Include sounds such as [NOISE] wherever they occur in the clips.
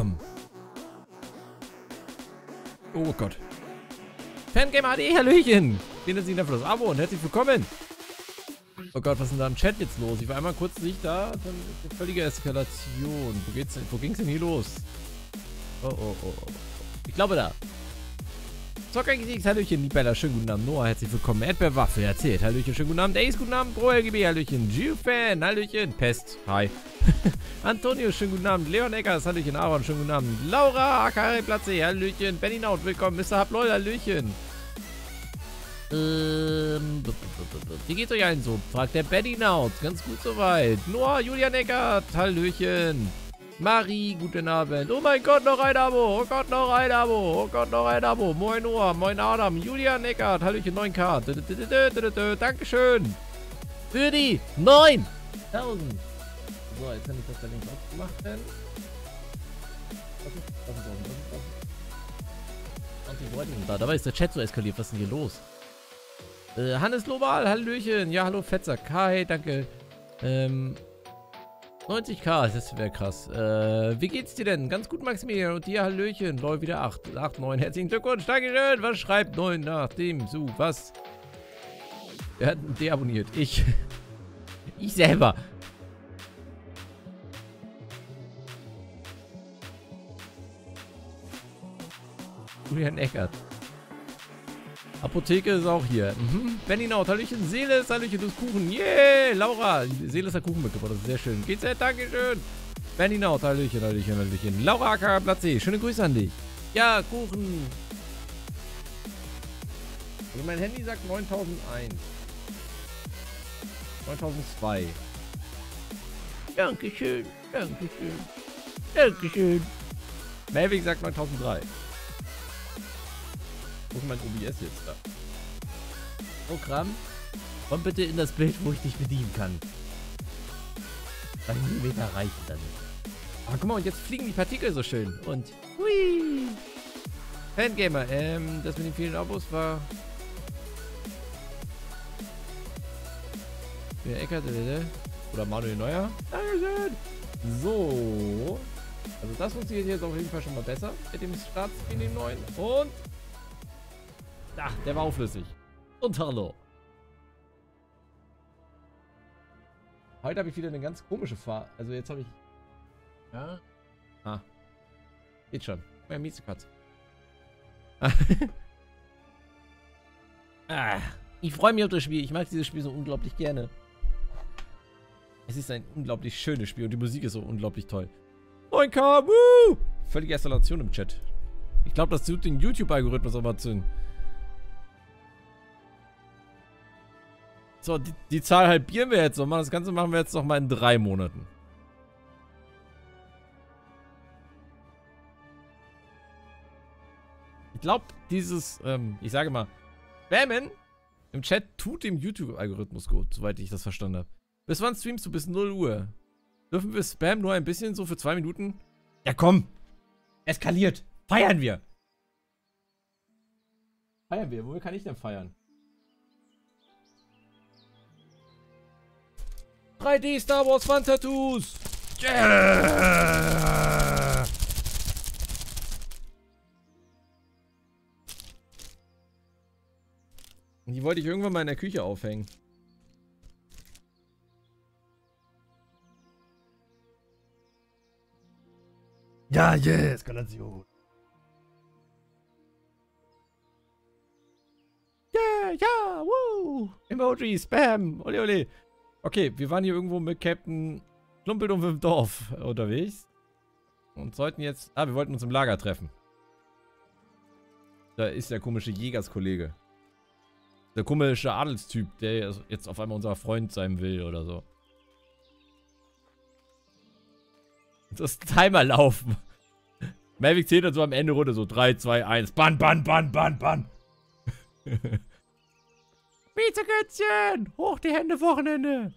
Welcome. Oh Gott. Fangame AD, Hallöchen. Vielen Sie dafür das Abo und herzlich willkommen. Oh Gott, was ist denn da im Chat jetzt los? Ich war einmal kurz nicht da, dann eine völlige Eskalation. Wo geht's denn, wo ging's denn hier los? Oh, oh, oh, oh. Ich glaube da. Zocker gesiegt, Hallöchen, Libella, schönen guten Abend, Noah, herzlich willkommen, Erdbeerwaffe, erzählt, Hallöchen, schönen guten Abend, Ace, guten Abend, Pro LGB, Hallöchen, G-Fan, Hallöchen, Pest, hi, [LAUGHS] Antonio, schönen guten Abend, Leon Eckers, Hallöchen, Aaron, schönen guten Abend, Laura, Akari Platze, Hallöchen, Benny Naut, willkommen, Mr. Hablol, Hallöchen, ähm, wie geht's euch allen so? Fragt der Benny Naut, ganz gut soweit, Noah, Julian Eckert, Hallöchen, Marie, guten Abend. Oh mein Gott, noch ein Abo. Oh Gott, noch ein Abo. Oh Gott, noch ein Abo. Moin Noah, moin Adam, Julian Eckert, Hallöchen 9K. Dankeschön. Für die 9000. So, jetzt kann ich das da links aufmachen. Was ist, was ist? Was ist offen? 20 Leute da. Dabei ist der Chat so eskaliert. Was ist denn hier los? Äh, Hannes Global, Hallöchen. Ja, hallo Fetzer. Kai, danke. Ähm, 90k, das wäre krass. Äh, wie geht's dir denn? Ganz gut, Maximilian. Und dir, Hallöchen. Lol, wieder 8. 8, 9. Herzlichen Glückwunsch. Dankeschön. Was schreibt 9 nach dem? So, was? Wer hat deabonniert? Ich. [LAUGHS] ich selber. Julian Eckert. Apotheke ist auch hier. Mhm. Benny Naut, Hallöchen, Seele ist Hallöchen, du Kuchen. Yeah, Laura, Seele ist der Kuchen mitgebracht, das ist sehr schön. Ja, Dankeschön. Benny Naut, Hallöchen, Hallöchen, Hallöchen. Laura AK Platz C, schöne Grüße an dich. Ja, Kuchen. Also mein Handy sagt 9001. 9002. Dankeschön, Dankeschön, Dankeschön. Melvin sagt 9003. Wo ist mein OBS jetzt da? Programm. Komm bitte in das Bild, wo ich dich bedienen kann. 2 mm reichen dann. Aber guck mal, und jetzt fliegen die Partikel so schön. Und hui. Fangamer, ähm, das mit den vielen Abos war... Der Eckert, oder Manuel Neuer. Dankeschön. So. Also das funktioniert jetzt auf jeden Fall schon mal besser mit dem Startscreen, dem neuen. Und Ach, der war auflüssig. Und hallo. Heute habe ich wieder eine ganz komische Fahrt. Also jetzt habe ich... Ja? Ah. Geht schon. Mein ja, Miezekatz. [LAUGHS] ah. Ich freue mich auf das Spiel. Ich mag dieses Spiel so unglaublich gerne. Es ist ein unglaublich schönes Spiel und die Musik ist so unglaublich toll. 9K, woo! Völlige Installation im Chat. Ich glaube, das tut den YouTube-Algorithmus aber zu. So, die, die Zahl halbieren wir jetzt nochmal. Das Ganze machen wir jetzt nochmal in drei Monaten. Ich glaube, dieses, ähm, ich sage mal, Spammen im Chat tut dem YouTube-Algorithmus gut, soweit ich das verstanden habe. Bis wann streamst du? Bis 0 Uhr. Dürfen wir Spam nur ein bisschen so für zwei Minuten? Ja, komm! Eskaliert! Feiern wir! Feiern wir? Wo kann ich denn feiern? 3D Star Wars Fun Tattoos. Yeah. Die wollte ich irgendwann mal in der Küche aufhängen. Ja, yeah, Eskalation. Yeah, ja, woo. Emoji, Spam, ole ole. Okay, wir waren hier irgendwo mit Captain Klumpeldump im Dorf unterwegs. Und sollten jetzt... Ah, wir wollten uns im Lager treffen. Da ist der komische Jägerskollege. Der komische Adelstyp, der jetzt auf einmal unser Freund sein will oder so. Das Timer laufen. Mavic zählt dann so am Ende runter so 3, 2, 1. Bann, bann, bann, bann, bann. [LAUGHS] Vizegötzchen! Hoch die Hände, Wochenende!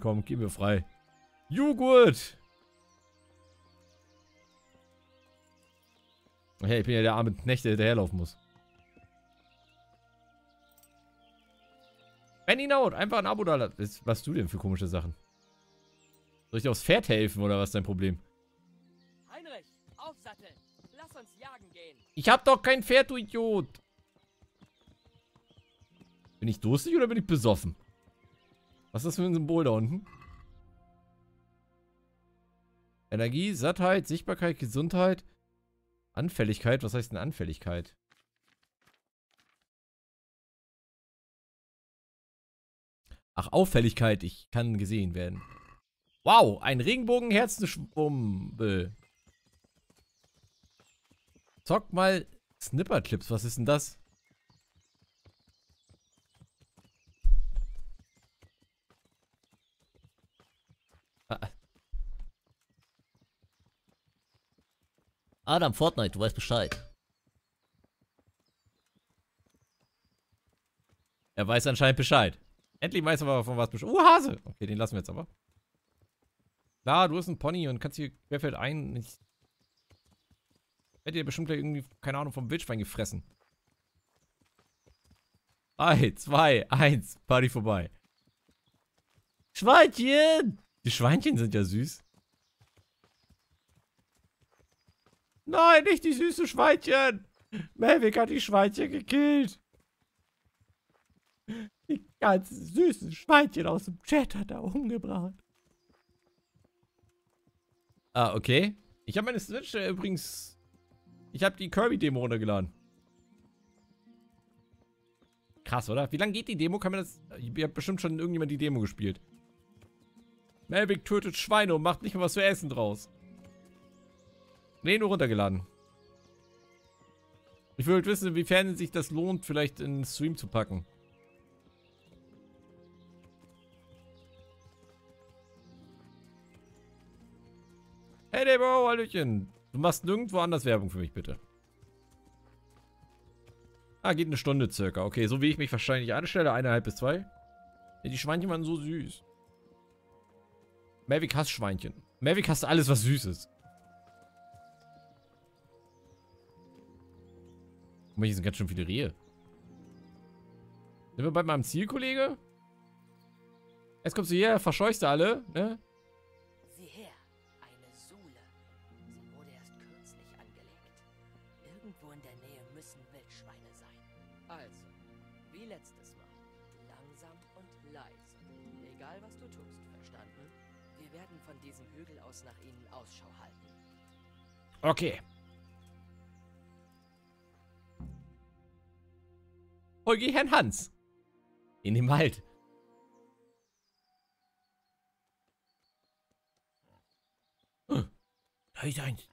Komm, gib mir frei. Joghurt! Hey, ich bin ja der arme Knecht, der hinterherlaufen muss. Benny Naut, einfach ein Abo da lassen. Was hast du denn für komische Sachen? Soll ich dir aufs Pferd helfen oder was ist dein Problem? Heinrich, aufsatteln. Ich hab doch kein Pferd, du Idiot. Bin ich durstig oder bin ich besoffen? Was ist das für ein Symbol da unten? Energie, Sattheit, Sichtbarkeit, Gesundheit, Anfälligkeit. Was heißt denn Anfälligkeit? Ach, Auffälligkeit. Ich kann gesehen werden. Wow, ein Regenbogenherzenschwumbel. Zock mal Snipperclips. Was ist denn das? Ah. Adam, Fortnite, du weißt Bescheid. Er weiß anscheinend Bescheid. Endlich weiß er aber von was Bescheid. Uh, Hase! Okay, den lassen wir jetzt aber. Klar, du hast einen Pony und kannst hier querfeld ein. Ich hätte dir bestimmt gleich irgendwie, keine Ahnung, vom Wildschwein gefressen. 3, 2, 1, Party vorbei. Schweinchen! Die Schweinchen sind ja süß. Nein, nicht die süße Schweinchen! Melvik hat die Schweinchen gekillt. Die ganz süßen Schweinchen aus dem Chat hat er umgebracht. Ah, okay. Ich habe meine Switch übrigens... Ich habe die Kirby-Demo runtergeladen. Krass, oder? Wie lange geht die Demo? Kann man das... Ihr habt bestimmt schon irgendjemand die Demo gespielt. Melvik tötet Schweine und macht nicht mal was zu essen draus. Nee, nur runtergeladen. Ich würde wissen, inwiefern sich das lohnt, vielleicht in den Stream zu packen. Hey Debo, Hallöchen. Du machst nirgendwo anders Werbung für mich, bitte. Ah, geht eine Stunde circa. Okay, so wie ich mich wahrscheinlich anstelle, eineinhalb bis zwei. Ja, die Schweinchen waren so süß. Mavic hasst Schweinchen. Mavic hasst alles, was süß ist. Guck mal, hier sind ganz schön viele Rehe. Sind wir bald mal am Ziel, Kollege? Jetzt kommst du hierher, verscheuchst du alle, ne? Okay. Folge Herrn Hans. In dem Wald. Hm. Da ist eins.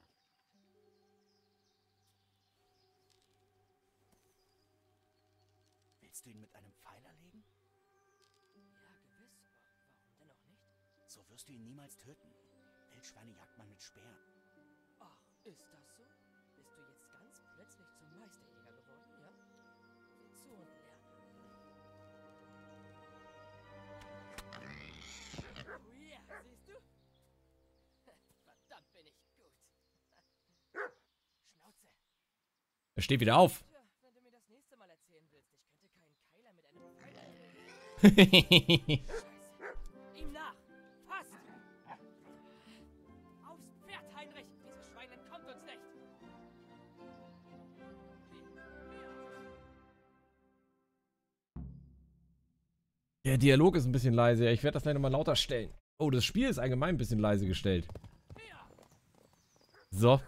Einem Pfeil erlegen. Scheiße. Ihm! Der Dialog ist ein bisschen leise. Ich werde das gleich nochmal lauter stellen. Oh, das Spiel ist allgemein ein bisschen leise gestellt. So.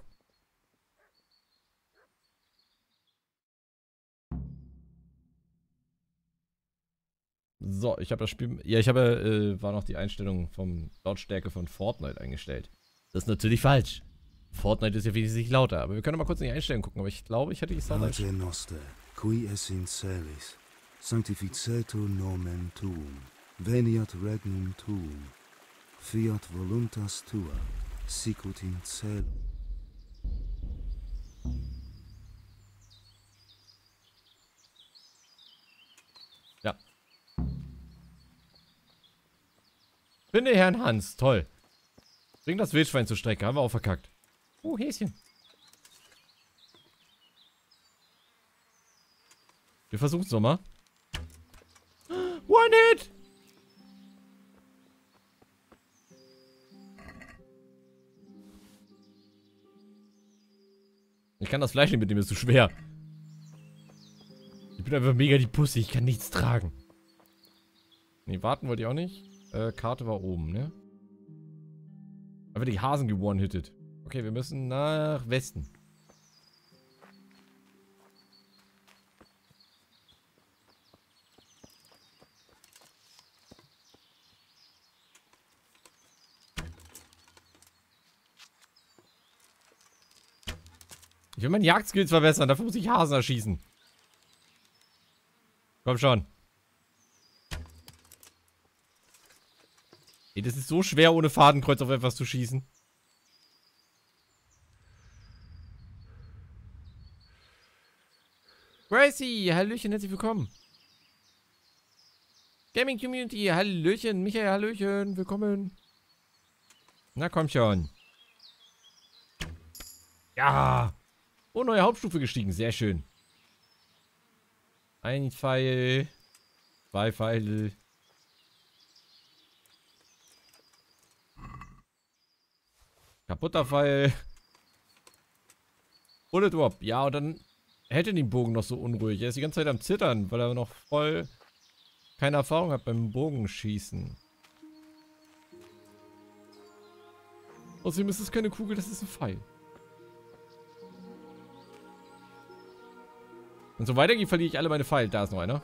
So, ich habe das Spiel... Ja, ich habe, äh, war noch die Einstellung vom Lautstärke von Fortnite eingestellt. Das ist natürlich falsch. Fortnite ist ja wesentlich lauter. Aber wir können mal kurz in die Einstellung gucken. Aber ich glaube, ich hatte die Sound Pater Noster, qui es in celis, sanctificetur nomen tuum, veniat regnum tuum, fiat voluntas tua, sicut in cielo. Finde Herrn Hans. Toll. Bring das Wildschwein zur Strecke. Haben wir auch verkackt. Oh, Häschen. Wir versuchen es nochmal. [GASPS] One One-Hit! Ich kann das Fleisch nicht mitnehmen, ist zu schwer. Ich bin einfach mega die Pussy, ich kann nichts tragen. Ne, warten wollte ich auch nicht. Äh, Karte war oben, ne? Einfach die Hasen gewonnen-hitted. Okay, wir müssen nach Westen. Ich will meine Jagdskills verbessern, dafür muss ich Hasen erschießen. Komm schon. Ey, das ist so schwer, ohne Fadenkreuz auf etwas zu schießen. Gracie, Hallöchen, herzlich willkommen. Gaming Community, Hallöchen, Michael, Hallöchen, willkommen. Na komm schon. Ja. Oh, neue Hauptstufe gestiegen. Sehr schön. Ein Pfeil. Zwei Pfeile. Kaputter Pfeil. Bullet Drop. Ja, und dann hätte den Bogen noch so unruhig. Er ist die ganze Zeit am Zittern, weil er noch voll keine Erfahrung hat beim Bogenschießen. Außerdem ist es keine Kugel, das ist ein Pfeil. Und so weitergeht, verliere ich alle meine Pfeile. Da ist noch einer.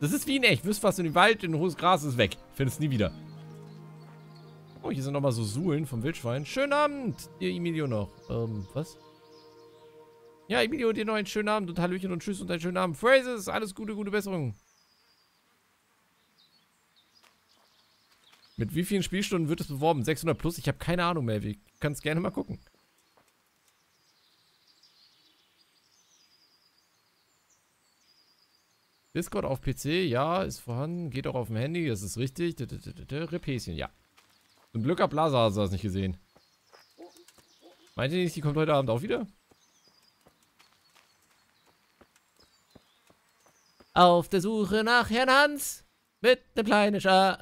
Das ist wie in echt. Wirst was in den Wald, in hohes Gras ist weg. Findest nie wieder. Oh, hier sind nochmal so Suhlen vom Wildschwein. Schönen Abend, dir Emilio noch. Ähm, was? Ja, Emilio, dir noch einen schönen Abend und Hallöchen und Tschüss und einen schönen Abend. Phrases, alles Gute, gute Besserung. Mit wie vielen Spielstunden wird es beworben? 600 plus? Ich habe keine Ahnung mehr. Wir können es gerne mal gucken. Discord auf PC, ja, ist vorhanden. Geht auch auf dem Handy, das ist richtig. Repäschen, ja. Zum Glück hat Blaser das nicht gesehen. Meint ihr nicht, die kommt heute Abend auch wieder? Auf der Suche nach Herrn Hans mit dem kleinen Schar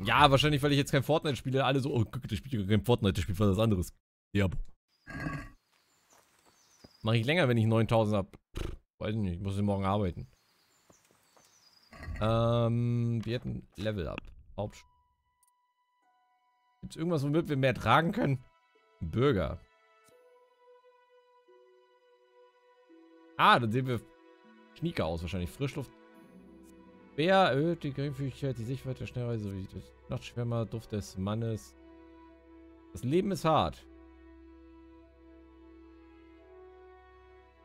Ja, wahrscheinlich, weil ich jetzt kein Fortnite spiele. Alle so, oh, guck, spielt ja kein Fortnite, der spielt was anderes. Ja. Mach ich länger, wenn ich 9000 hab. Pff, weiß ich nicht, ich muss morgen arbeiten. Ähm, wir hätten Level Up. Haupt. Gibt's irgendwas, womit wir mehr tragen können? Bürger. Ah, dann sehen wir Knieke aus wahrscheinlich. Frischluft. Bär erhöht die Geringfügigkeit, die Sichtweite der Schnellreise sowie das Nachtschwärmer, Duft des Mannes. Das Leben ist hart.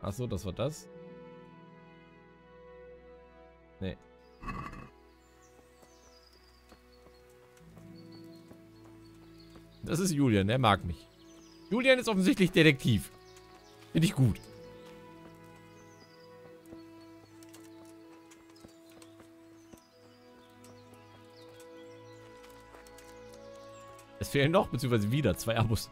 Achso, das war das? Nee. Das ist Julian, er mag mich. Julian ist offensichtlich Detektiv. Finde ich gut. Fehlen noch, beziehungsweise wieder zwei Abos.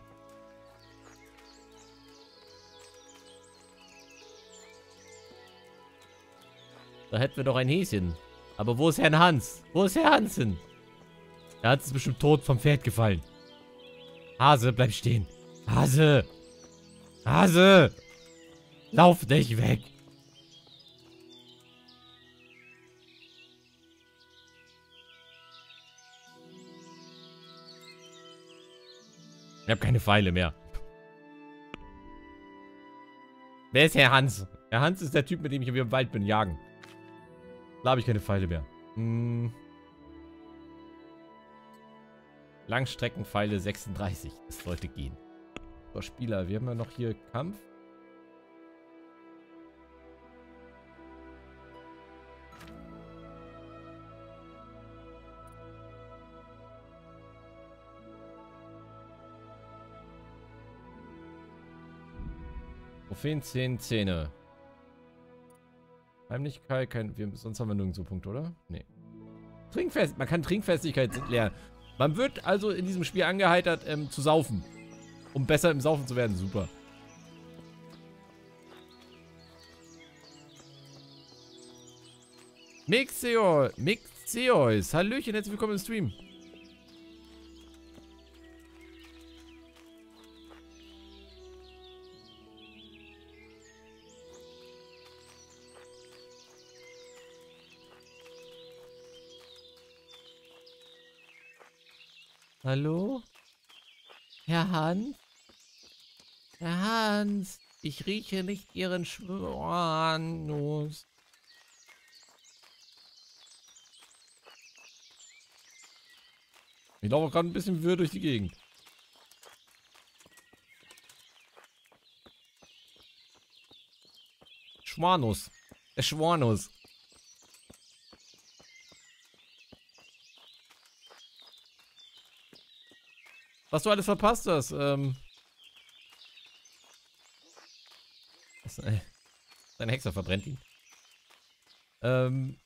Da hätten wir doch ein Häschen. Aber wo ist Herrn Hans? Wo ist Herr Hansen? Der Hans ist bestimmt tot vom Pferd gefallen. Hase, bleib stehen. Hase! Hase! Lauf nicht weg! Ich habe keine Pfeile mehr. Wer ist Herr Hans? Herr Hans ist der Typ, mit dem ich im Wald bin, jagen. Da habe ich keine Pfeile mehr. Hm. Langstreckenpfeile 36. Das sollte gehen. So, Spieler, wir haben ja noch hier Kampf. Trophäen 10 Zähne. Heimlichkeit, kein, wir, sonst haben wir nirgendwo Punkte, oder? Nee. Trinkfest, man kann Trinkfestigkeit lernen. Man wird also in diesem Spiel angeheitert, ähm, zu saufen. Um besser im Saufen zu werden. Super. Mixeo, Mixeois. Hallöchen, herzlich willkommen im Stream. Hallo? Herr Hans? Herr Hans, ich rieche nicht Ihren Schwanus. Ich laufe gerade ein bisschen wirr durch die Gegend. Schwanus. Der Schwanus. Was du alles verpasst hast, ähm. Äh, Dein Hexer verbrennt ihn. Ähm.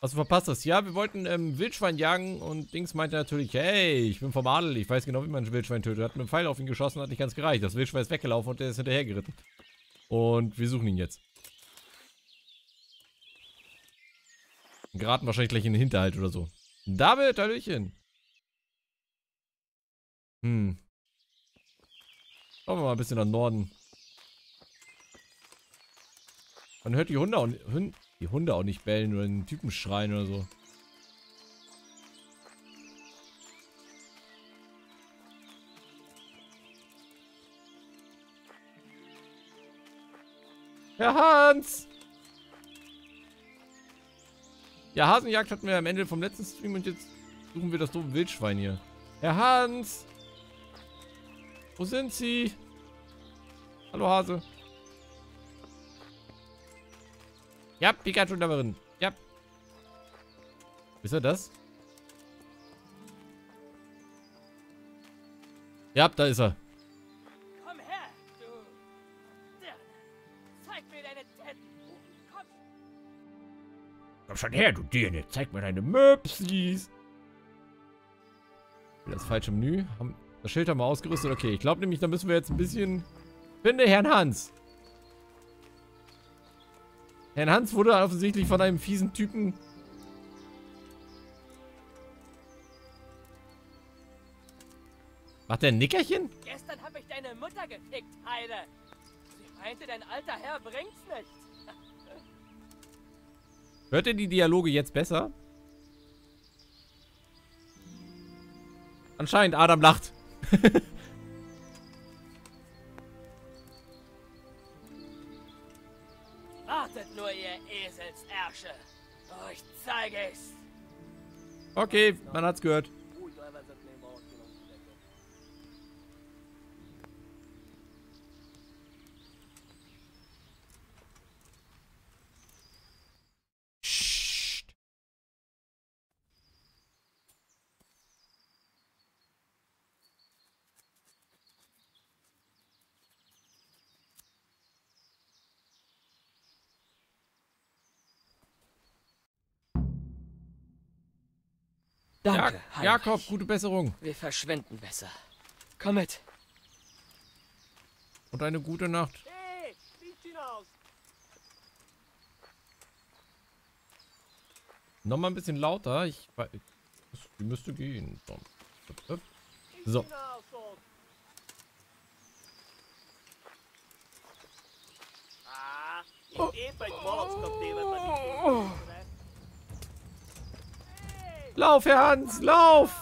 Was du verpasst hast. Ja, wir wollten ähm, Wildschwein jagen und Dings meinte natürlich, hey, ich bin vom Adel, ich weiß genau, wie man ein Wildschwein tötet. Hat mit einem Pfeil auf ihn geschossen, hat nicht ganz gereicht. Das Wildschwein ist weggelaufen und der ist hinterher geritten. Und wir suchen ihn jetzt. Geraten wahrscheinlich gleich in den Hinterhalt oder so. David, Hallöchen. Hm. Schauen wir mal ein bisschen nach Norden. Man hört die Hunde auch, die Hunde auch nicht bellen oder den Typen schreien oder so. Herr Hans! Ja, Hasenjagd hatten wir am Ende vom letzten Stream und jetzt suchen wir das doofe Wildschwein hier. Herr Hans! Wo sind Sie? Hallo Hase. Ja, Pikachu da drin. Ja. Ist er das? Ja, da ist er. Komm her, du. Zeig mir deine Titten. Komm. Komm schon her, du Dirne. Zeig mir deine Möpsis. Das falsche Menü. Das Schild haben wir ausgerüstet. Okay, ich glaube nämlich, da müssen wir jetzt ein bisschen... Finde Herrn Hans. Herrn Hans wurde offensichtlich von einem fiesen Typen... Macht der ein Nickerchen? Gestern habe ich deine Mutter gefickt, Heide. Sie meinte, dein alter Herr bringt's nicht. Hört ihr die Dialoge jetzt besser? Anscheinend, Adam lacht. [LAUGHS] Wartet nur, ihr Eselsärsche. Ich zeige es. Okay, man hat's gehört. Danke, Ja Heinrich. Jakob, gute Besserung. Wir verschwinden besser. Komm mit. Und eine gute Nacht. Hey, Licht hinaus. Nochmal ein bisschen lauter. Ich Die müsste gehen. So. Höp, höp. Lauf, Herr Hans, lauf!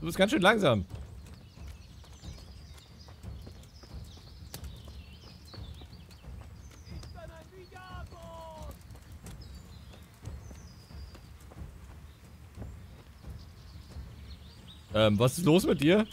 Du bist ganz schön langsam. Ähm, was ist los mit dir?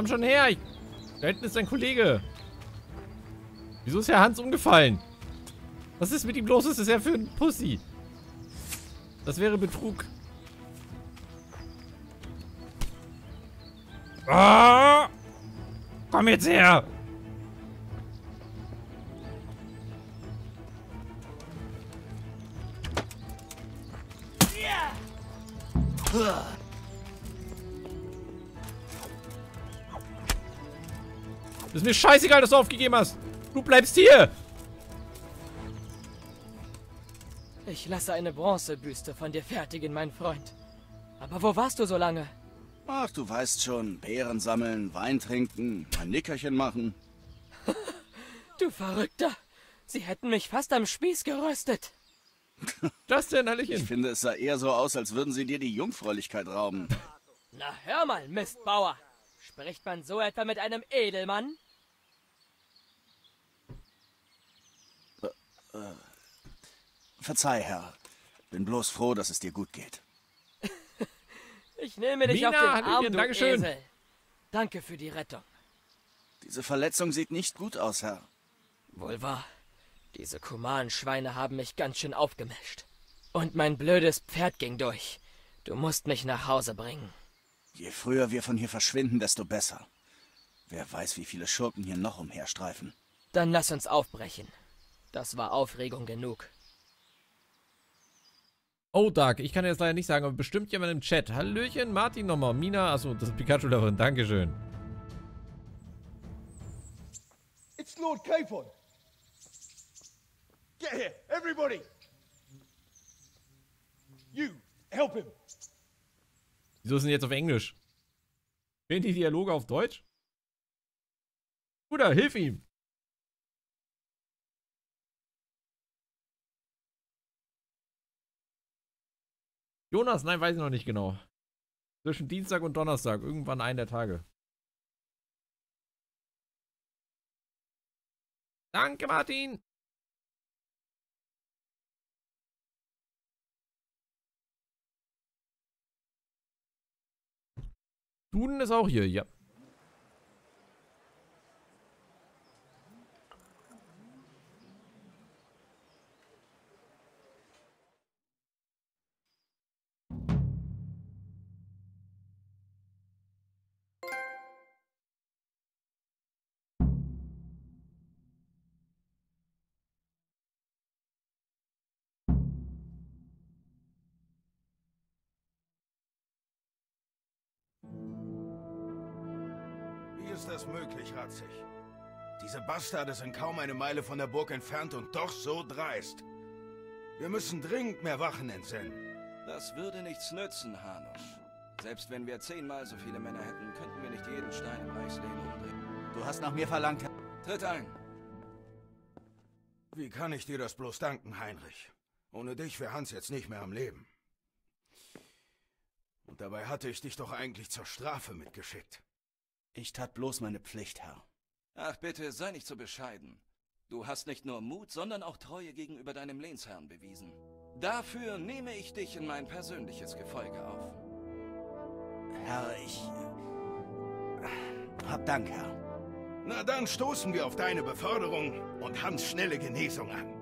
Komm schon her. Ich, da hinten ist dein Kollege. Wieso ist Herr Hans umgefallen? Was ist mit ihm los? Was ist er für ein Pussy? Das wäre Betrug. Ah! Komm jetzt her! Ist mir scheißegal, dass du aufgegeben hast. Du bleibst hier. Ich lasse eine Bronzebüste von dir fertigen, mein Freund. Aber wo warst du so lange? Ach, du weißt schon, Beeren sammeln, Wein trinken, ein Nickerchen machen. [LAUGHS] Du Verrückter! Sie hätten mich fast am Spieß geröstet. [LAUGHS] Das denn, Ich Hallöchen? finde, es sah eher so aus, als würden sie dir die Jungfräulichkeit rauben. Na hör mal, Mistbauer. Spricht man so etwa mit einem Edelmann? Verzeih, Herr. Bin bloß froh, dass es dir gut geht. [LAUGHS] Ich nehme dich Mina, auf den Arm, du Dankeschön. Esel. Danke für die Rettung. Diese Verletzung sieht nicht gut aus, Herr. Wohl wahr. Diese Kumanen-Schweine haben mich ganz schön aufgemischt. Und mein blödes Pferd ging durch. Du musst mich nach Hause bringen. Je früher wir von hier verschwinden, desto besser. Wer weiß, wie viele Schurken hier noch umherstreifen. Dann lass uns aufbrechen. Das war Aufregung genug. Oh, Dark, ich kann jetzt leider nicht sagen, aber bestimmt jemand im Chat. Hallöchen, Martin nochmal. Mina, achso, das ist Pikachu-Leverin. Dankeschön. It's Lord Capon. Get here, everybody. You, help him. Wieso sind die jetzt auf Englisch? Fehlen die Dialoge auf Deutsch? Bruder, hilf ihm! Jonas, nein, weiß ich noch nicht genau. Zwischen Dienstag und Donnerstag, irgendwann einen der Tage. Danke, Martin! Duden ist auch hier, ja. Bastarde sind kaum eine Meile von der Burg entfernt und doch so dreist. Wir müssen dringend mehr Wachen entsenden. Das würde nichts nützen, Hanusch. Selbst wenn wir zehnmal so viele Männer hätten, könnten wir nicht jeden Stein im Reichslehen umdrehen. Du hast nach mir verlangt, Herr. Tritt ein. Wie kann ich dir das bloß danken, Heinrich? Ohne dich wäre Hans jetzt nicht mehr am Leben. Und dabei hatte ich dich doch eigentlich zur Strafe mitgeschickt. Ich tat bloß meine Pflicht, Herr. Ach bitte, sei nicht so bescheiden. Du hast nicht nur Mut, sondern auch Treue gegenüber deinem Lehnsherrn bewiesen. Dafür nehme ich dich in mein persönliches Gefolge auf. Herr, ich. äh, Hab Dank, Herr. Na dann stoßen wir auf deine Beförderung und Hans schnelle Genesung an.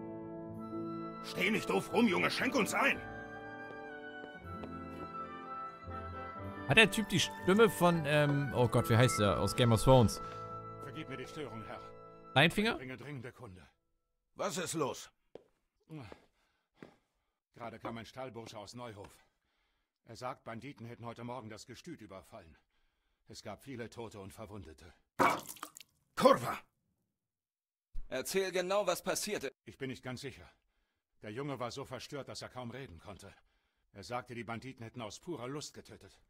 Steh nicht doof rum, Junge, schenk uns ein. Hat der Typ die Stimme von, ähm, oh Gott, wie heißt der? Aus Game of Thrones? Vergib mir die Störung, Herr. Leinfinger? Bringe dringende Kunde. Was ist los? Gerade kam ein Stallbursche aus Neuhof. Er sagt, Banditen hätten heute Morgen das Gestüt überfallen. Es gab viele Tote und Verwundete. Kurva! Erzähl genau, was passierte. Ich bin nicht ganz sicher. Der Junge war so verstört, dass er kaum reden konnte. Er sagte, die Banditen hätten aus purer Lust getötet.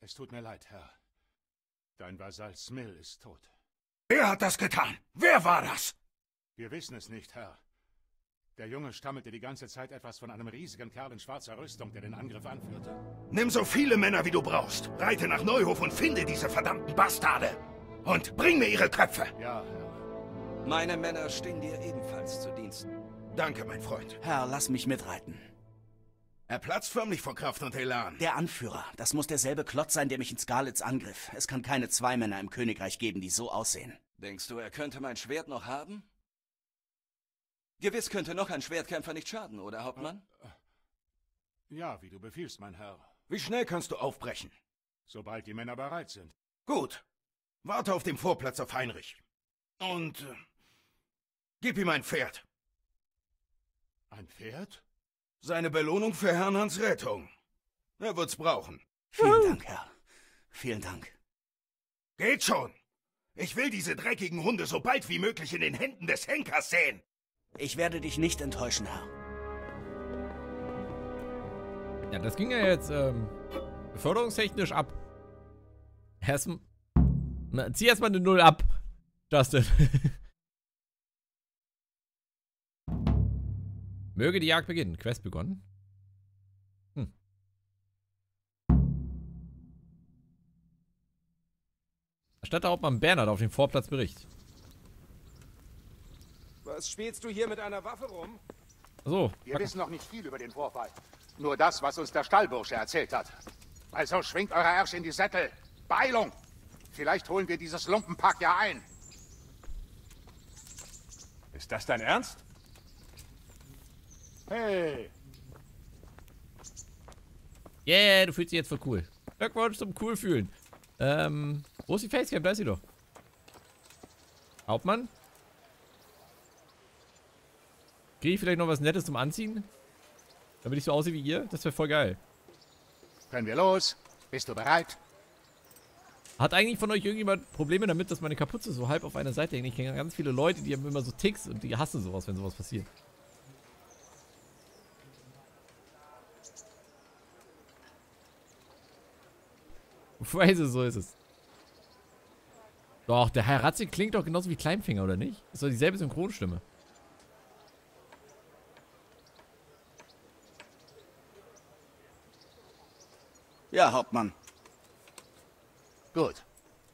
Es tut mir leid, Herr. Dein Vasall Smill ist tot. Wer hat das getan? Wer war das? Wir wissen es nicht, Herr. Der Junge stammelte die ganze Zeit etwas von einem riesigen Kerl in schwarzer Rüstung, der den Angriff anführte. Nimm so viele Männer, wie du brauchst. Reite nach Neuhof und finde diese verdammten Bastarde. Und bring mir ihre Köpfe. Ja, Herr. Meine Männer stehen dir ebenfalls zu Diensten. Danke, mein Freund. Herr, lass mich mitreiten. Er platzt förmlich vor Kraft und Elan. Der Anführer, das muss derselbe Klotz sein, der mich in Scarlets angriff. Es kann keine zwei Männer im Königreich geben, die so aussehen. Denkst du, er könnte mein Schwert noch haben? Gewiss könnte noch ein Schwertkämpfer nicht schaden, oder, Hauptmann? Ja, wie du befiehlst, mein Herr. Wie schnell kannst du aufbrechen? Sobald die Männer bereit sind. Gut. Warte auf dem Vorplatz auf Heinrich. Und äh, gib ihm ein Pferd. Ein Pferd? Seine Belohnung für Herrn Hans Rettung. Er wird's brauchen. Vielen Dank, Herr. Vielen Dank. Geht schon. Ich will diese dreckigen Hunde so bald wie möglich in den Händen des Henkers sehen. Ich werde dich nicht enttäuschen, Herr. Ja, das ging ja jetzt ähm, beförderungstechnisch ab. Erst, na, zieh erstmal eine Null ab, Justin. [LAUGHS] Möge die Jagd beginnen. Quest begonnen. Hm. Erstatter Hauptmann Bernhard auf dem Vorplatz Bericht. Was spielst du hier mit einer Waffe rum? So. Wir wissen noch nicht viel über den Vorfall. Nur das, was uns der Stallbursche erzählt hat. Also schwingt eure Ärsche in die Sättel. Beilung! Vielleicht holen wir dieses Lumpenpack ja ein. Ist das dein Ernst? Hey! Yeah, du fühlst dich jetzt voll cool. Glückwunsch zum cool fühlen. Ähm, wo ist die Facecam? Da ist sie doch. Hauptmann? Kriege ich vielleicht noch was Nettes zum Anziehen? Damit ich so aussehe wie ihr? Das wäre voll geil. Können wir los? Bist du bereit? Hat eigentlich von euch irgendjemand Probleme damit, dass meine Kapuze so halb auf einer Seite hängt? Ich kenne ganz viele Leute, die haben immer so Ticks und die hassen sowas, wenn sowas passiert. [LAUGHS] Weise, so ist es. Doch, der Herr Ratze klingt doch genauso wie Kleinfinger, oder nicht? Ist doch dieselbe Synchronstimme. Ja, Hauptmann. Gut.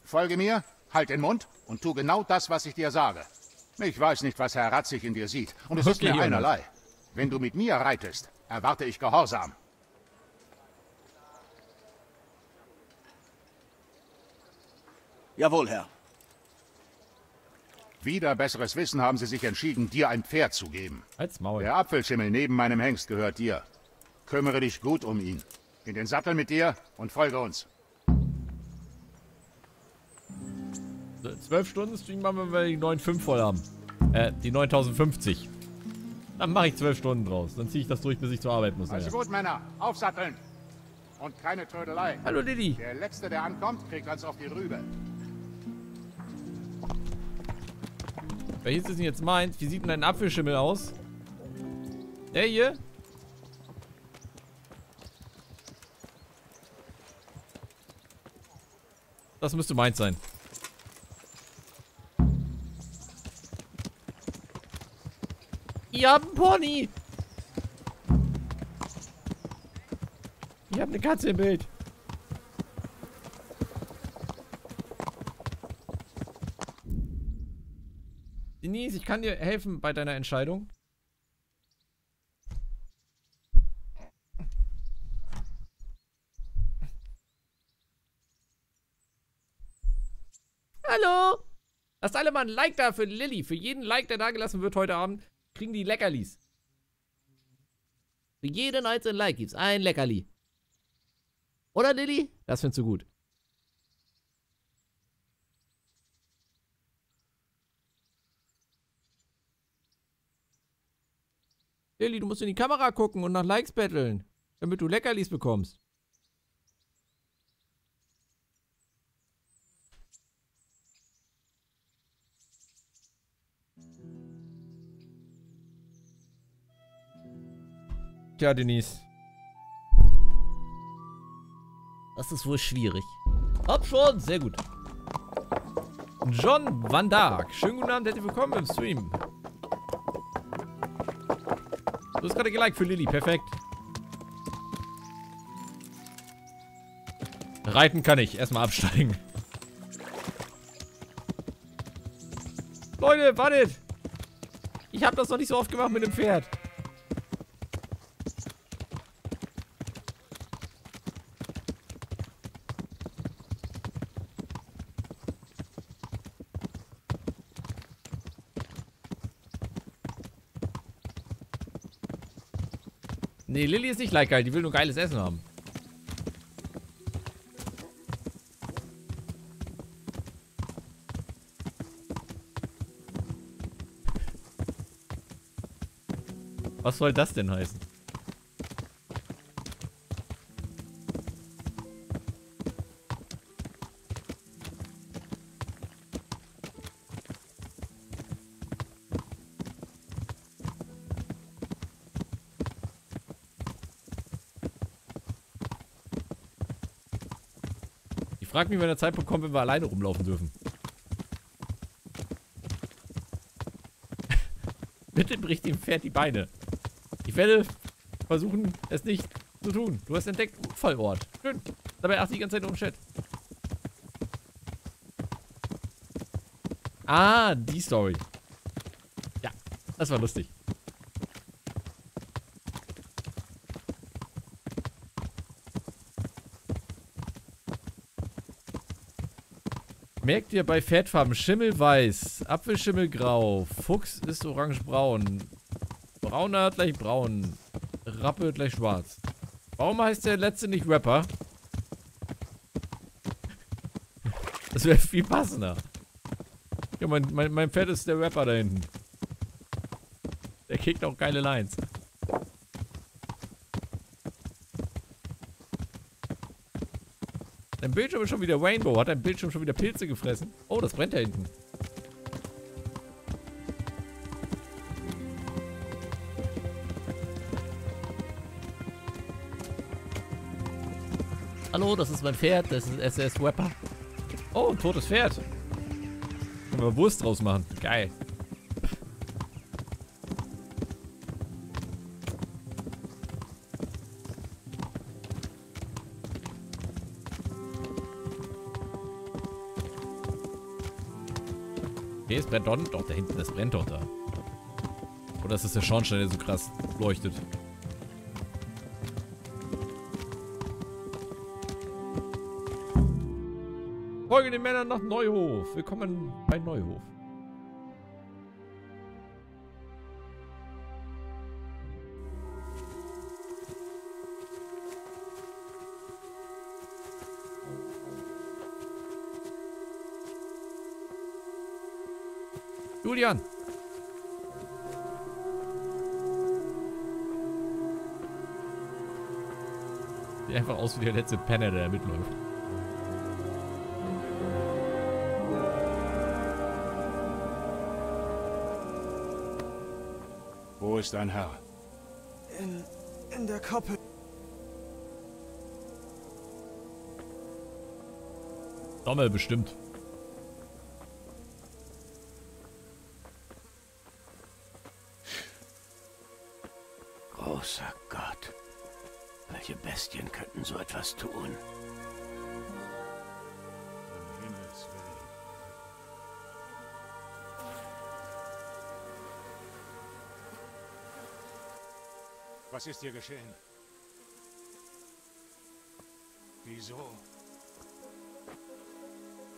Folge mir, halt den Mund und tu genau das, was ich dir sage. Ich weiß nicht, was Herr Ratzig in dir sieht. Und es ist Okay, mir Jonas. einerlei. Wenn du mit mir reitest, erwarte ich Gehorsam. Jawohl, Herr. Wieder besseres Wissen haben sie sich entschieden, dir ein Pferd zu geben. Als Maul. Der Apfelschimmel neben meinem Hengst gehört dir. Kümmere dich gut um ihn. In den Sattel mit dir und folge uns. Zwölf Stunden Stream machen wir, wenn wir die 9.5 voll haben. Äh, die 9050. Dann mache ich zwölf Stunden draus. Dann ziehe ich das durch, bis ich zur Arbeit muss. Also Naja. gut, Männer, aufsatteln. Und keine Trödelei. Hallo Lilly. Der Letzte, der ankommt, kriegt eins auf die Rübe. Welches ist denn jetzt meins? Wie sieht denn ein Apfelschimmel aus? Der hier? Das müsste meins sein. Ihr habt einen Pony! Ich habe eine Katze im Bild. Denise, ich kann dir helfen bei deiner Entscheidung. Hallo! Lasst alle mal ein Like da für Lilly. Für jeden Like, der da gelassen wird heute Abend, kriegen die Leckerlis. Für jeden einzelnen Like gibt's ein Leckerli. Oder Lilly? Das findest du gut. Lilly, du musst in die Kamera gucken und nach Likes betteln, damit du Leckerlis bekommst. Tja, Denise. Das ist wohl schwierig. Hab schon, sehr gut. John Van Dark. Schönen guten Abend, herzlich willkommen im Stream. Du hast gerade geliked für Lilly, perfekt. Reiten kann ich, erstmal absteigen. Leute, wartet! Ich habe das noch nicht so oft gemacht mit dem Pferd. Nee, Lilly ist nicht like geil, die will nur geiles Essen haben. Was soll das denn heißen? Ich frage mich, wenn der Zeitpunkt kommt, wenn wir alleine rumlaufen dürfen. [LAUGHS] Bitte bricht dem Pferd die Beine. Ich werde versuchen, es nicht zu tun. Du hast entdeckt, Unfallort. Schön. Dabei achte ich die ganze Zeit um Chat. Ah, die Story. Ja, das war lustig. Merkt ihr bei Pferdfarben Schimmel weiß, Apfelschimmel grau, Fuchs ist orange-braun, brauner gleich braun, Rappe gleich schwarz. Warum heißt der letzte nicht Rapper? Das wäre viel passender. Ja, mein, mein, mein Pferd ist der Rapper da hinten. Der kickt auch geile Lines. Bildschirm ist schon wieder Rainbow. Hat dein Bildschirm schon wieder Pilze gefressen? Oh, das brennt da hinten. Hallo, das ist mein Pferd. Das ist SS Wepper. Oh, ein totes Pferd. Können wir Wurst draus machen. Geil. Brennt doch nicht. Doch, da hinten, das brennt doch da. Oder ist das der Schornstein, der so krass leuchtet? Folge den Männern nach Neuhof. Willkommen bei Neuhof. Julian. Sieht einfach aus wie der letzte Penner, der da mitläuft. Wo ist dein Herr? In, in der Koppel. Dommel bestimmt. Was ist hier geschehen? Wieso?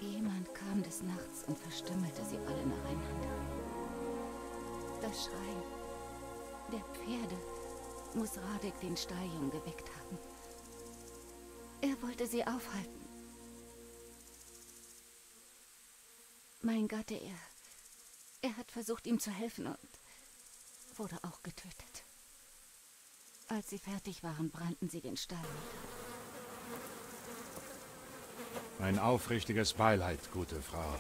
Jemand kam des Nachts und verstümmelte sie alle nacheinander. Das Schreien der Pferde muss Radek den Stalljungen geweckt haben. Er wollte sie aufhalten. Mein Gatte, er... Er hat versucht, ihm zu helfen und wurde auch getötet. Als sie fertig waren, brannten sie den Stall nieder. Ein aufrichtiges Beileid, gute Frau.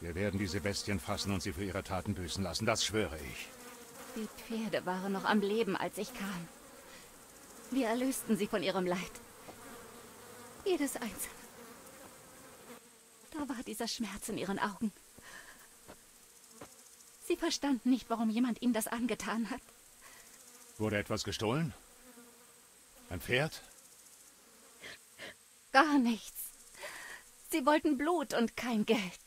Wir werden diese Bestien fassen und sie für ihre Taten büßen lassen, das schwöre ich. Die Pferde waren noch am Leben, als ich kam. Wir erlösten sie von ihrem Leid. Jedes einzelne. Da war dieser Schmerz in ihren Augen. Sie verstanden nicht, warum jemand ihnen das angetan hat. Wurde etwas gestohlen? Ein Pferd? Gar nichts. Sie wollten Blut und kein Geld.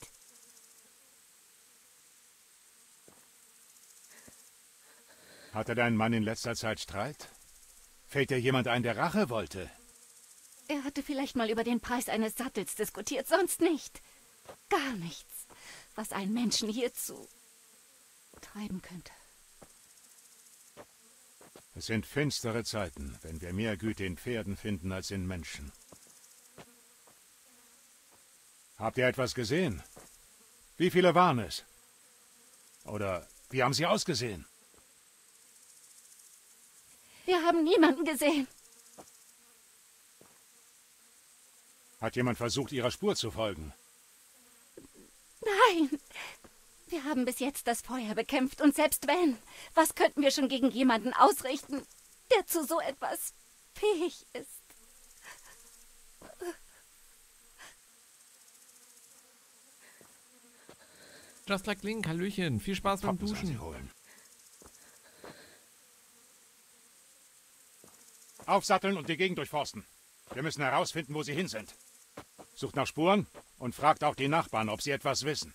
Hatte dein Mann in letzter Zeit Streit? Fällt dir jemand ein, der Rache wollte? Er hatte vielleicht mal über den Preis eines Sattels diskutiert, sonst nicht. Gar nichts, was einen Menschen hierzu treiben könnte. Es sind finstere Zeiten, wenn wir mehr Güte in Pferden finden als in Menschen. Habt ihr etwas gesehen? Wie viele waren es? Oder wie haben sie ausgesehen? Wir haben niemanden gesehen. Hat jemand versucht, ihrer Spur zu folgen? Nein. Wir haben bis jetzt das Feuer bekämpft und selbst wenn, was könnten wir schon gegen jemanden ausrichten, der zu so etwas fähig ist? Just like Link, Hallöchen. Viel Spaß beim Duschen. Aufsatteln und die Gegend durchforsten. Wir müssen herausfinden, wo sie hin sind. Sucht nach Spuren und fragt auch die Nachbarn, ob sie etwas wissen.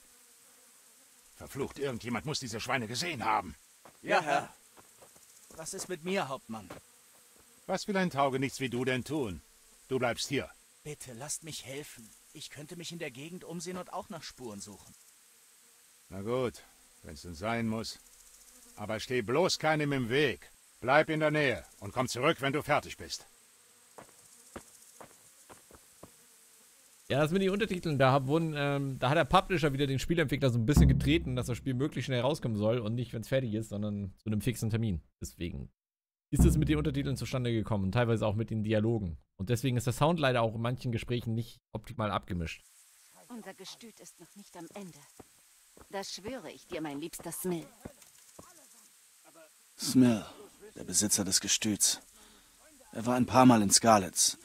Verflucht, irgendjemand muss diese Schweine gesehen haben. Ja, Herr. Was ist mit mir, Hauptmann? Was will ein Taugenichts wie du denn tun? Du bleibst hier. Bitte, lasst mich helfen. Ich könnte mich in der Gegend umsehen und auch nach Spuren suchen. Na gut, wenn's denn sein muss. Aber steh bloß keinem im Weg. Bleib in der Nähe und komm zurück, wenn du fertig bist. Ja, das mit den Untertiteln, da, wurden, ähm, da hat der Publisher wieder den Spielentwickler so ein bisschen getreten, dass das Spiel möglichst schnell rauskommen soll und nicht, wenn es fertig ist, sondern zu einem fixen Termin. Deswegen ist es mit den Untertiteln zustande gekommen, teilweise auch mit den Dialogen. Und deswegen ist der Sound leider auch in manchen Gesprächen nicht optimal abgemischt. Unser Gestüt ist noch nicht am Ende. Das schwöre ich dir, mein liebster Smill. Smil, der Besitzer des Gestüts. Er war ein paar Mal in Scarlets.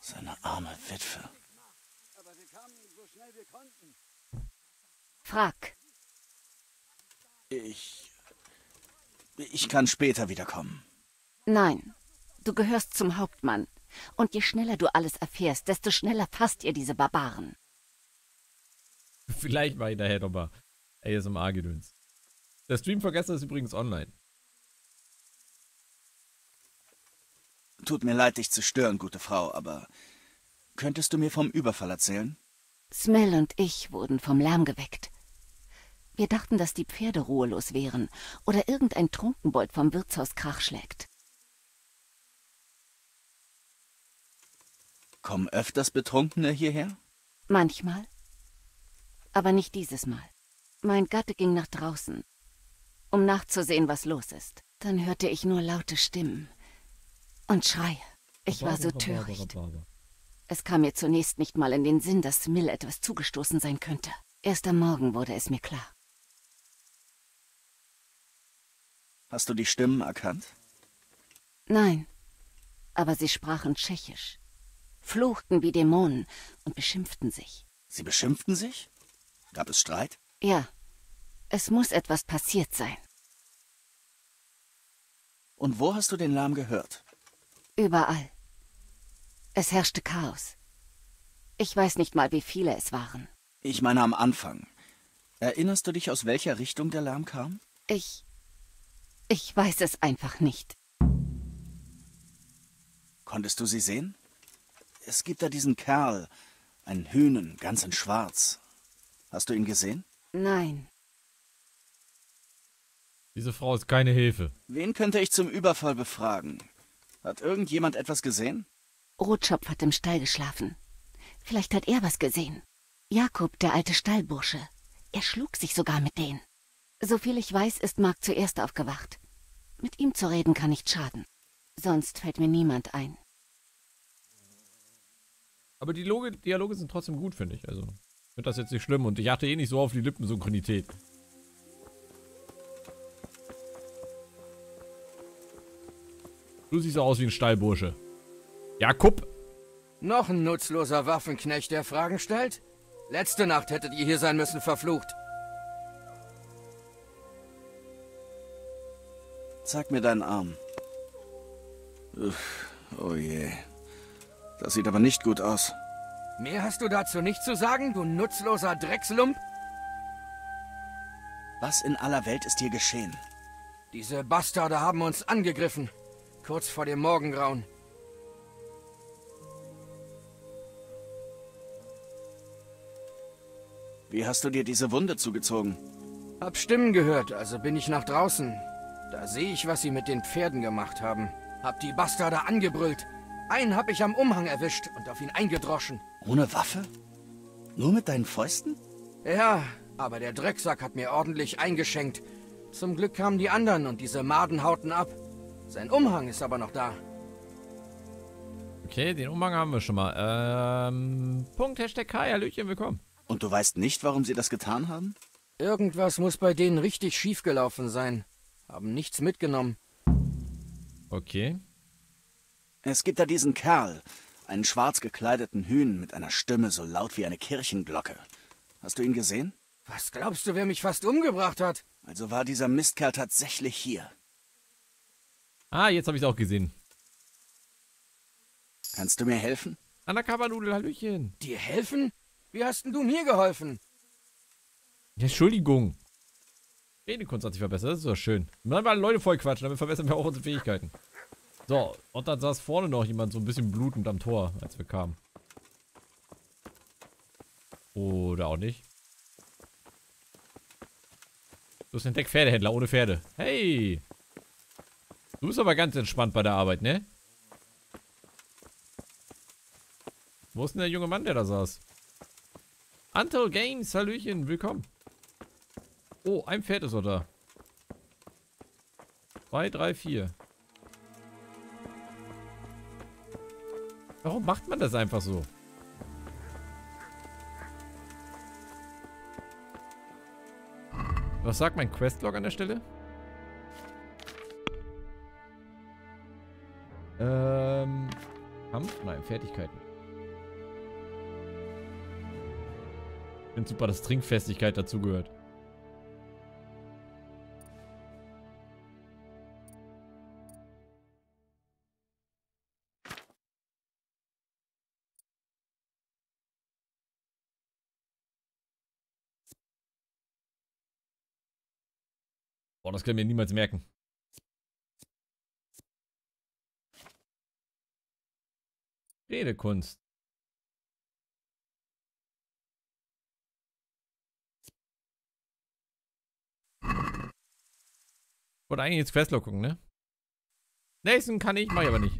Seine arme Witwe. Frag. Ich. Ich kann später wiederkommen. Nein, du gehörst zum Hauptmann. Und je schneller du alles erfährst, desto schneller fasst ihr diese Barbaren. Vielleicht mache ich nachher nochmal ASMR-Gedöns. Der Stream von gestern ist übrigens online. Tut mir leid, dich zu stören, gute Frau, aber könntest du mir vom Überfall erzählen? Smell und ich wurden vom Lärm geweckt. Wir dachten, dass die Pferde ruhelos wären oder irgendein Trunkenbold vom Wirtshaus Krach schlägt. Kommen öfters Betrunkene hierher? Manchmal. Aber nicht dieses Mal. Mein Gatte ging nach draußen, um nachzusehen, was los ist. Dann hörte ich nur laute Stimmen und Schreie. Ich war so töricht. Es kam mir zunächst nicht mal in den Sinn, dass Mill etwas zugestoßen sein könnte. Erst am Morgen wurde es mir klar. Hast du die Stimmen erkannt? Nein, aber sie sprachen Tschechisch, fluchten wie Dämonen und beschimpften sich. Sie beschimpften sich? Gab es Streit? Ja, es muss etwas passiert sein. Und wo hast du den Lärm gehört? Überall. Es herrschte Chaos. Ich weiß nicht mal, wie viele es waren. Ich meine am Anfang. Erinnerst du dich, aus welcher Richtung der Lärm kam? Ich. Ich weiß es einfach nicht. Konntest du sie sehen? Es gibt da diesen Kerl, einen Hühnen, ganz in Schwarz. Hast du ihn gesehen? Nein. Diese Frau ist keine Hilfe. Wen könnte ich zum Überfall befragen? Hat irgendjemand etwas gesehen? Rotschopf hat im Stall geschlafen. Vielleicht hat er was gesehen. Jakob, der alte Stallbursche. Er schlug sich sogar mit denen. Soviel ich weiß, ist Mark zuerst aufgewacht. Mit ihm zu reden kann nicht schaden. Sonst fällt mir niemand ein. Aber die Loge, Dialoge sind trotzdem gut, finde ich. Also, ich finde das jetzt nicht schlimm und ich achte eh nicht so auf die Lippensynchronität. Du siehst so aus wie ein Stallbursche. Jakob! Noch ein nutzloser Waffenknecht, der Fragen stellt? Letzte Nacht hättet ihr hier sein müssen, verflucht. Zeig mir deinen Arm. Uff, oh je. Das sieht aber nicht gut aus. Mehr hast du dazu nicht zu sagen, du nutzloser Dreckslump? Was in aller Welt ist hier geschehen? Diese Bastarde haben uns angegriffen. Kurz vor dem Morgengrauen. Wie hast du dir diese Wunde zugezogen? Hab Stimmen gehört, also bin ich nach draußen. Da sehe ich, was sie mit den Pferden gemacht haben. Hab die Bastarde angebrüllt. Einen hab ich am Umhang erwischt und auf ihn eingedroschen. Ohne Waffe? Nur mit deinen Fäusten? Ja, aber der Drecksack hat mir ordentlich eingeschenkt. Zum Glück kamen die anderen und diese Maden hauten ab. Sein Umhang ist aber noch da. Okay, den Umhang haben wir schon mal. Ähm, Punkt, Hashtag Kai, Hallöchen, willkommen. Und du weißt nicht, warum sie das getan haben? Irgendwas muss bei denen richtig schief gelaufen sein. Haben nichts mitgenommen. Okay. Es gibt da diesen Kerl, einen schwarz gekleideten Hühn mit einer Stimme so laut wie eine Kirchenglocke. Hast du ihn gesehen? Was glaubst du, wer mich fast umgebracht hat? Also war dieser Mistkerl tatsächlich hier. Ah, jetzt habe ich es auch gesehen. Kannst du mir helfen? Undercover-Nudel, Hallöchen. Dir helfen? Wie hast denn du mir geholfen? Entschuldigung. Redekunst hat sich verbessert, das ist doch schön. Wenn wir alle Leute voll quatschen, damit verbessern wir auch unsere Fähigkeiten. So, und dann saß vorne noch jemand so ein bisschen blutend am Tor, als wir kamen. Oder auch nicht. Du bist entdeckt Pferdehändler ohne Pferde. Hey! Du bist aber ganz entspannt bei der Arbeit, ne? Wo ist denn der junge Mann, der da saß? Antel Games, Hallöchen, willkommen. Oh, ein Pferd ist noch da. Zwei, drei, vier. Warum macht man das einfach so? Was sagt mein Questlog an der Stelle? Ähm. Kampf? Nein, Fertigkeiten. Ich finde super, dass Trinkfestigkeit dazugehört. Boah, das können wir niemals merken. Redekunst. Wollte eigentlich jetzt Questlog gucken, ne? Nächsten kann ich, mach ich aber nicht.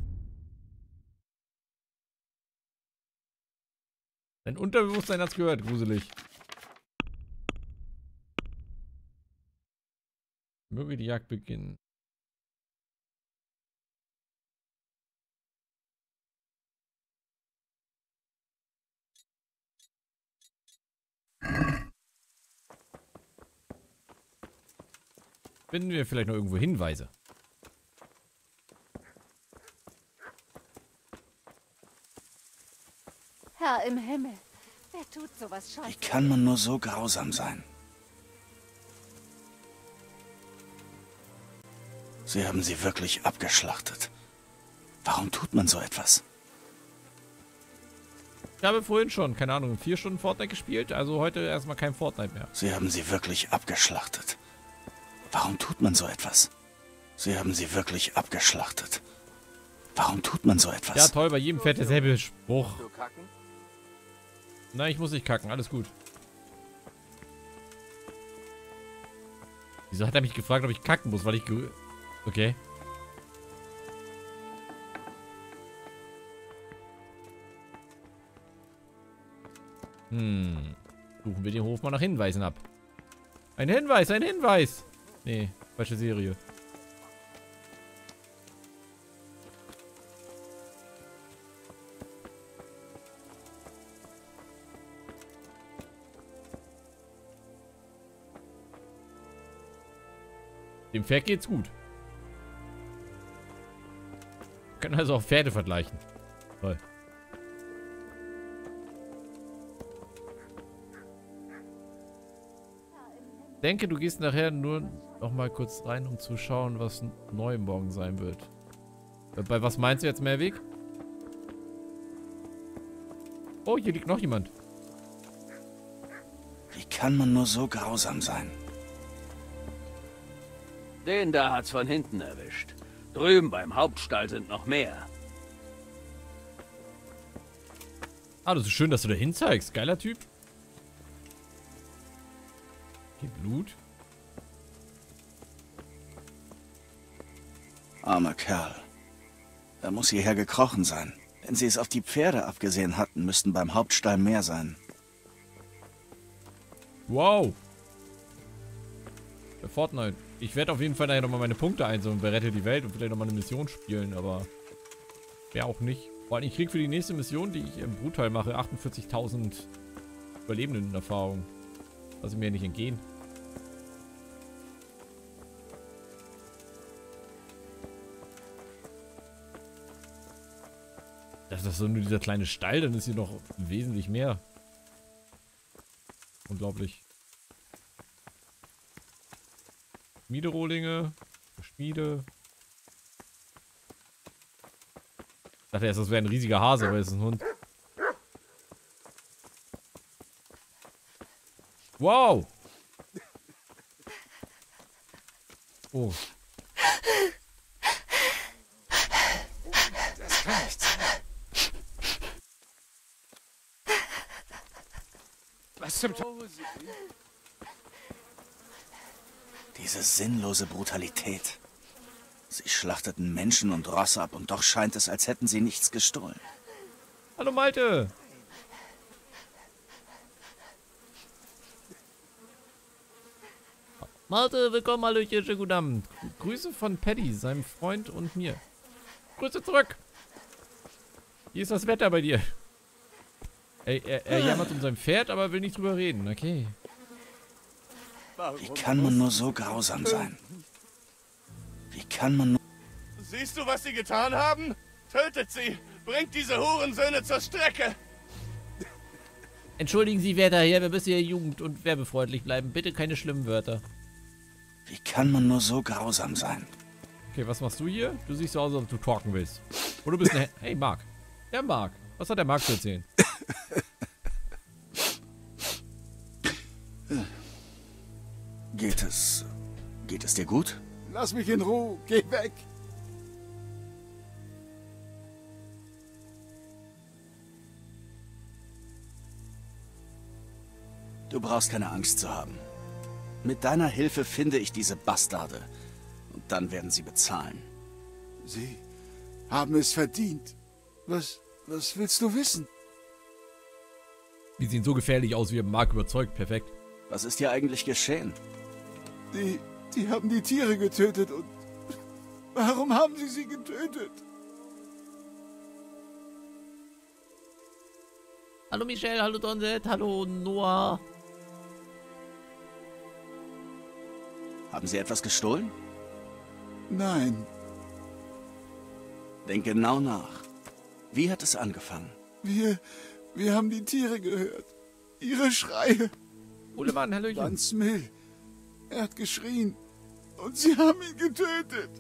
Dein Unterbewusstsein hat's gehört, gruselig. Möge die Jagd beginnen. Finden wir vielleicht noch irgendwo Hinweise? Herr im Himmel, wer tut sowas Scheiße? Wie kann man nur so grausam sein? Sie haben sie wirklich abgeschlachtet. Warum tut man so etwas? Ich habe vorhin schon, keine Ahnung, vier Stunden Fortnite gespielt, also heute erstmal kein Fortnite mehr. Sie haben sie wirklich abgeschlachtet. Warum tut man so etwas? Sie haben sie wirklich abgeschlachtet. Warum tut man so etwas? Ja, toll, bei jedem fährt derselbe Spruch. Nein, ich muss nicht kacken, alles gut. Wieso hat er mich gefragt, ob ich kacken muss, weil ich... Okay. Hm. Suchen wir den Hof mal nach Hinweisen ab. Ein Hinweis, ein Hinweis! Nee, falsche Serie. Dem Pferd geht's gut. Können also auch Pferde vergleichen. Toll. Denke, du gehst nachher nur noch mal kurz rein, um zu schauen, was neu morgen sein wird. Äh, Bei was meinst du jetzt, Mehrweg? Oh, hier liegt noch jemand. Wie kann man nur so grausam sein? Den da hat's von hinten erwischt. Drüben beim Hauptstall sind noch mehr. Ah, das ist schön, dass du da hinzeigst. Geiler Typ. Okay, Blut. Armer Kerl. Er muss hierher gekrochen sein. Wenn sie es auf die Pferde abgesehen hatten, müssten beim Hauptstall mehr sein. Wow. Bei Fortnite. Ich werde auf jeden Fall nachher nochmal meine Punkte einsammeln bei Rette die Welt und vielleicht nochmal eine Mission spielen, aber wer auch nicht. Vor allem, ich krieg für die nächste Mission, die ich im Brutteil mache, 48.000 Überlebenden Erfahrung. Lass mir ja nicht entgehen. Das ist so nur dieser kleine Stall, dann ist hier noch wesentlich mehr. Unglaublich. Schmiederohlinge. Schmiede. Ich dachte erst, das wäre ein riesiger Hase, aber es ist ein Hund. Wow! Oh. Das kann nicht sein. Was zum Teufel? Diese sinnlose Brutalität. Sie schlachteten Menschen und Rosse ab und doch scheint es, als hätten sie nichts gestohlen. Hallo Malte! Malte, willkommen, Hallöchen, schönen guten Abend. Grüße von Paddy, seinem Freund und mir. Grüße zurück! Wie ist das Wetter bei dir? Er, er, er jammert um sein Pferd, aber will nicht drüber reden, okay. Wie kann man nur so grausam sein? Wie kann man nur... Siehst du, was sie getan haben? Tötet sie! Bringt diese Hurensöhne zur Strecke! Entschuldigen Sie, werter Herr, wir müssen hier jugend- und werbefreundlich bleiben. Bitte keine schlimmen Wörter. Wie kann man nur so grausam sein? Okay, was machst du hier? Du siehst so aus, als ob du talken willst. Oder du bist ein... Hey, Marc. Der Marc. Was hat der Marc zu erzählen? [LAUGHS] Geht es... Geht es dir gut? Lass mich in Ruhe. Geh weg. Du brauchst keine Angst zu haben. Mit deiner Hilfe finde ich diese Bastarde. Und dann werden sie bezahlen. Sie haben es verdient. Was, was willst du wissen? Die sehen so gefährlich aus, wie Marc überzeugt. Perfekt. Was ist hier eigentlich geschehen? Die, die haben die Tiere getötet und... Warum haben sie sie getötet? Hallo Michelle, hallo Donset, hallo Noah. Haben sie etwas gestohlen? Nein, Denk genau nach. Wie hat es angefangen? wir, wir haben die Tiere gehört. Ihre Schreie. Ulemann, hallöchen. Van Smil. Er hat geschrien. Und sie haben ihn getötet.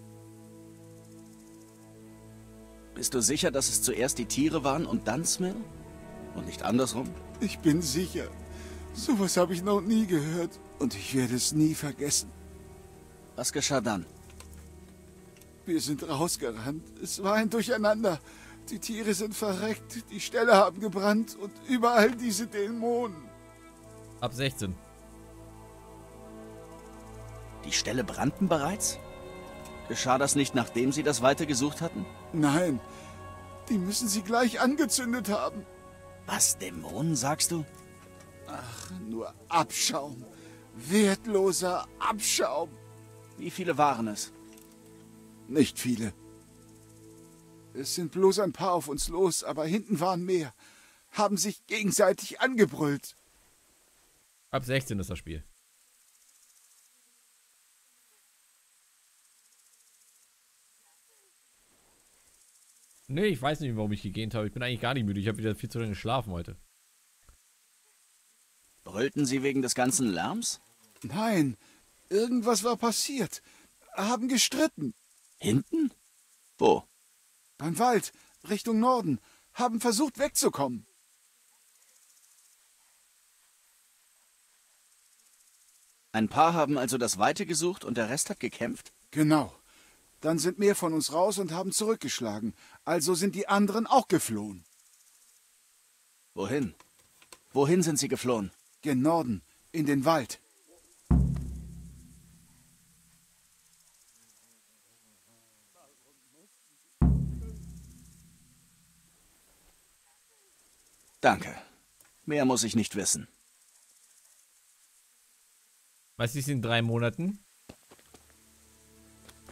Bist du sicher, dass es zuerst die Tiere waren und dann Smil? Und nicht andersrum? Ich bin sicher. Sowas habe ich noch nie gehört. Und ich werde es nie vergessen. Was geschah dann? Wir sind rausgerannt. Es war ein Durcheinander. Die Tiere sind verreckt, die Ställe haben gebrannt und überall diese Dämonen. Ab 16. Die Ställe brannten bereits? Geschah das nicht, nachdem sie das weiter gesucht hatten? Nein, die müssen sie gleich angezündet haben. Was, Dämonen, sagst du? Ach, nur Abschaum. Wertloser Abschaum. Wie viele waren es? Nicht viele. Es sind bloß ein paar auf uns los, aber hinten waren mehr. Haben sich gegenseitig angebrüllt. Ab 16 ist das Spiel. Nee, ich weiß nicht, warum ich gegähnt habe. Ich bin eigentlich gar nicht müde. Ich habe wieder viel zu lange geschlafen heute. Brüllten sie wegen des ganzen Lärms? Nein, irgendwas war passiert. Haben gestritten. Hinten? Wo? Beim Wald, Richtung Norden. Haben versucht wegzukommen. Ein paar haben also das Weite gesucht und der Rest hat gekämpft? Genau. Dann sind mehr von uns raus und haben zurückgeschlagen. Also sind die anderen auch geflohen. Wohin? Wohin sind sie geflohen? Gen Norden, in den Wald. Danke. Mehr muss ich nicht wissen. Was ist in drei Monaten?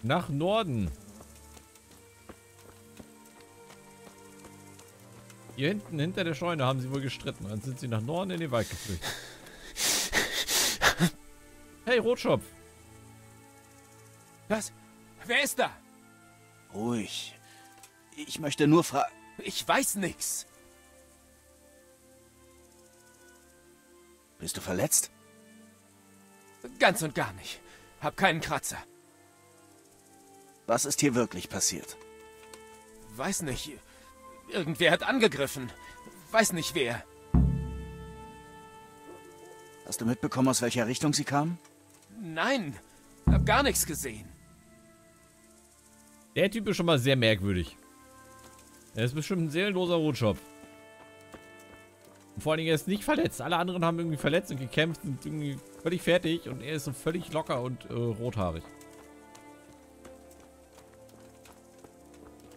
Nach Norden. Hier hinten, hinter der Scheune, haben sie wohl gestritten. Dann sind sie nach Norden in den Wald geflüchtet. [LAUGHS] Hey, Rotschopf. Was? Wer ist da? Ruhig. Ich möchte nur fragen. Ich weiß nichts. Bist du verletzt? Ganz und gar nicht. Hab keinen Kratzer. Was ist hier wirklich passiert? Weiß nicht. Irgendwer hat angegriffen. Weiß nicht wer. Hast du mitbekommen, aus welcher Richtung sie kamen? Nein, hab gar nichts gesehen. Der Typ ist schon mal sehr merkwürdig. Er ist bestimmt ein seelenloser Rotschopf. Und vor allen Dingen, er ist nicht verletzt. Alle anderen haben irgendwie verletzt und gekämpft und irgendwie völlig fertig. Und er ist so völlig locker und äh, rothaarig.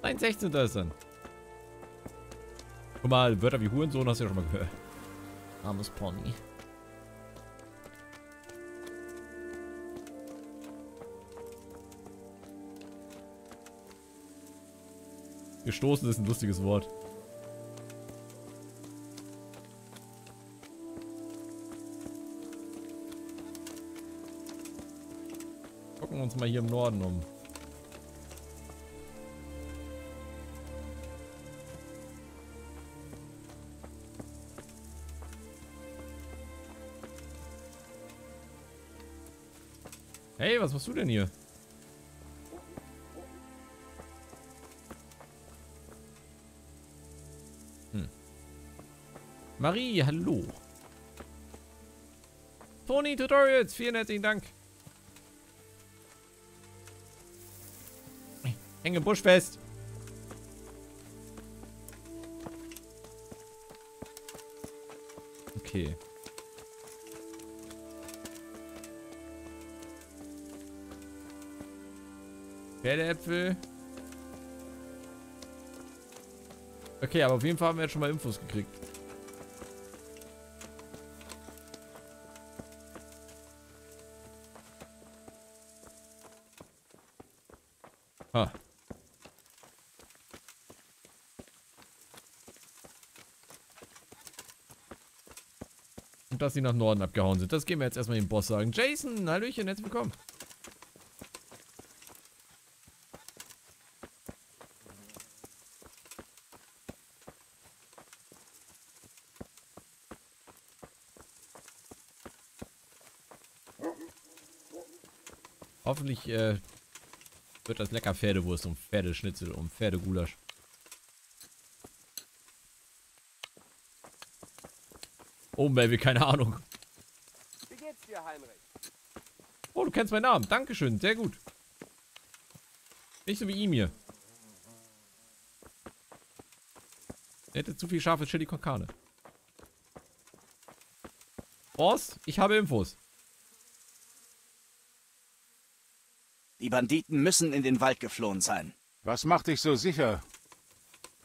Ein 16. ist dann. Guck mal, Wörter wie Hurensohn hast du ja schon mal gehört. Armes Pony. Gestoßen ist ein lustiges Wort. Gucken wir uns mal hier im Norden um. Hey, was machst du denn hier? Hm. Marie, hallo. Tony Tutorials, vielen herzlichen Dank. Hänge Busch fest. Pferdeäpfel. Okay, aber auf jeden Fall haben wir jetzt schon mal Infos gekriegt. Ah. Und dass sie nach Norden abgehauen sind. Das gehen wir jetzt erstmal dem Boss sagen. Jason, Hallöchen, herzlich willkommen. Hoffentlich äh, wird das lecker Pferdewurst und Pferdeschnitzel und Pferdegulasch. Oh, Baby, keine Ahnung. Wie geht's dir, Heinrich? Oh, du kennst meinen Namen. Dankeschön, sehr gut. Nicht so wie ihm hier. Er hätte zu viel scharfe Chili con Carne. Boss, ich habe Infos. Banditen müssen in den Wald geflohen sein. Was macht dich so sicher?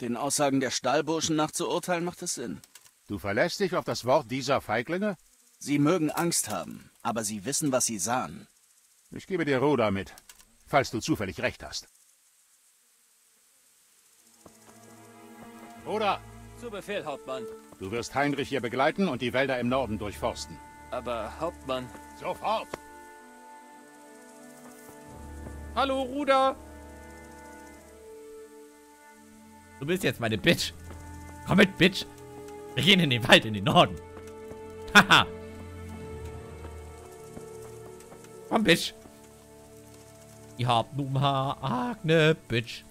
Den Aussagen der Stallburschen nach zu urteilen macht es Sinn. Du verlässt dich auf das Wort dieser Feiglinge? Sie mögen Angst haben, aber sie wissen, was sie sahen. Ich gebe dir Ruder mit, falls du zufällig recht hast. Ruder! Zu Befehl, Hauptmann. Du wirst Heinrich hier begleiten und die Wälder im Norden durchforsten. Aber, Hauptmann... Sofort! Hallo, Ruder. Du bist jetzt meine Bitch. Komm mit, Bitch. Wir gehen in den Wald, in den Norden. Haha. Komm, Bitch. Ich hab nun Agne, Bitch.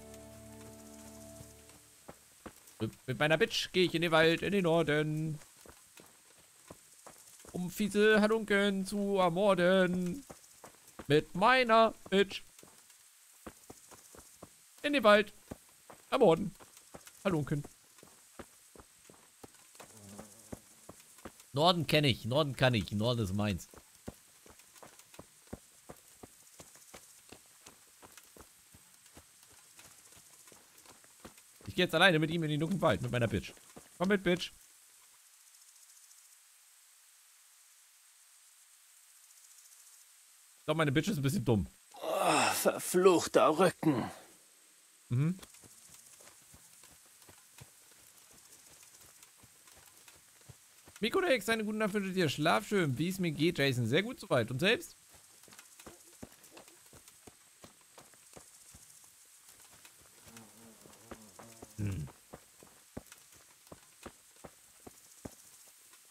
Mit meiner Bitch gehe ich in den Wald, in den Norden. um fiese Halunken zu ermorden. Mit meiner Bitch. In den Wald. Ermorden. Halunken. Norden kenne ich. Norden kann ich. Norden ist meins. Ich gehe jetzt alleine mit ihm in den dunklen Wald mit meiner Bitch. Komm mit, Bitch. Ich glaube, meine Bitch ist ein bisschen dumm. Oh, verfluchter Rücken. Mhm. Mikodex, eine gute Nacht wünsche dir. Schlaf schön, wie es mir geht, Jason. Sehr gut soweit. Und selbst? Hm.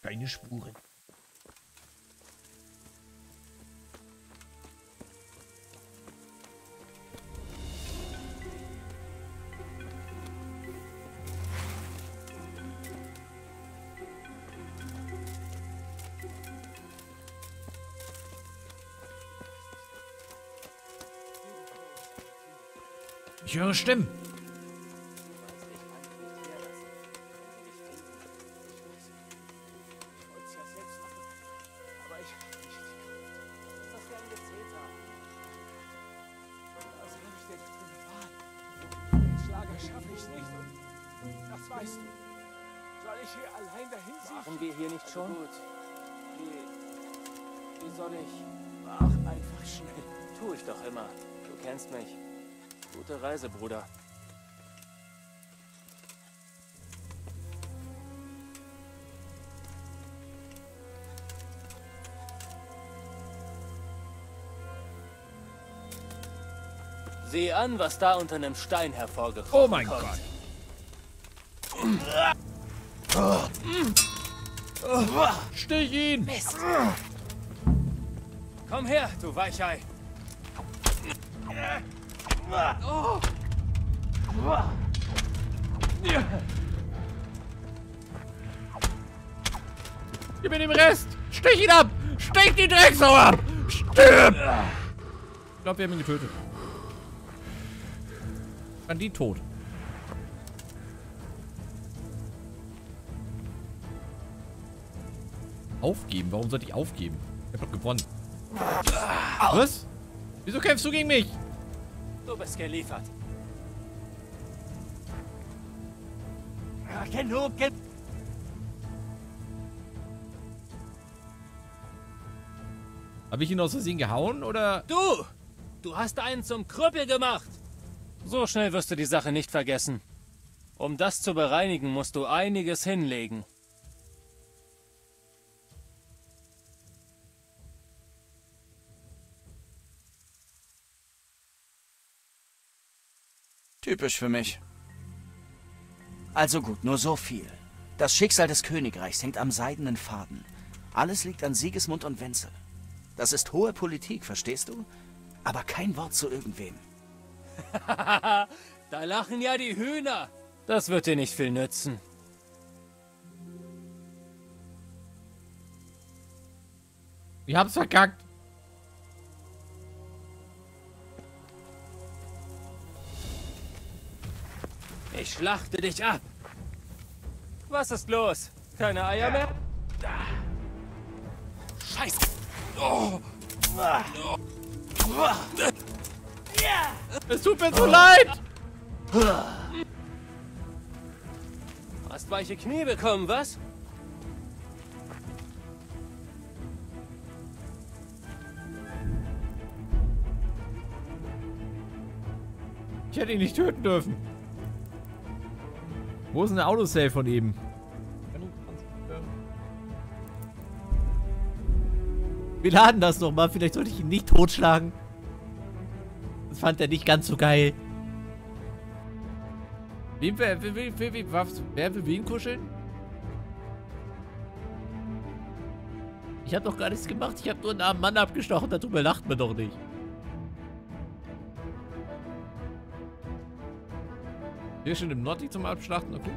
Keine Spuren. Höre Stimmen. Reise, Bruder. Sieh an, was da unter einem Stein hervorgekommen Oh mein kommt. Gott. Stich ihn! Mist. Komm her, du Weichei. Oh. Gib mir den Rest! Stich ihn ab! Stich die Drecksau ab! Stirb! Ich glaube, wir haben ihn getötet. Bandit tot. Aufgeben? Warum sollte ich aufgeben? Ich hab doch gewonnen. Was? Wieso kämpfst du gegen mich? Du bist geliefert. Genug, ge Habe ich ihn aus Versehen gehauen oder? Du! Du hast einen zum Krüppel gemacht! So schnell wirst du die Sache nicht vergessen. Um das zu bereinigen, musst du einiges hinlegen. Typisch für mich. Also gut, nur so viel. Das Schicksal des Königreichs hängt am seidenen Faden. Alles liegt an Sigismund und Wenzel. Das ist hohe Politik, verstehst du? Aber kein Wort zu irgendwem. [LAUGHS] da lachen ja die Hühner. Das wird dir nicht viel nützen. Ich hab's verkackt. Ich schlachte dich ab. Was ist los? Keine Eier mehr? Scheiße. Oh. Es tut mir so leid. Hast weiche Knie bekommen, was? Ich hätte ihn nicht töten dürfen. Wo ist denn der Autosave von eben? Wir laden das noch mal. Vielleicht sollte ich ihn nicht totschlagen. Das fand er nicht ganz so geil. Wem, wer, wer, wer, wer, will wen kuscheln? Ich habe doch gar nichts gemacht. Ich habe nur einen armen Mann abgestochen. Darüber lacht man doch nicht. Hier schon im Nordlicht zum Abschlachten, okay.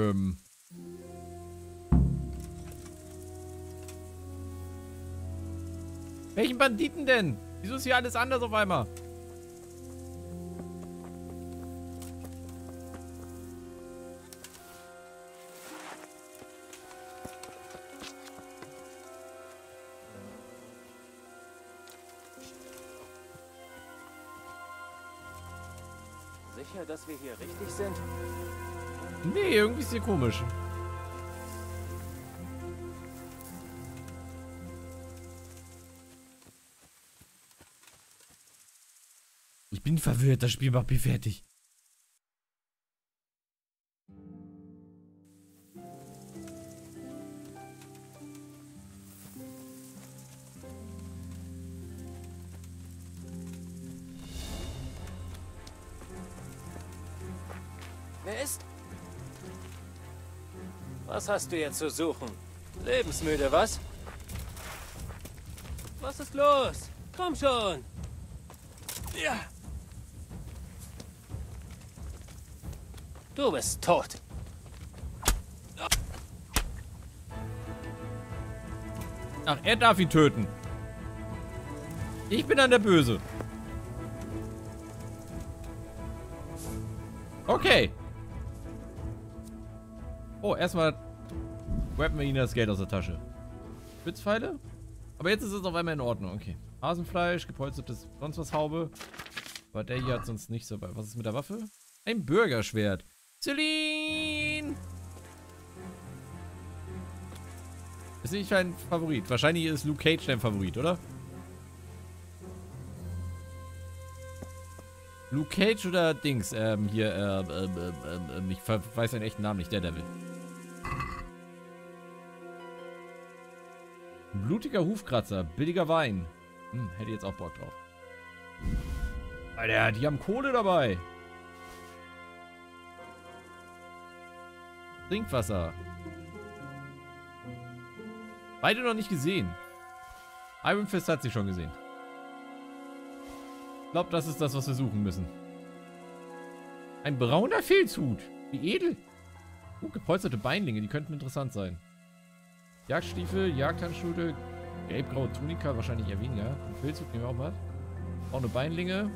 Ähm. Welchen Banditen denn? Wieso ist hier alles anders auf einmal? Sicher, dass wir hier richtig sind? Nee, irgendwie ist hier komisch. Ich bin verwirrt, das Spiel macht mich fertig. Hast du jetzt zu suchen? Lebensmüde, was? Was ist los? Komm schon! Ja! Du bist tot. Ach, er darf ihn töten. Ich bin dann der Böse. Okay. Oh, erstmal rappen wir ihnen das Geld aus der Tasche. Spitzpfeile? Aber jetzt ist es auf einmal in Ordnung. Okay. Hasenfleisch, gepolstertes sonst was Haube. Aber der hier hat sonst nichts dabei. Was ist mit der Waffe? Ein Bürgerschwert. Celine! Ist nicht dein Favorit. Wahrscheinlich ist Luke Cage dein Favorit, oder? Luke Cage oder Dings? Ähm, hier, ähm, ähm, ähm, ich weiß seinen echten Namen nicht, der Devil. Blutiger Hufkratzer, billiger Wein. Hm, hätte jetzt auch Bock drauf. Alter, die haben Kohle dabei. Trinkwasser. Beide noch nicht gesehen. Iron Fist hat sie schon gesehen. Ich glaube, das ist das, was wir suchen müssen. Ein brauner Filzhut. Wie edel. Uh, gepolsterte Beinlinge, die könnten interessant sein. Jagdstiefel, Jagdhandschuhe, gelbgraue Tunika, wahrscheinlich eher weniger. Ein Filzhut nehmen wir auch mal. Eine Beinlinge.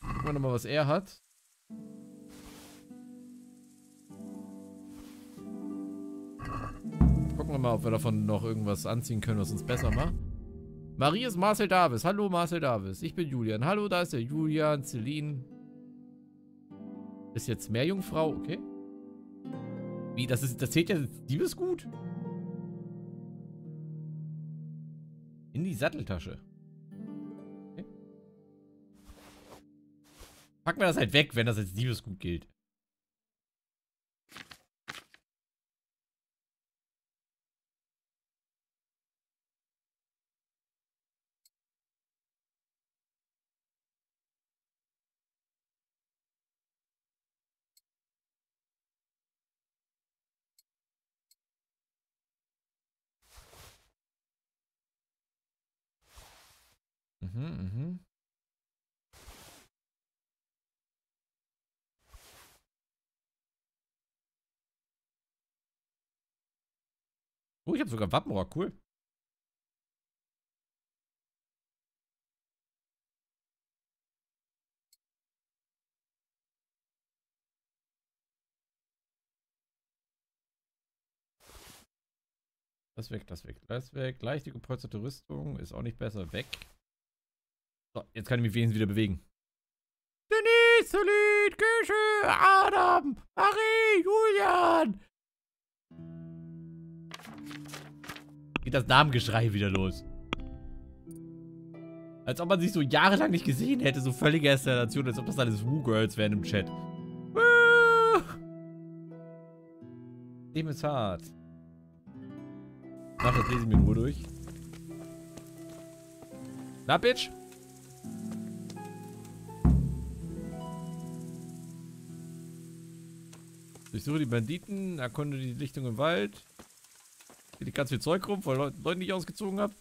Gucken wir nochmal, was er hat. Gucken wir mal, ob wir davon noch irgendwas anziehen können, was uns besser macht. Marie ist Marcel Davis. Hallo Marcel Davis. Ich bin Julian. Hallo, da ist der Julian, Celine. Ist jetzt Meerjungfrau, okay. Wie, das ist, das zählt ja Diebesgut? In die Satteltasche. Okay. Packen wir das halt weg, wenn das als Diebesgut gilt. Mhm, mhm. Oh, ich habe sogar Wappenrock, cool. Das weg, das weg, das weg. Leichte gepolsterte Rüstung ist auch nicht besser. Weg. So, jetzt kann ich mich wenigstens wieder bewegen. Denise, Celine, Kische, Adam, Marie, Julian. Geht das Namengeschrei wieder los. Als ob man sich so jahrelang nicht gesehen hätte. So völlige Eskalation, als ob das alles Woo-Girls wären im Chat. Dem ist hart. Ach, das lese ich mir in Ruhe durch. Na, Bitch? Durchsuche die Banditen, erkunde die Lichtung im Wald. Hier liegt ganz viel Zeug rum, Leuten, Leuten die ich ausgezogen habe.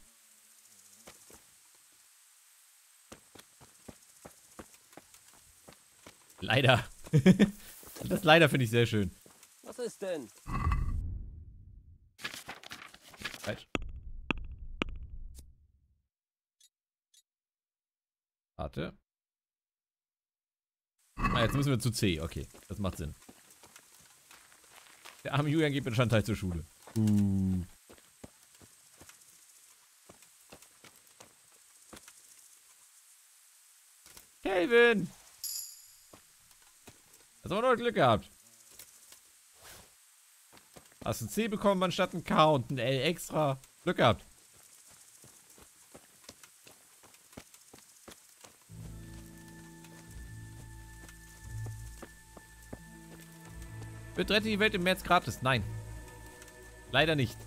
Leider. [LAUGHS] das leider finde ich sehr schön. Was ist denn? Warte. Ah, jetzt müssen wir zu C. Okay, das macht Sinn. Der arme Julian geht mit Chantal zur Schule. Uh. Kelvin! Hast aber noch Glück gehabt. Hast ein C bekommen anstatt ein K und ein L extra. Glück gehabt. Rette die Welt im März gratis. Nein. Leider nicht.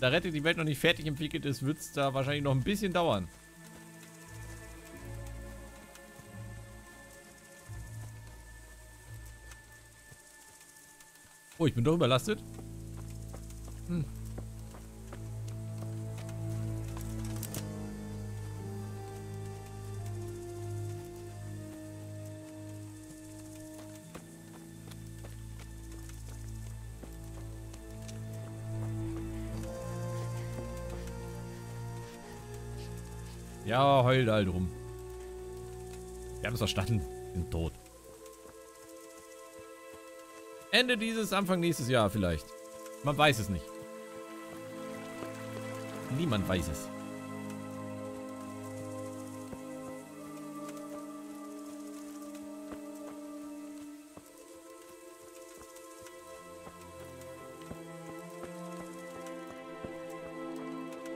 Da rettet die Welt noch nicht fertig entwickelt ist, wird es da wahrscheinlich noch ein bisschen dauern. Oh, ich bin doch überlastet. Hm. Ja, heult halt rum. Wir haben es verstanden. Sind tot. Ende dieses, Anfang nächstes Jahr vielleicht. Man weiß es nicht. Niemand weiß es.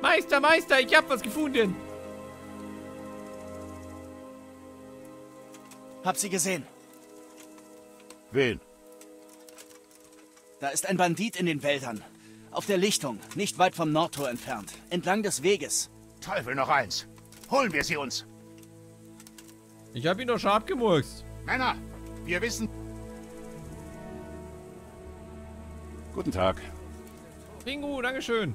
Meister, Meister, ich hab was gefunden. Hab sie gesehen. Wen? Da ist ein Bandit in den Wäldern. Auf der Lichtung, nicht weit vom Nordtor entfernt. Entlang des Weges. Teufel noch eins. Holen wir sie uns. Ich hab ihn doch schon abgemurkst. Männer, wir wissen... Guten Tag. Ringu, Dankeschön.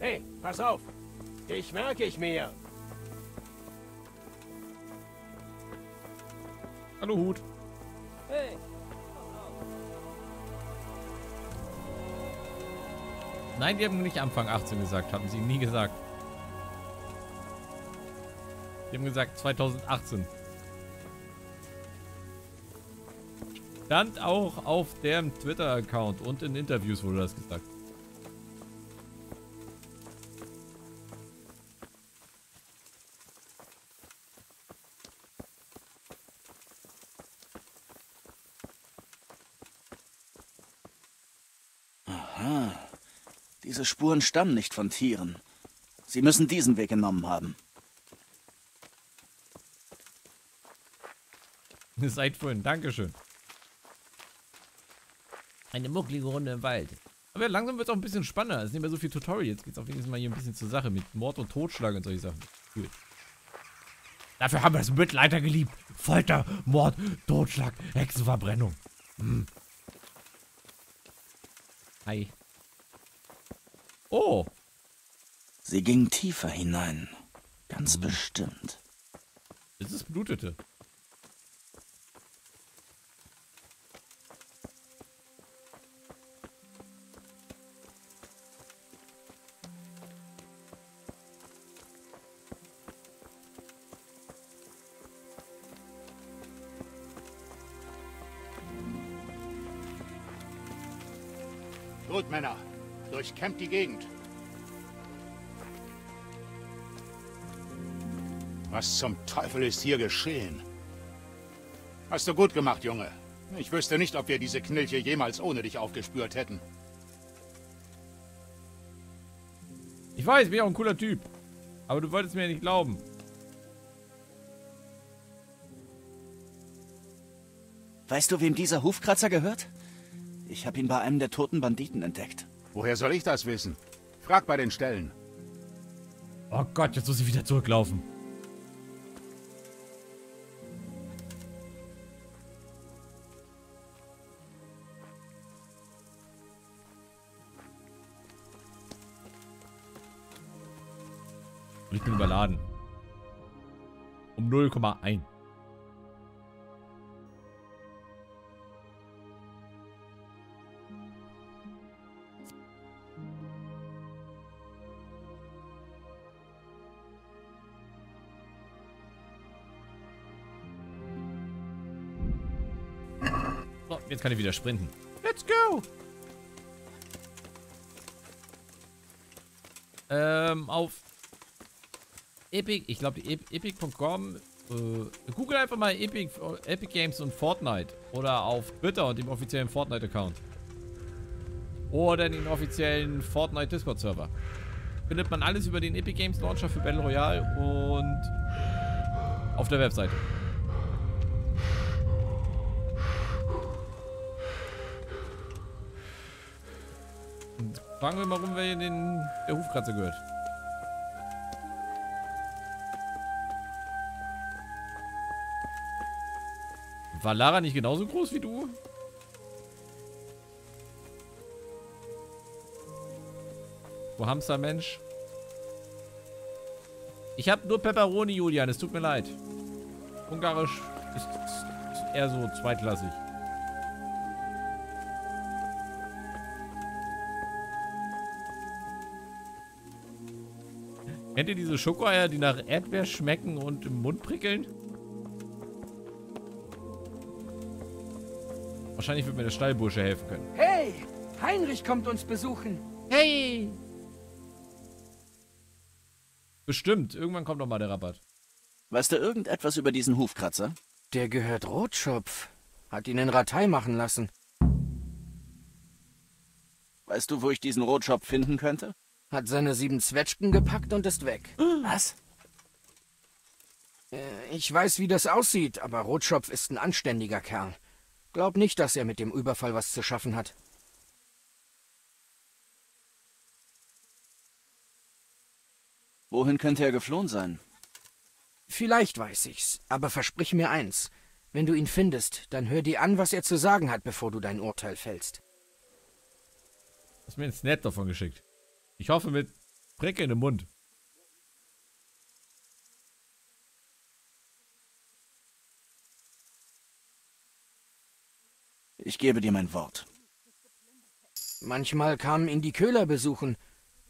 Hey, pass auf. Ich merke ich mir. Hallo Hut. Hey, Nein, die haben nicht Anfang 18 gesagt. Haben sie nie gesagt. Die haben gesagt 2018. Stand auch auf dem Twitter-Account und in Interviews wurde das gesagt. Diese Spuren stammen nicht von Tieren. Sie müssen diesen Weg genommen haben. [LAUGHS] Seid vorhin. Dankeschön. Eine mucklige Runde im Wald. Aber langsam wird es auch ein bisschen spannender. Es ist nicht mehr so viel Tutorial. Jetzt geht es auch wenigstens mal hier ein bisschen zur Sache mit Mord und Totschlag und solche Sachen. Cool. Dafür haben wir das Mittelalter geliebt. Folter, Mord, Totschlag, Hexenverbrennung. Hm. Hi. Oh. Sie gingen tiefer hinein. Ganz bestimmt. Es ist blutete. Durchkämmt die Gegend. Was zum Teufel ist hier geschehen? Hast du gut gemacht, Junge. Ich wüsste nicht, ob wir diese Knilche jemals ohne dich aufgespürt hätten. Ich weiß, ich bin auch ein cooler Typ. Aber du wolltest mir ja nicht glauben. Weißt du, wem dieser Hufkratzer gehört? Ich habe ihn bei einem der toten Banditen entdeckt. Woher soll ich das wissen? Frag bei den Stellen. Oh Gott, jetzt muss ich wieder zurücklaufen. Und ich bin überladen. Um 0,1. Kann ich wieder sprinten. Let's go! Ähm, auf Epic, ich glaube Epic.com, äh, google einfach mal Epic, Epic Games und Fortnite. Oder auf Twitter und dem offiziellen Fortnite-Account. Oder den offiziellen Fortnite Discord-Server. Findet man alles über den Epic Games Launcher für Battle Royale und auf der Webseite. Fragen wir mal rum, wer den der Hufkratzer gehört. War Lara nicht genauso groß wie du? Wo Hamstermensch? Ich habe nur Pepperoni, Julian. Es tut mir leid. Ungarisch ist, ist eher so zweitklassig. Kennt ihr diese Schokoeier, die nach Erdbeer schmecken und im Mund prickeln? Wahrscheinlich wird mir der Stallbursche helfen können. Hey, Heinrich kommt uns besuchen. Hey! Bestimmt. Irgendwann kommt noch mal der Rabatt. Weißt du irgendetwas über diesen Hufkratzer? Der gehört Rotschopf. Hat ihn in Ratei machen lassen. Weißt du, wo ich diesen Rotschopf finden könnte? Hat seine sieben Zwetschgen gepackt und ist weg. Was? Äh, Ich weiß, wie das aussieht, aber Rotschopf ist ein anständiger Kerl. Glaub nicht, dass er mit dem Überfall was zu schaffen hat. Wohin könnte er geflohen sein? Vielleicht weiß ich's, aber versprich mir eins. Wenn du ihn findest, dann hör dir an, was er zu sagen hat, bevor du dein Urteil fällst. Hast mir ein Snap davon geschickt. Ich hoffe mit prickelndem Mund. Ich gebe dir mein Wort. Manchmal kamen ihn die Köhler besuchen.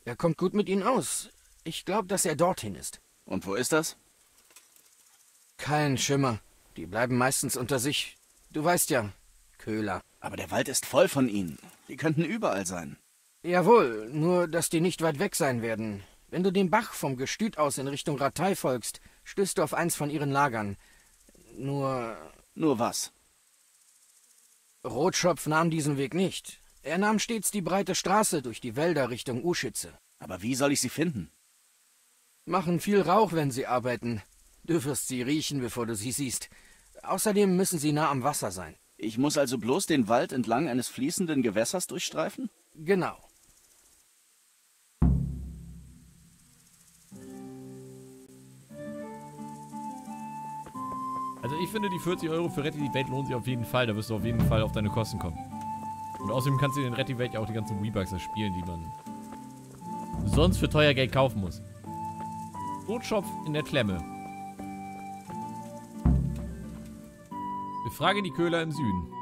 Er kommt gut mit ihnen aus. Ich glaube, dass er dorthin ist. Und wo ist das? Kein Schimmer. Die bleiben meistens unter sich. Du weißt ja, Köhler. Aber der Wald ist voll von ihnen. Die könnten überall sein. Jawohl, nur dass die nicht weit weg sein werden. Wenn du dem Bach vom Gestüt aus in Richtung Ratei folgst, stößt du auf eins von ihren Lagern. Nur... Nur was? Rotschopf nahm diesen Weg nicht. Er nahm stets die breite Straße durch die Wälder Richtung Uschitze. Aber wie soll ich sie finden? Machen viel Rauch, wenn sie arbeiten. Du wirst sie riechen, bevor du sie siehst. Außerdem müssen sie nah am Wasser sein. Ich muss also bloß den Wald entlang eines fließenden Gewässers durchstreifen? Genau. Also ich finde, die 40 Euro für Rette die Welt lohnen sich auf jeden Fall. Da wirst du auf jeden Fall auf deine Kosten kommen. Und außerdem kannst du in Rette die Welt ja auch die ganzen Rebugs erspielen, die man sonst für teuer Geld kaufen muss. Rotschopf in der Klemme. Befrage die Köhler im Süden.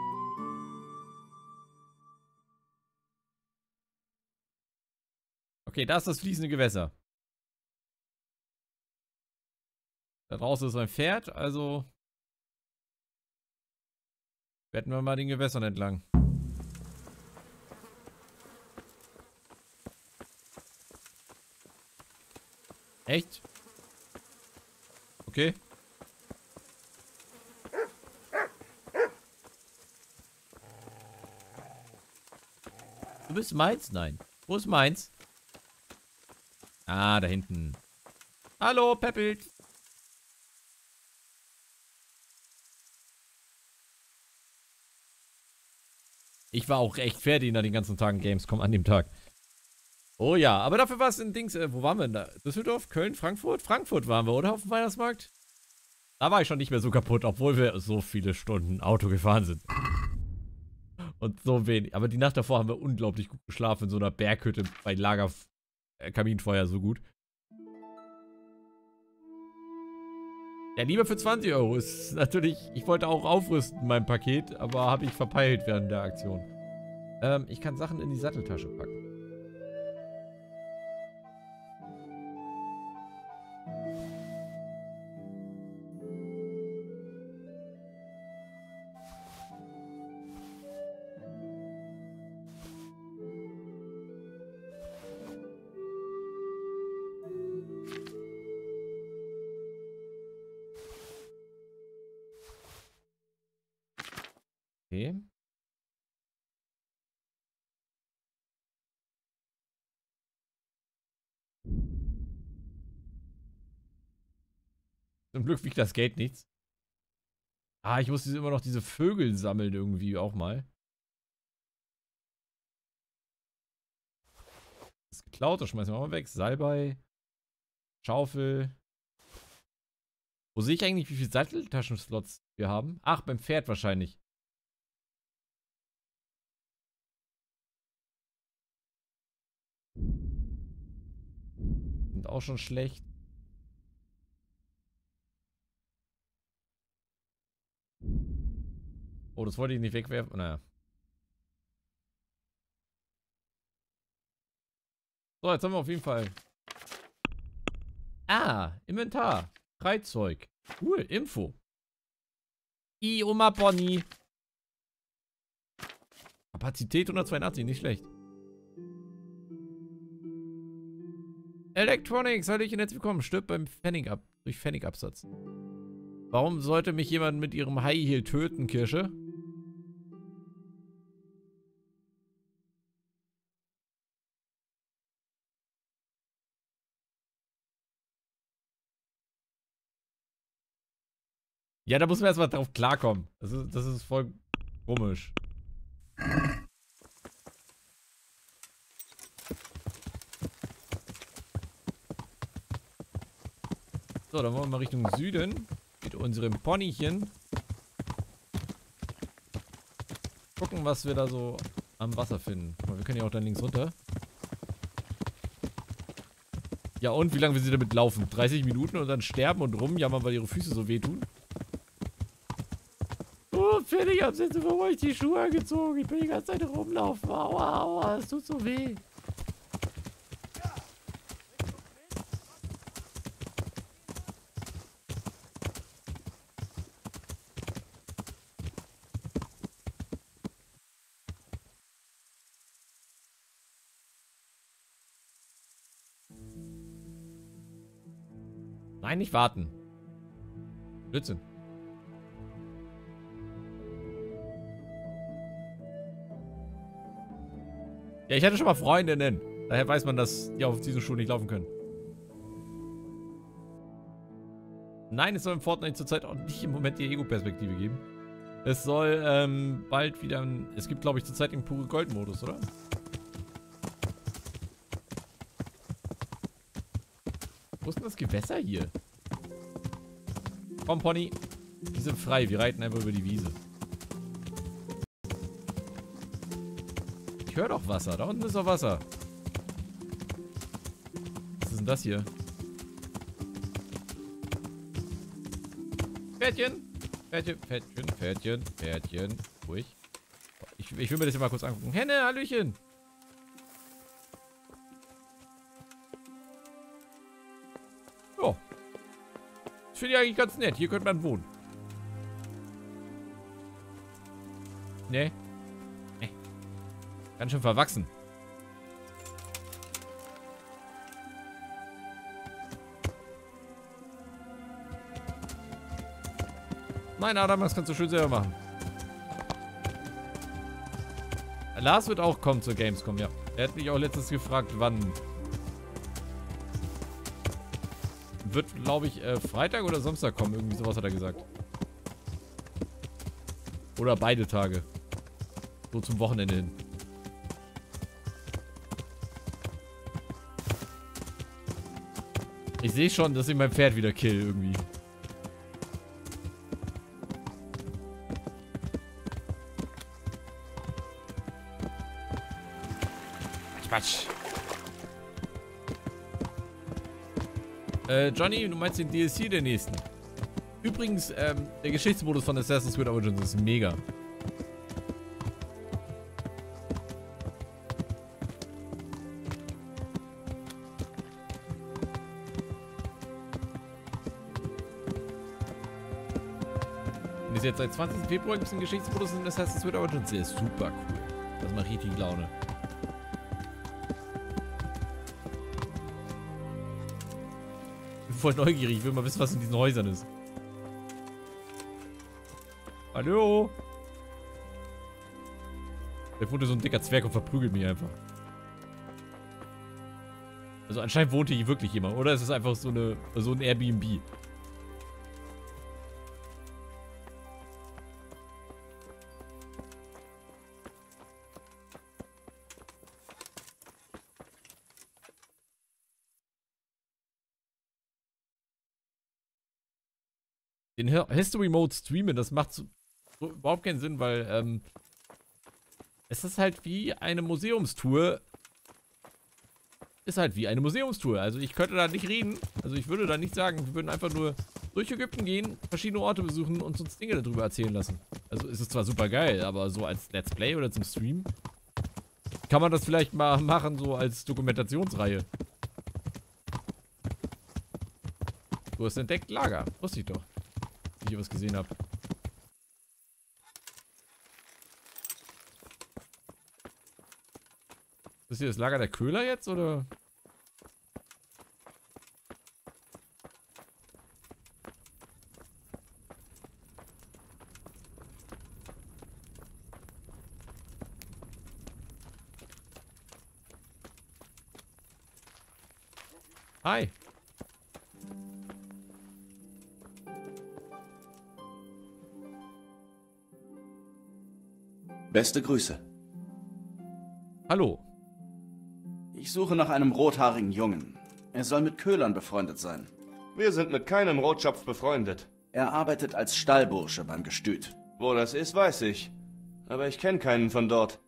Okay, da ist das fließende Gewässer. Da draußen ist ein Pferd, also werden wir mal den Gewässern entlang. Echt? Okay. Du bist meins? Nein. Wo ist meins? Ah, da hinten. Hallo, Peppelt. Ich war auch echt fertig nach den ganzen Tagen Gamescom an dem Tag. Oh ja, aber dafür war es in Dings, äh, wo waren wir denn da? Düsseldorf, Köln, Frankfurt? Frankfurt waren wir, oder? Auf dem Weihnachtsmarkt? Da war ich schon nicht mehr so kaputt, obwohl wir so viele Stunden Auto gefahren sind. Und so wenig. Aber die Nacht davor haben wir unglaublich gut geschlafen in so einer Berghütte bei Lager äh, so gut. Ja, lieber für 20 Euro. Ist natürlich, ich wollte auch aufrüsten, mein Paket, aber habe ich verpeilt während der Aktion. Ähm, ich kann Sachen in die Satteltasche packen. Zum Glück wiegt das Geld nichts. Ah, ich muss immer noch diese Vögel sammeln irgendwie auch mal. Das ist geklaut, das schmeißen wir mal weg. Salbei. Schaufel. Wo sehe ich eigentlich, wie viele Satteltaschenslots wir haben? Ach, beim Pferd wahrscheinlich. Sind auch schon schlecht. Oh, das wollte ich nicht wegwerfen. Naja. So, jetzt haben wir auf jeden Fall. Ah, Inventar. Freizeug. Cool, Info. I, Oma Pony. Kapazität 182, nicht schlecht. Electronics, Hallöchen, herzlich willkommen. Stirbt beim Pfennig ab, durch Pfennigabsatz. Warum sollte mich jemand mit ihrem High Heel töten, Kirsche? Ja, da muss man erstmal drauf klarkommen. Das ist, das ist voll komisch. So, dann wollen wir mal Richtung Süden. Mit unserem Ponychen. Gucken, was wir da so am Wasser finden. Wir können ja auch dann links runter. Ja, und wie lange will sie damit laufen? 30 Minuten und dann sterben und rumjammern, weil ihre Füße so wehtun? Ich hab's jetzt über euch die Schuhe angezogen. Ich bin die ganze Zeit rumlaufen. Aua, aua, es tut so weh. Nein, nicht warten. Blödsinn. Ja, ich hatte schon mal Freundinnen. Daher weiß man, dass die auf diesen Schuhen nicht laufen können. Nein, es soll im Fortnite zurzeit auch nicht im Moment die Ego-Perspektive geben. Es soll ähm, bald wieder... Es gibt, glaube ich, zurzeit den pure Gold-Modus, oder? Wo ist denn das Gewässer hier? Komm, Pony. Die sind frei. Wir reiten einfach über die Wiese. Ich höre doch Wasser. Da unten ist doch Wasser. Was ist denn das hier? Pferdchen. Pferdchen, Pferdchen, Pferdchen, Pferdchen. Ruhig. Ich, ich will mir das hier mal kurz angucken. Henne, Hallöchen. Ja. Das finde ich eigentlich ganz nett. Hier könnte man wohnen. Nee. Ganz schön verwachsen. Nein, Adam, das kannst du schön selber machen. Lars wird auch kommen zur Gamescom, ja. Er hat mich auch letztens gefragt, wann. Wird, glaube ich, äh, Freitag oder Samstag kommen. Irgendwie sowas hat er gesagt. Oder beide Tage. So zum Wochenende hin. Ich sehe schon, dass ich mein Pferd wieder kill irgendwie. Quatsch. Äh, Johnny, du meinst den DLC der nächsten. Übrigens, ähm, der Geschichtsmodus von Assassin's Creed Origins ist mega. Seit 20. Februar gibt es einen Geschichtsmodus in Assassin's Creed Origins. Der ist super cool. Das macht richtig Laune. bin voll neugierig. Ich will mal wissen, was in diesen Häusern ist. Hallo? Der wohnt so ein dicker Zwerg und verprügelt mich einfach. Also anscheinend wohnt hier wirklich jemand. Oder ist es einfach so, eine, so ein Airbnb? Den History Mode streamen, das macht so überhaupt keinen Sinn, weil ähm, es ist halt wie eine Museumstour. Ist halt wie eine Museumstour. Also ich könnte da nicht reden. Also ich würde da nicht sagen, wir würden einfach nur durch Ägypten gehen, verschiedene Orte besuchen und uns Dinge darüber erzählen lassen. Also ist es zwar super geil, aber so als Let's Play oder zum Stream kann man das vielleicht mal machen, so als Dokumentationsreihe. Du hast entdeckt Lager. Wusste ich doch hier was gesehen habe. Ist hier das Lager der Köhler jetzt, oder? Beste Grüße. Hallo. Ich suche nach einem rothaarigen Jungen. Er soll mit Köhlern befreundet sein. Wir sind mit keinem Rotschopf befreundet. Er arbeitet als Stallbursche beim Gestüt. Wo das ist, weiß ich. Aber ich kenne keinen von dort.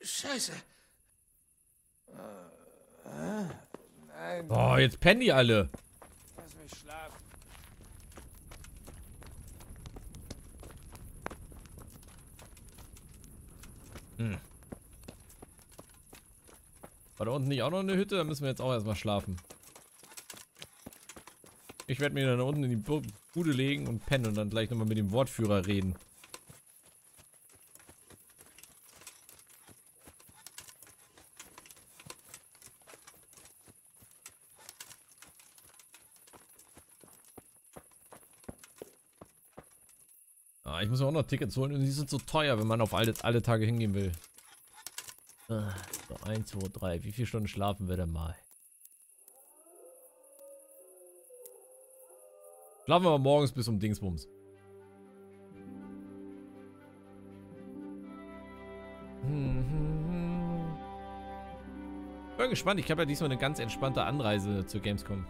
Scheiße. Boah, jetzt pennen die alle. Lass mich schlafen. Hm. War da unten nicht auch noch eine Hütte? Da müssen wir jetzt auch erstmal schlafen. Ich werde mir dann unten in die Bude legen und pennen und dann gleich nochmal mit dem Wortführer reden. Ich muss mir auch noch Tickets holen und die sind so teuer, wenn man auf alle, alle Tage hingehen will. Ah, so, 1, 2, 3. Wie viele Stunden schlafen wir denn mal? Schlafen wir mal morgens bis um Dingsbums. Hm. Bin gespannt. Ich habe ja diesmal eine ganz entspannte Anreise zur Gamescom.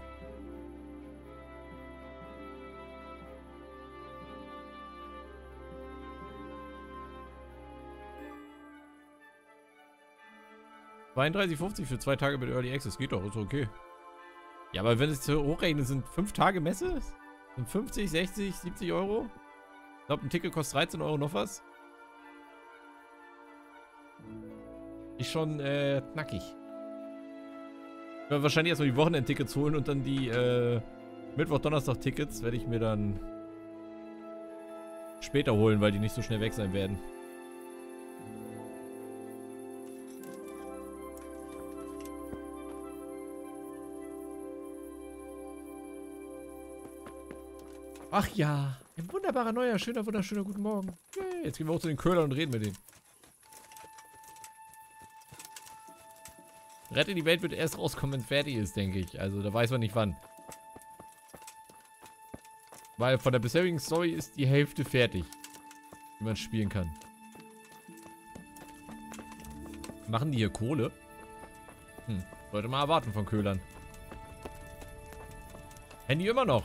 32,50 für zwei Tage mit Early Access. Geht doch, ist okay. Ja, aber wenn es zu hochrechnen, sind fünf Tage Messe? Sind 50, 60, 70 Euro? Ich glaube, ein Ticket kostet 13 Euro noch was. Ist schon äh, knackig. Ich werde wahrscheinlich erstmal die Wochenendtickets holen und dann die äh, Mittwoch-Donnerstag-Tickets werde ich mir dann später holen, weil die nicht so schnell weg sein werden. Ach ja, ein wunderbarer, neuer, schöner, wunderschöner guten Morgen. Yay, jetzt gehen wir auch zu den Köhlern und reden mit denen. Rette die Welt wird erst rauskommen, wenn es fertig ist, denke ich. Also da weiß man nicht wann. Weil von der bisherigen Story ist die Hälfte fertig. Wie man spielen kann. Machen die hier Kohle? Hm, sollte mal erwarten von Köhlern. Handy immer noch.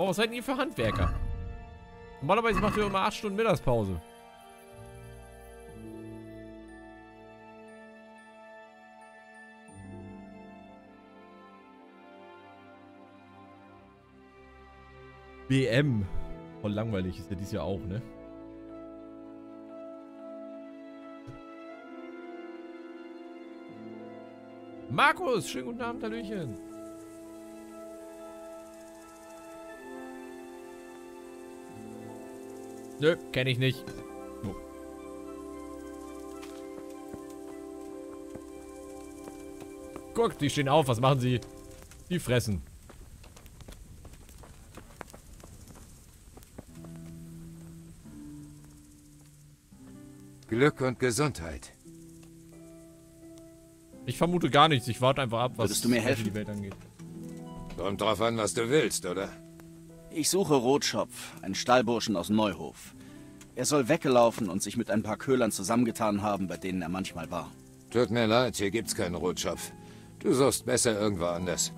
Oh, was seid ihr für Handwerker? Normalerweise macht ihr immer 8 Stunden Mittagspause. BM. Voll langweilig ist ja dies Jahr auch, ne? Markus, schönen guten Abend, Hallöchen. Nö, kenne ich nicht. Oh. Guck, die stehen auf. Was machen sie? Die fressen. Glück und Gesundheit. Ich vermute gar nichts. Ich warte einfach ab, was Würdest du mir helfen? die Welt angeht. Kommt drauf an, was du willst, oder? Ich suche Rotschopf, einen Stallburschen aus Neuhof. Er soll weggelaufen und sich mit ein paar Köhlern zusammengetan haben, bei denen er manchmal war. Tut mir leid, hier gibt's keinen Rotschopf. Du suchst besser irgendwo anders.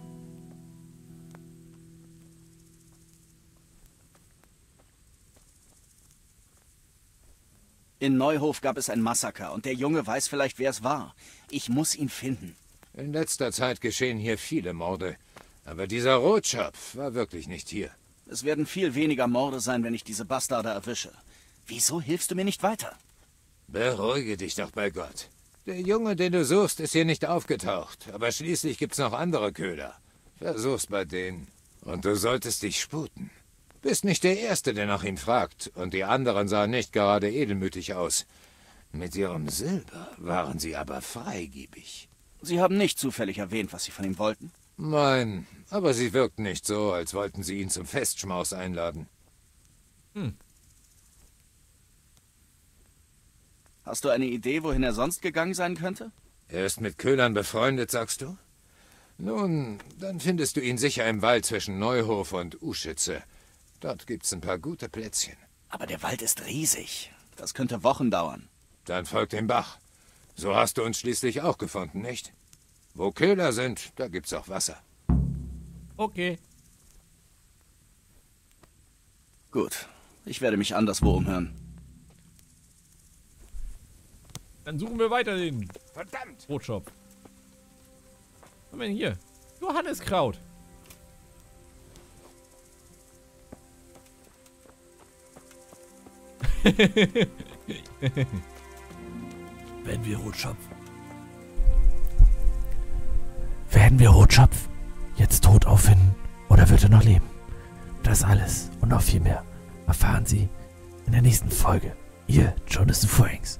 In Neuhof gab es ein Massaker und der Junge weiß vielleicht, wer es war. Ich muss ihn finden. In letzter Zeit geschehen hier viele Morde. Aber dieser Rotschopf war wirklich nicht hier. Es werden viel weniger Morde sein, wenn ich diese Bastarde erwische. Wieso hilfst du mir nicht weiter? Beruhige dich doch bei Gott. Der Junge, den du suchst, ist hier nicht aufgetaucht. Aber schließlich gibt's noch andere Köder. Versuch's bei denen. Und du solltest dich sputen. Bist nicht der Erste, der nach ihm fragt. Und die anderen sahen nicht gerade edelmütig aus. Mit ihrem Silber waren sie aber freigebig. Sie haben nicht zufällig erwähnt, was Sie von ihm wollten? Nein, aber sie wirkten nicht so, als wollten sie ihn zum Festschmaus einladen. Hm. Hast du eine Idee, wohin er sonst gegangen sein könnte? Er ist mit Köhlern befreundet, sagst du? Nun, dann findest du ihn sicher im Wald zwischen Neuhof und Uschütze. Dort gibt's ein paar gute Plätzchen. Aber der Wald ist riesig. Das könnte Wochen dauern. Dann folg dem Bach. So hast du uns schließlich auch gefunden, nicht? Wo Köhler sind, da gibt's auch Wasser. Okay. Gut. Ich werde mich anderswo umhören. Dann suchen wir weiter den Verdammt! Rotschopf. Was haben wir denn hier? Johanneskraut. [LAUGHS] Werden wir Rotschopf? Werden wir Rotschopf jetzt tot auffinden oder wird er noch leben? Das alles und noch viel mehr erfahren Sie in der nächsten Folge. Ihr Jonathan Franks.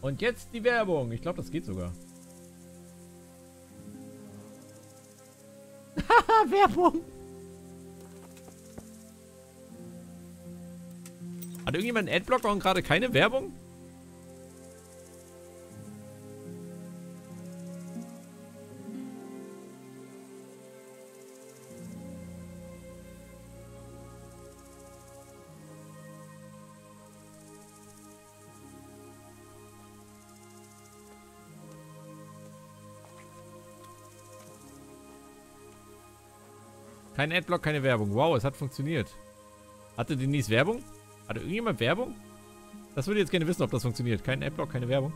Und jetzt die Werbung. Ich glaube, das geht sogar. Haha, [LAUGHS] Werbung. Hat irgendjemand einen Adblocker und gerade keine Werbung? Kein Adblock, keine Werbung. Wow, es hat funktioniert. Hatte Denise Werbung? Hatte irgendjemand Werbung? Das würde ich jetzt gerne wissen, ob das funktioniert. Kein Adblock, keine Werbung.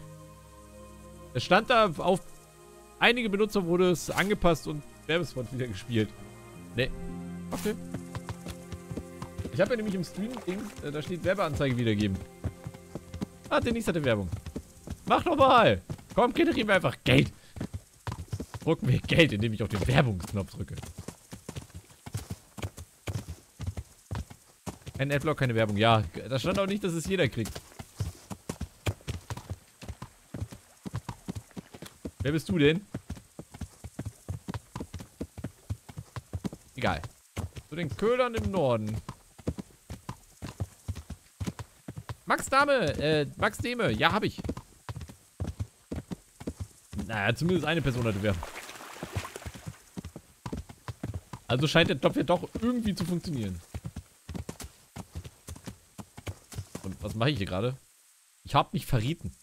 Es stand da, auf einige Benutzer wurde es angepasst und Werbespot wieder gespielt. Nee. Okay. Ich habe ja nämlich im Stream-Ding, äh, da steht Werbeanzeige wiedergeben. Ah, Denise hatte Werbung. Mach doch mal! Komm, generieren wir einfach Geld. Drucken wir Geld, indem ich auf den Werbungsknopf drücke. Ein Adblock, keine Werbung. Ja, da stand auch nicht, dass es jeder kriegt. Wer bist du denn? Egal. Zu den Köhlern im Norden. Max Dame, äh, Max Deme, ja, hab ich. Naja, zumindest eine Person hatte werfen. Also scheint der Job ja doch irgendwie zu funktionieren. Und was mache ich hier gerade? Ich habe mich verrieten.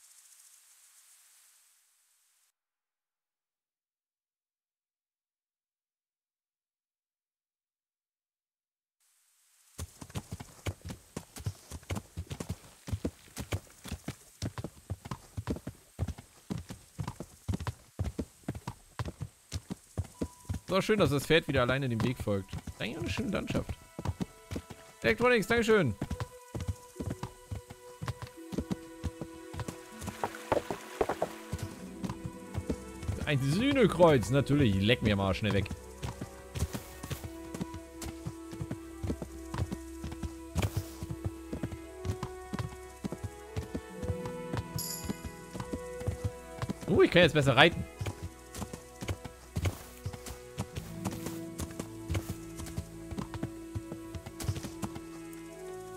So schön, dass das Pferd wieder alleine dem Weg folgt. Eigentlich eine schöne Landschaft. Electronics, Dankeschön. Ein Sühnekreuz, natürlich. Leck mir mal schnell weg. Uh, ich kann jetzt besser reiten.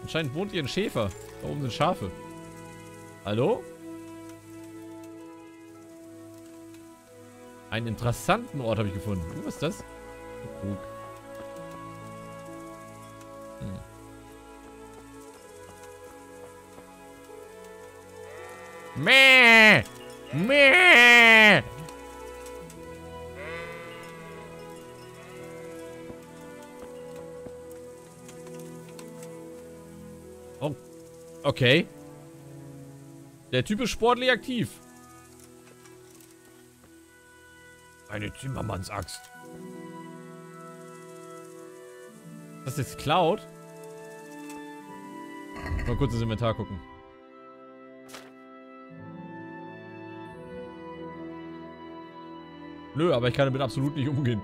Anscheinend wohnt hier ein Schäfer. Da oben sind Schafe. Hallo? Einen interessanten Ort habe ich gefunden. Uh, was ist das? Krug. Hm. Mäh! Mäh! Oh. Okay. Der Typ ist sportlich aktiv. Eine Zimmermannsaxt. Das ist Cloud? Mal kurz ins Inventar gucken. Nö, aber ich kann damit absolut nicht umgehen.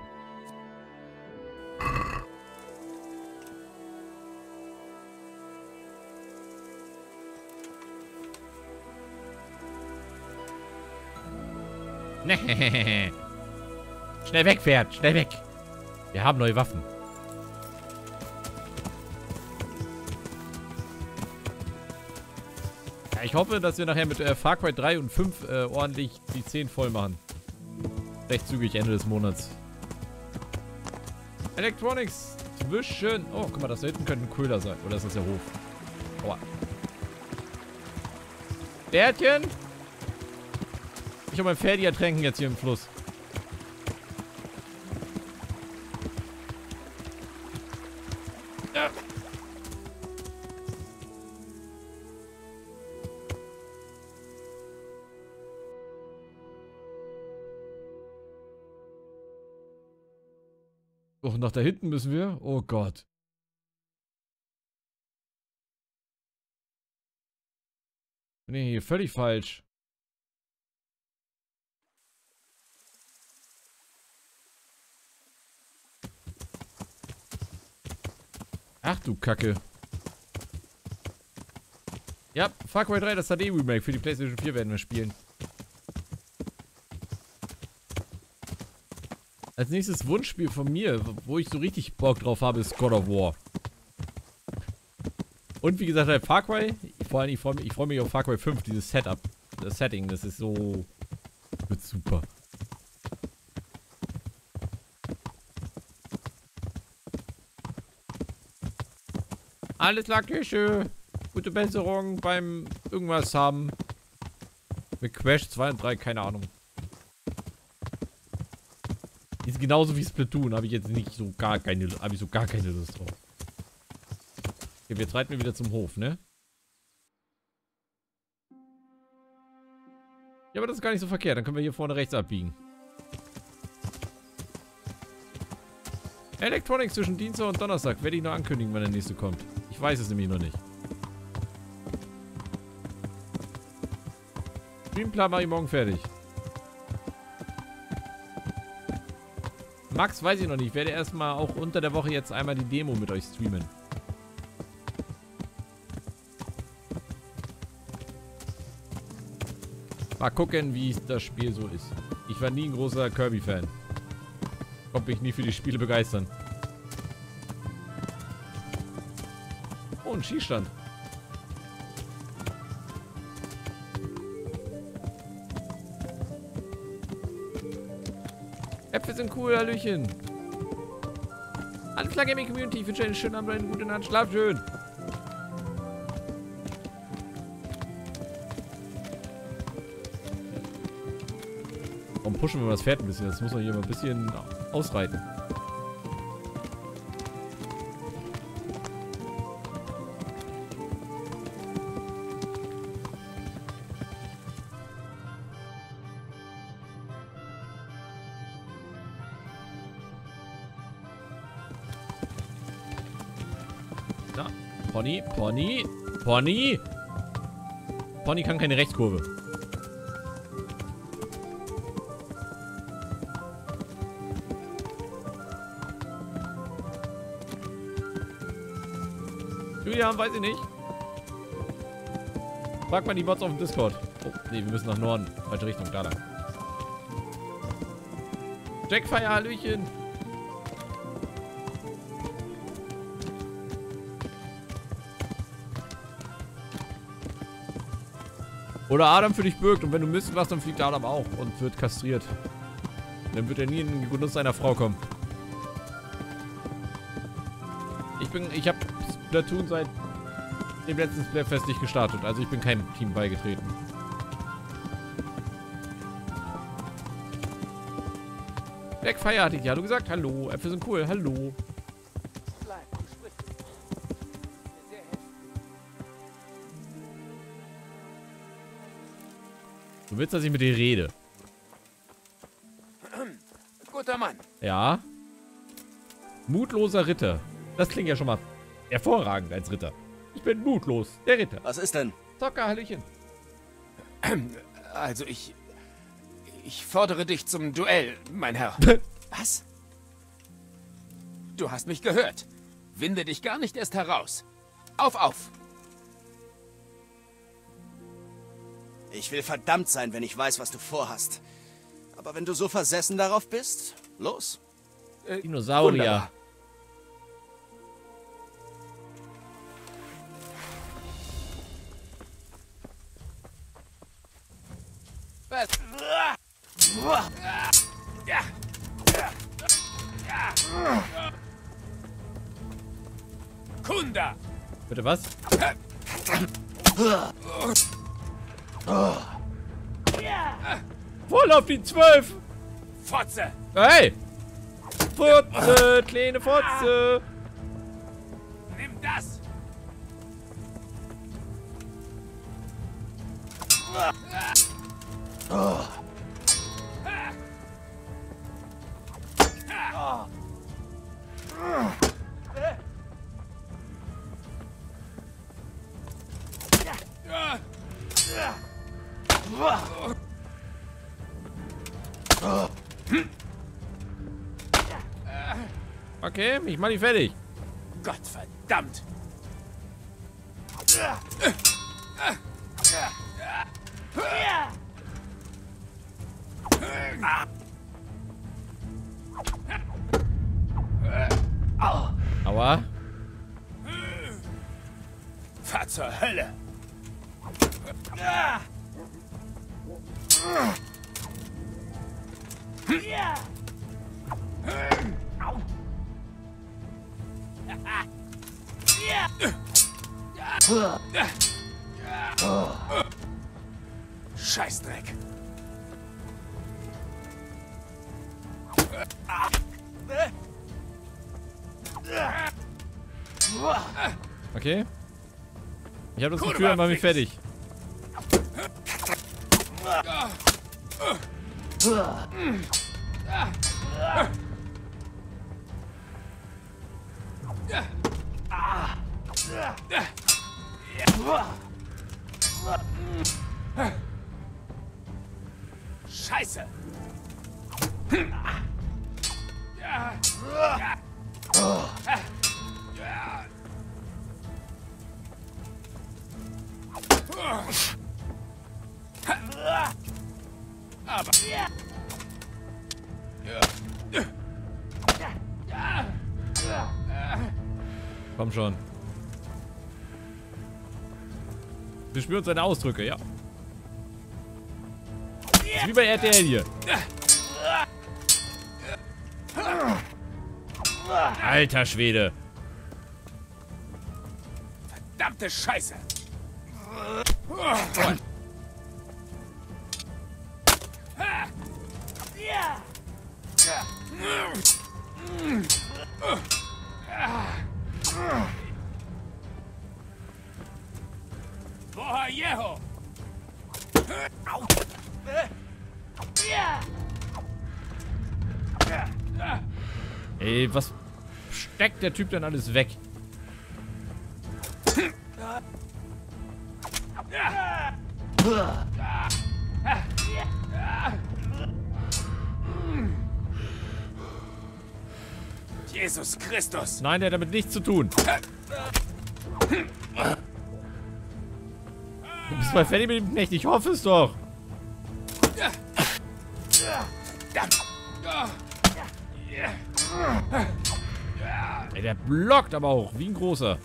Nee. [LAUGHS] Schnell weg, Pferd. Schnell weg. Wir haben neue Waffen. Ja, ich hoffe, dass wir nachher mit äh, Far Cry 3 und 5 äh, ordentlich die 10 voll machen. Recht zügig Ende des Monats. Electronics zwischen... Oh, guck mal, das da hinten könnte ein Köder sein. Oder ist das der Hof? Aua. Bärtchen? Ich habe mein Pferd ertränken jetzt hier im Fluss. Oh, nach da hinten müssen wir? Oh Gott. Nee, völlig falsch. Ach du Kacke. Ja, Far Cry 3, das HD-Remake für die PlayStation 4 werden wir spielen. Als nächstes Wunschspiel von mir, wo ich so richtig Bock drauf habe, ist God of War. Und wie gesagt, halt Far Cry, vor allem ich freue mich, freu mich auf Far Cry 5, dieses Setup, das Setting, das ist so, wird super. Alles klar, Küche. Gute Besserung beim irgendwas haben. Mit Quash 2 und 3, keine Ahnung. Ist genauso wie Splatoon, habe ich jetzt nicht so gar keine, habe ich so gar keine Lust drauf. Okay, jetzt reiten wir wieder zum Hof, ne? Ja, aber das ist gar nicht so verkehrt. Dann können wir hier vorne rechts abbiegen. Electronics zwischen Dienstag und Donnerstag. Werde ich noch ankündigen, wann der nächste kommt. Weiß es nämlich noch nicht. Streamplan mache ich morgen fertig. Max weiß ich noch nicht. Ich werde erstmal auch unter der Woche jetzt einmal die Demo mit euch streamen. Mal gucken, wie das Spiel so ist. Ich war nie ein großer Kirby-Fan. Konnte mich nie für die Spiele begeistern. Ein Schießstand. Äpfel sind cool, Hallöchen. Klar, Gaming Community. Ich wünsche einen schönen Abend, eine gute Nacht. Schlaf schön. Warum pushen wir das Pferd ein bisschen? Das muss man hier mal ein bisschen ausreiten. Pony, Pony, Pony. Pony kann keine Rechtskurve. Julian, weiß ich nicht. Frag mal die Bots auf dem Discord. Oh, nee, wir müssen nach Norden. Falsche Richtung, da lang. Jackfire, Hallöchen. Oder Adam für dich birgt und wenn du Mist machst, dann fliegt Adam auch und wird kastriert. Dann wird er nie in den Genuss seiner Frau kommen. Ich bin, ich habe Splatoon seit dem letzten Splatfest nicht gestartet, also ich bin keinem Team beigetreten. Backfire hatte ich ja, du gesagt, hallo, Äpfel sind cool, hallo. Willst, dass ich mit dir rede. Guter Mann. Ja. Mutloser Ritter. Das klingt ja schon mal hervorragend als Ritter. Ich bin mutlos, der Ritter. Was ist denn? Zocker, Hallöchen. [CLEARS THROAT] Also ich... Ich fordere dich zum Duell, mein Herr. [LAUGHS] Was? Du hast mich gehört. Winde dich gar nicht erst heraus. Auf, auf. Ich will verdammt sein, wenn ich weiß, was du vorhast. Aber wenn du so versessen darauf bist, los. Dinosaurier. Wunderbar. Die 12! Fotze! Hey! Fotze, kleine Fotze! Mach die fertig. Gott verdammt! Ich habe das Gefühl, er macht mich fertig. Komm schon. Wir spüren seine Ausdrücke, ja. Ist wie bei RTL hier. Alter Schwede. Verdammte Scheiße! Woher der Typ denn alles weg? Jesus Christus! Nein, der hat damit nichts zu tun. Du bist bei Fanny mit dem Knecht, ich hoffe es doch. Der blockt aber auch, wie ein großer.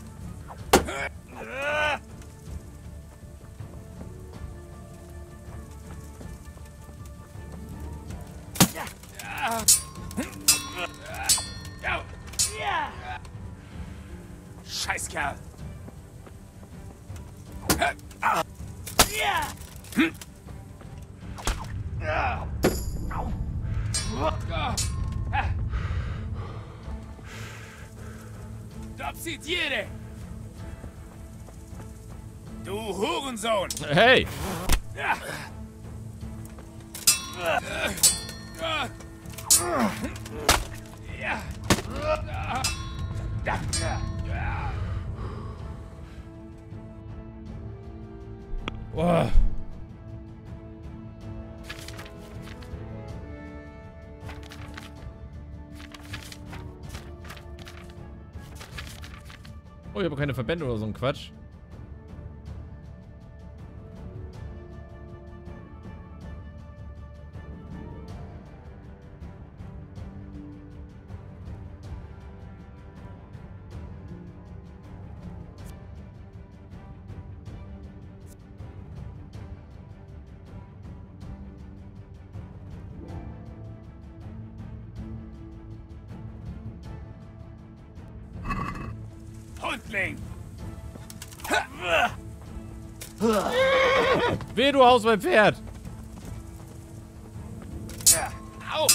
Verbände oder so ein Quatsch. Du haust mein Pferd! Au!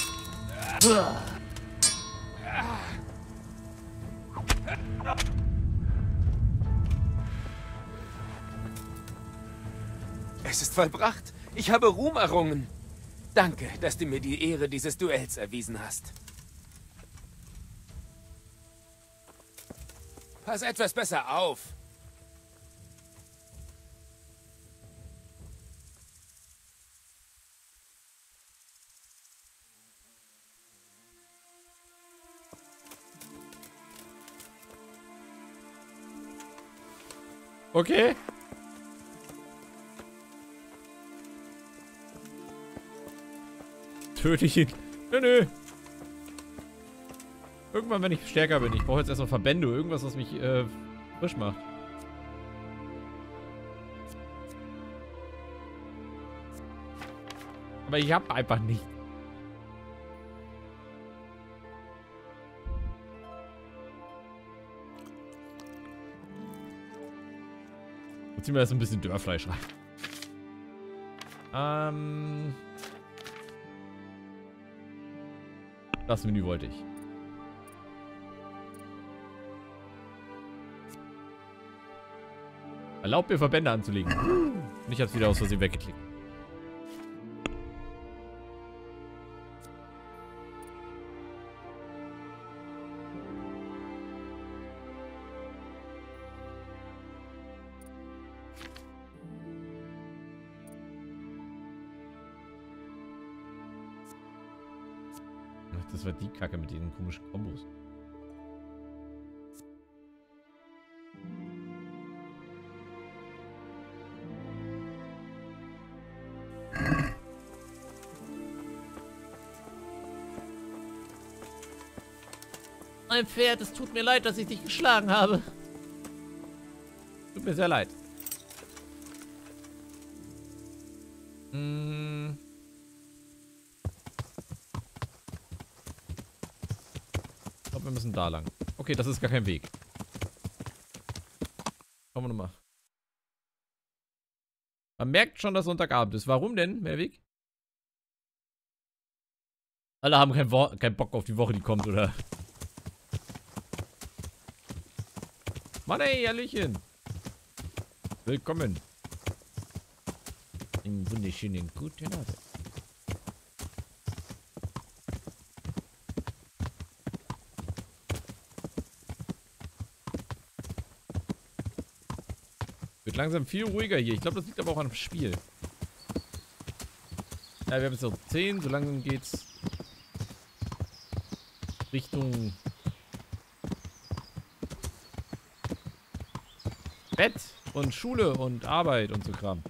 Es ist vollbracht. Ich habe Ruhm errungen. Danke, dass du mir die Ehre dieses Duells erwiesen hast. Pass etwas besser auf. Okay. Töte ich ihn. Nö, nö. Irgendwann, wenn ich stärker bin. Ich brauche jetzt erstmal Verbände. Irgendwas, was mich äh, frisch macht. Aber ich habe einfach nicht. Jetzt ziehen wir jetzt ein bisschen Dörrfleisch rein. Ähm... Das Menü wollte ich. Erlaubt mir Verbände anzulegen. Und ich hab's wieder aus Versehen weggeklickt. Das war die Kacke mit diesen komischen Kombos. Mein Pferd, es tut mir leid, dass ich dich geschlagen habe. Tut mir sehr leid. Da lang. Okay, das ist gar kein Weg. Schauen wir nochmal. Man merkt schon, dass Sonntagabend ist. Warum denn, Mehrweg? Alle haben keinen kein Bock auf die Woche, die kommt, oder? Mann ey, Hallöchen. Willkommen. Einen wunderschönen guten Abend. Langsam viel ruhiger hier. Ich glaube, das liegt aber auch dem Spiel. Ja, wir haben jetzt noch 10. So langsam geht's Richtung Bett und Schule und Arbeit und so Kram.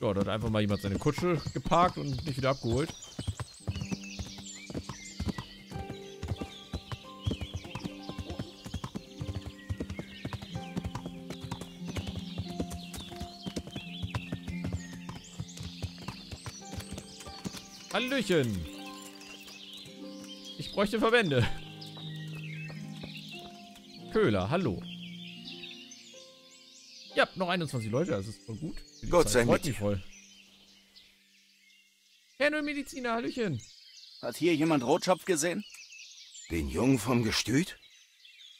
Ja, da hat einfach mal jemand seine Kutsche geparkt und nicht wieder abgeholt. Hallöchen. Ich bräuchte Verbände. Köhler, hallo. Ja, noch 21 Leute, das ist voll gut. Gott sei Dank. voll. Herr Mediziner, Hallöchen. Hat hier jemand Rotschopf gesehen? Den Jungen vom Gestüt?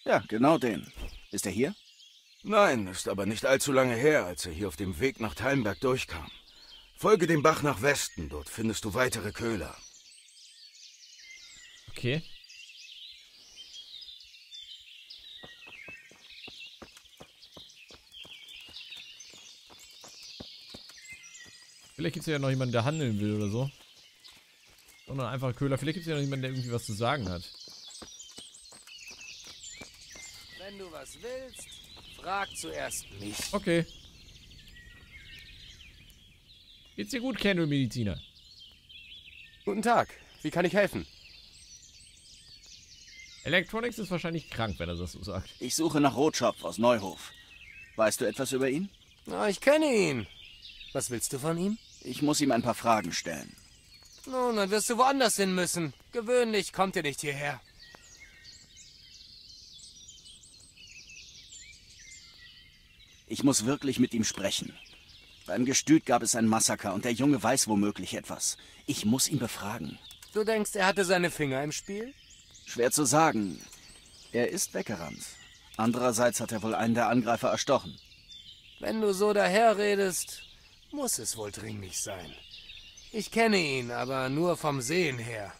Ja, genau den. Ist er hier? Nein, ist aber nicht allzu lange her, als er hier auf dem Weg nach Tallenberg durchkam. Folge dem Bach nach Westen, dort findest du weitere Köhler. Okay. Vielleicht gibt es ja noch jemanden, der handeln will oder so. Sondern einfach Köhler. Vielleicht gibt es ja noch jemanden, der irgendwie was zu sagen hat. Wenn du was willst, frag zuerst mich. Okay. Geht's dir gut, Kendall Mediziner? Guten Tag. Wie kann ich helfen? Electronics ist wahrscheinlich krank, wenn er das so sagt. Ich suche nach Rotschopf aus Neuhof. Weißt du etwas über ihn? Na, ich kenne ihn. Was willst du von ihm? Ich muss ihm ein paar Fragen stellen. Nun, dann wirst du woanders hin müssen. Gewöhnlich kommt er nicht hierher. Ich muss wirklich mit ihm sprechen. Beim Gestüt gab es ein Massaker und der Junge weiß womöglich etwas. Ich muss ihn befragen. Du denkst, er hatte seine Finger im Spiel? Schwer zu sagen. Er ist weggerannt. Andererseits hat er wohl einen der Angreifer erstochen. Wenn du so daherredest, muss es wohl dringlich sein. Ich kenne ihn, aber nur vom Sehen her.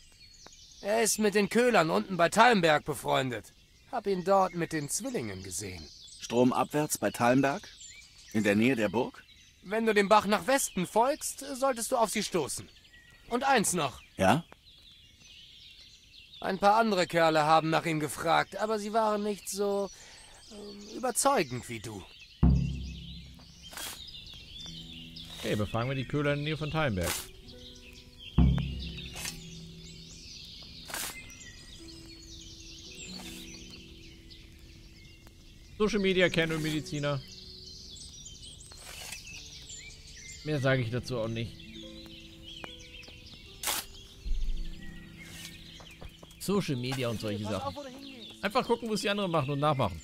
Er ist mit den Köhlern unten bei Talmberg befreundet. Hab ihn dort mit den Zwillingen gesehen. Stromabwärts bei Talmberg? In der Nähe der Burg? Wenn du dem Bach nach Westen folgst, solltest du auf sie stoßen. Und eins noch. Ja? Ein paar andere Kerle haben nach ihm gefragt, aber sie waren nicht so äh, überzeugend wie du. Okay, befragen wir die Köhler in der Nähe von Teilenberg. Social Media Kenner Mediziner. Mehr sage ich dazu auch nicht. Social Media und solche Sachen. Einfach gucken, was die anderen machen und nachmachen.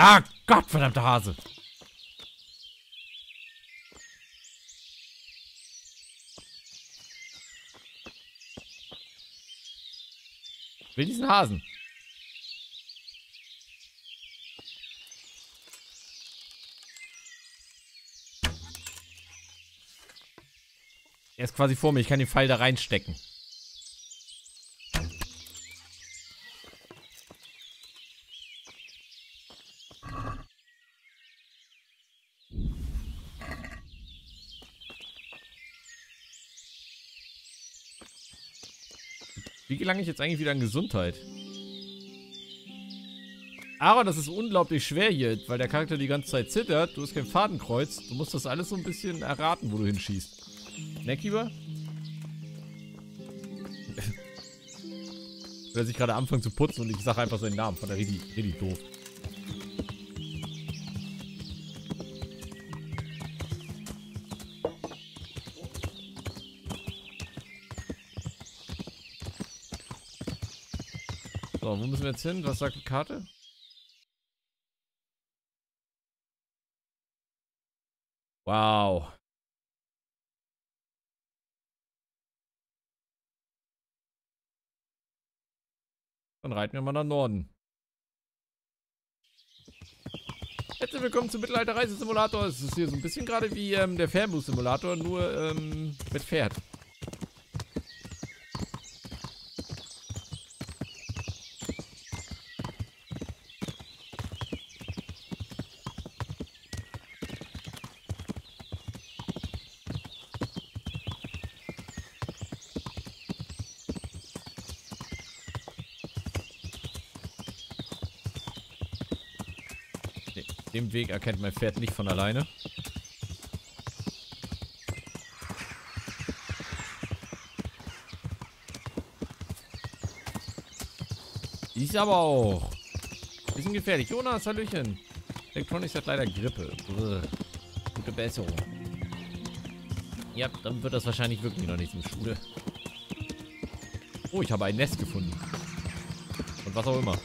Ah, Gott, verdammter Hase. will diesen Hasen. Er ist quasi vor mir. Ich kann den Pfeil da reinstecken. Gelange ich jetzt eigentlich wieder an Gesundheit? Aaron, das ist unglaublich schwer hier, weil der Charakter die ganze Zeit zittert. Du hast kein Fadenkreuz. Du musst das alles so ein bisschen erraten, wo du hinschießt. Neckkeeper? Will er sich gerade anfangen zu putzen und ich sage einfach seinen Namen. Fand er richtig, richtig doof. Wir jetzt hin? Was sagt die Karte? Wow. Dann reiten wir mal nach Norden. Herzlich willkommen zum Mittelalter-Reisesimulator. Es ist hier so ein bisschen gerade wie ähm, der Fernbus-Simulator, nur ähm, mit Pferd. Dem Weg erkennt mein Pferd nicht von alleine. Ist aber auch. Bisschen gefährlich. Jonas, Hallöchen. Electronics hat leider Grippe. Brr. Gute Besserung. Ja, dann wird das wahrscheinlich wirklich noch nicht in Schule. Oh, ich habe ein Nest gefunden. Und was auch immer.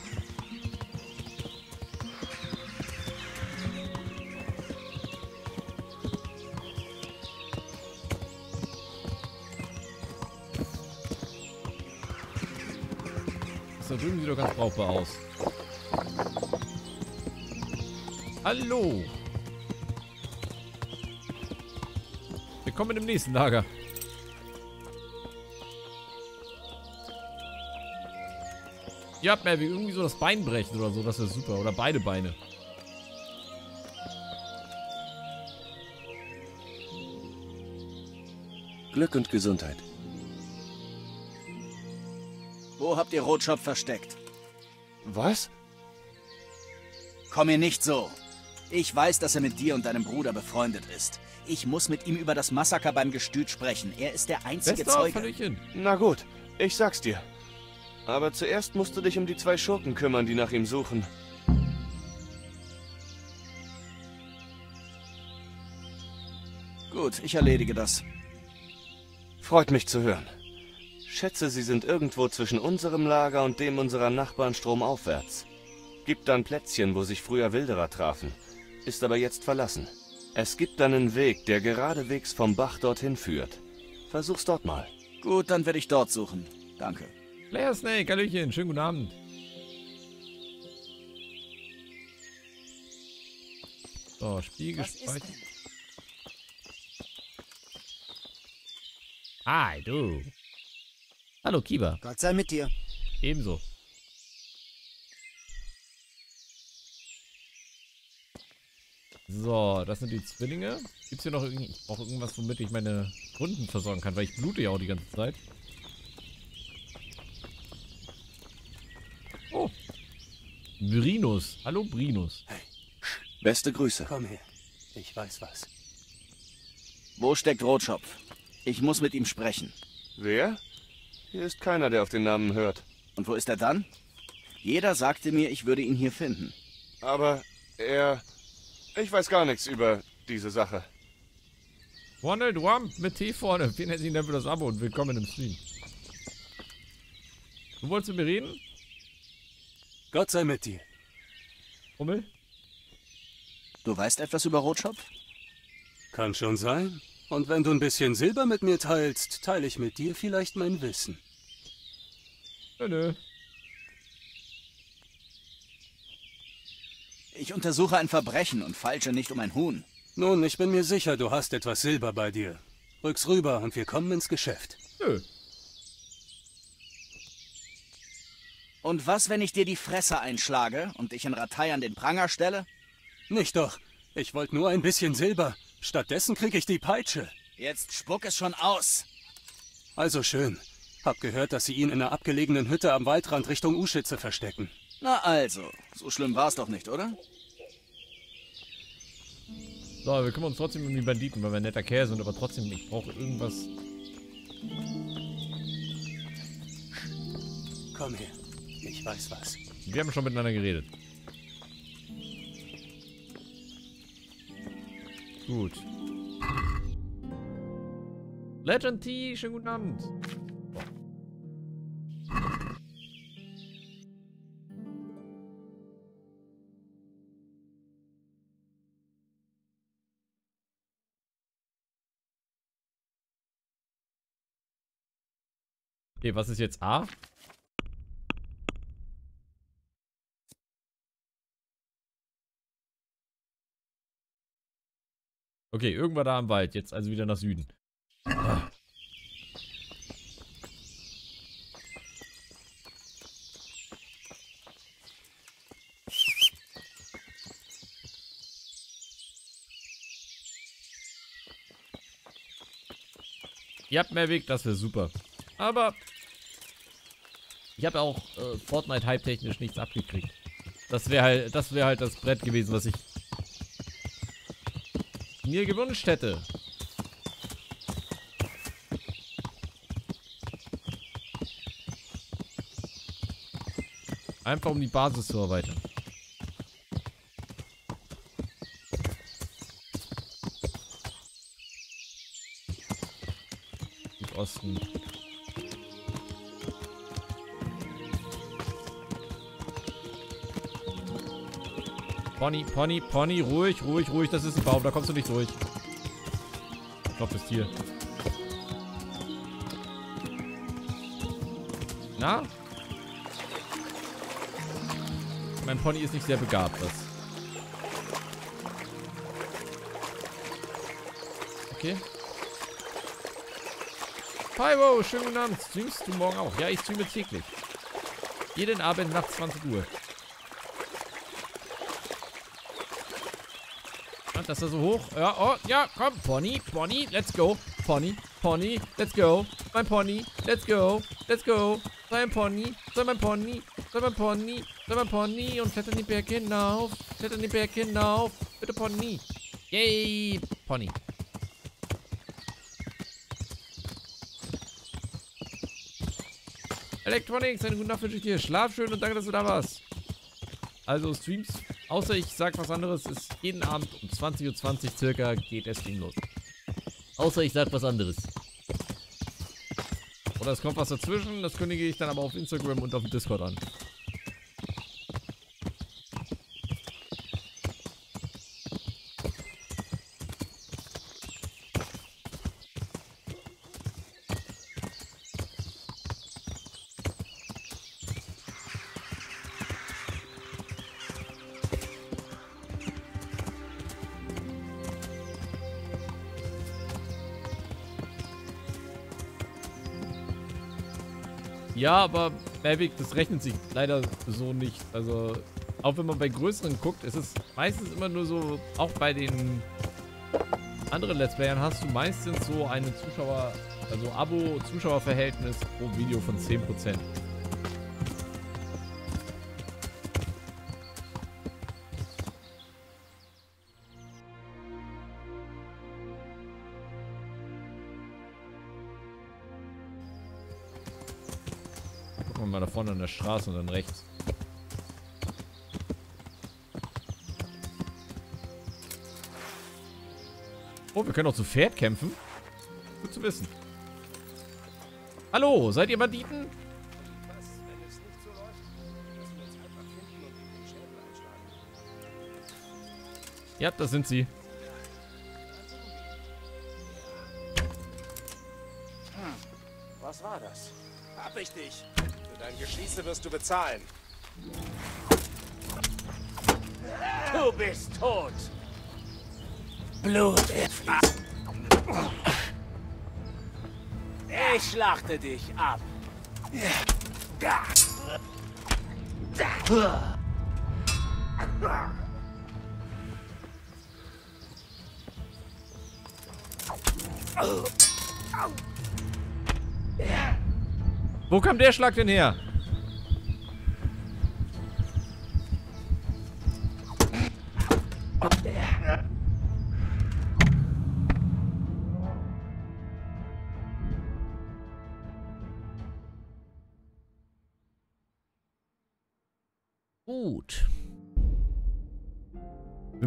Sieht doch ganz brauchbar aus. Hallo. Willkommen im nächsten Lager. Ihr habt mir irgendwie so das Bein brechen oder so, das ist super. Oder beide Beine. Glück und Gesundheit. Habt ihr Rotschopf versteckt? Was? Komm mir nicht so. Ich weiß, dass er mit dir und deinem Bruder befreundet ist. Ich muss mit ihm über das Massaker beim Gestüt sprechen. Er ist der einzige Zeuge. Na gut, ich sag's dir. Aber zuerst musst du dich um die zwei Schurken kümmern, die nach ihm suchen. Gut, ich erledige das. Freut mich zu hören. Schätze, sie sind irgendwo zwischen unserem Lager und dem unserer Nachbarn stromaufwärts. Gibt dann Plätzchen, wo sich früher Wilderer trafen. Ist aber jetzt verlassen. Es gibt einen Weg, der geradewegs vom Bach dorthin führt. Versuch's dort mal. Gut, dann werde ich dort suchen. Danke. Player Snake, Hallöchen, schönen guten Abend. So, Spiel gespeichert. Hi, du. Hallo, Kiba. Gott sei mit dir. Ebenso. So, das sind die Zwillinge. Gibt es hier noch irgendwie, ich brauche irgendwas, womit ich meine Wunden versorgen kann, weil ich blute ja auch die ganze Zeit. Oh. Brinus. Hallo, Brinus. Hey. Beste Grüße. Komm her. Ich weiß was. Wo steckt Rotschopf? Ich muss mit ihm sprechen. Wer? Hier ist keiner, der auf den Namen hört. Und wo ist er dann? Jeder sagte mir, ich würde ihn hier finden. Aber er... Ich weiß gar nichts über diese Sache. Ronald Wamp mit T vorne. Vielen herzlichen Dank für das Abo und willkommen im Stream. Du wolltest mit mir reden? Gott sei mit dir. Hummel? Du weißt etwas über Rotschopf? Kann schon sein. Und wenn du ein bisschen Silber mit mir teilst, teile ich mit dir vielleicht mein Wissen. Nö, nö. Ich untersuche ein Verbrechen und falsche nicht um ein Huhn. Nun, ich bin mir sicher, du hast etwas Silber bei dir. Rück's rüber und wir kommen ins Geschäft. Nö. Und was, wenn ich dir die Fresse einschlage und dich in Ratei an den Pranger stelle? Nicht doch. Ich wollte nur ein bisschen Silber. Stattdessen krieg ich die Peitsche. Jetzt spuck es schon aus. Also schön. Hab gehört, dass sie ihn in einer abgelegenen Hütte am Waldrand Richtung Uschitze verstecken. Na also, so schlimm war's doch nicht, oder? So, wir kümmern uns trotzdem um die Banditen, weil wir ein netter Kerl sind, aber trotzdem, ich brauche irgendwas. Komm her, ich weiß was. Wir haben schon miteinander geredet. Gut. Legend T, schönen guten Abend. Okay, was ist jetzt A? Okay, irgendwann da im Wald. Jetzt also wieder nach Süden. Ihr habt mehr Weg, das wäre super. Aber ich habe auch äh, Fortnite hype-technisch nichts abgekriegt. Das wäre halt, das wäre halt das Brett gewesen, was ich mir gewünscht hätte. Einfach um die Basis zu erweitern. Südosten. Pony, Pony, Pony, ruhig, ruhig, ruhig. Das ist ein Baum, da kommst du nicht durch. Kloppes Tier. Na? Mein Pony ist nicht sehr begabt, das. Okay. Pyro, schönen guten Abend. Streamst du morgen auch? Ja, ich streame täglich. Jeden Abend nach 20 Uhr. Und das ist so hoch. Ja, oh, ja, komm. Pony, Pony, let's go. Pony, Pony, let's go. Mein Pony, let's go. Let's go. Sein Pony, sei mein Pony, sei mein Pony, sei mein Pony und klettern die Berge hinauf. Klettern die Berge hinauf. Bitte Pony. Yay, Pony. Electronics, einen guten Nacht wünsche ich dir. Schlaf schön und danke, dass du da warst. Also Streams, außer ich sag was anderes, ist jeden Abend um 20.20 Uhr .20 circa geht der Stream los. Außer ich sag was anderes. Oder es kommt was dazwischen, das kündige ich dann aber auf Instagram und auf dem Discord an. Ja, aber Mavic, das rechnet sich leider so nicht. Also, auch wenn man bei größeren guckt, ist es meistens immer nur so, auch bei den anderen Let's Playern hast du meistens so eine Zuschauer, also Abo-Zuschauerverhältnis pro Video von 10%. Straße und dann rechts. Oh, wir können auch zu Pferd kämpfen. Gut zu wissen. Hallo, seid ihr Banditen? Ja, das sind sie. Geschieße wirst du bezahlen. Du bist tot. Blut fließt. Ich schlachte dich ab. Wo kam der Schlag denn her?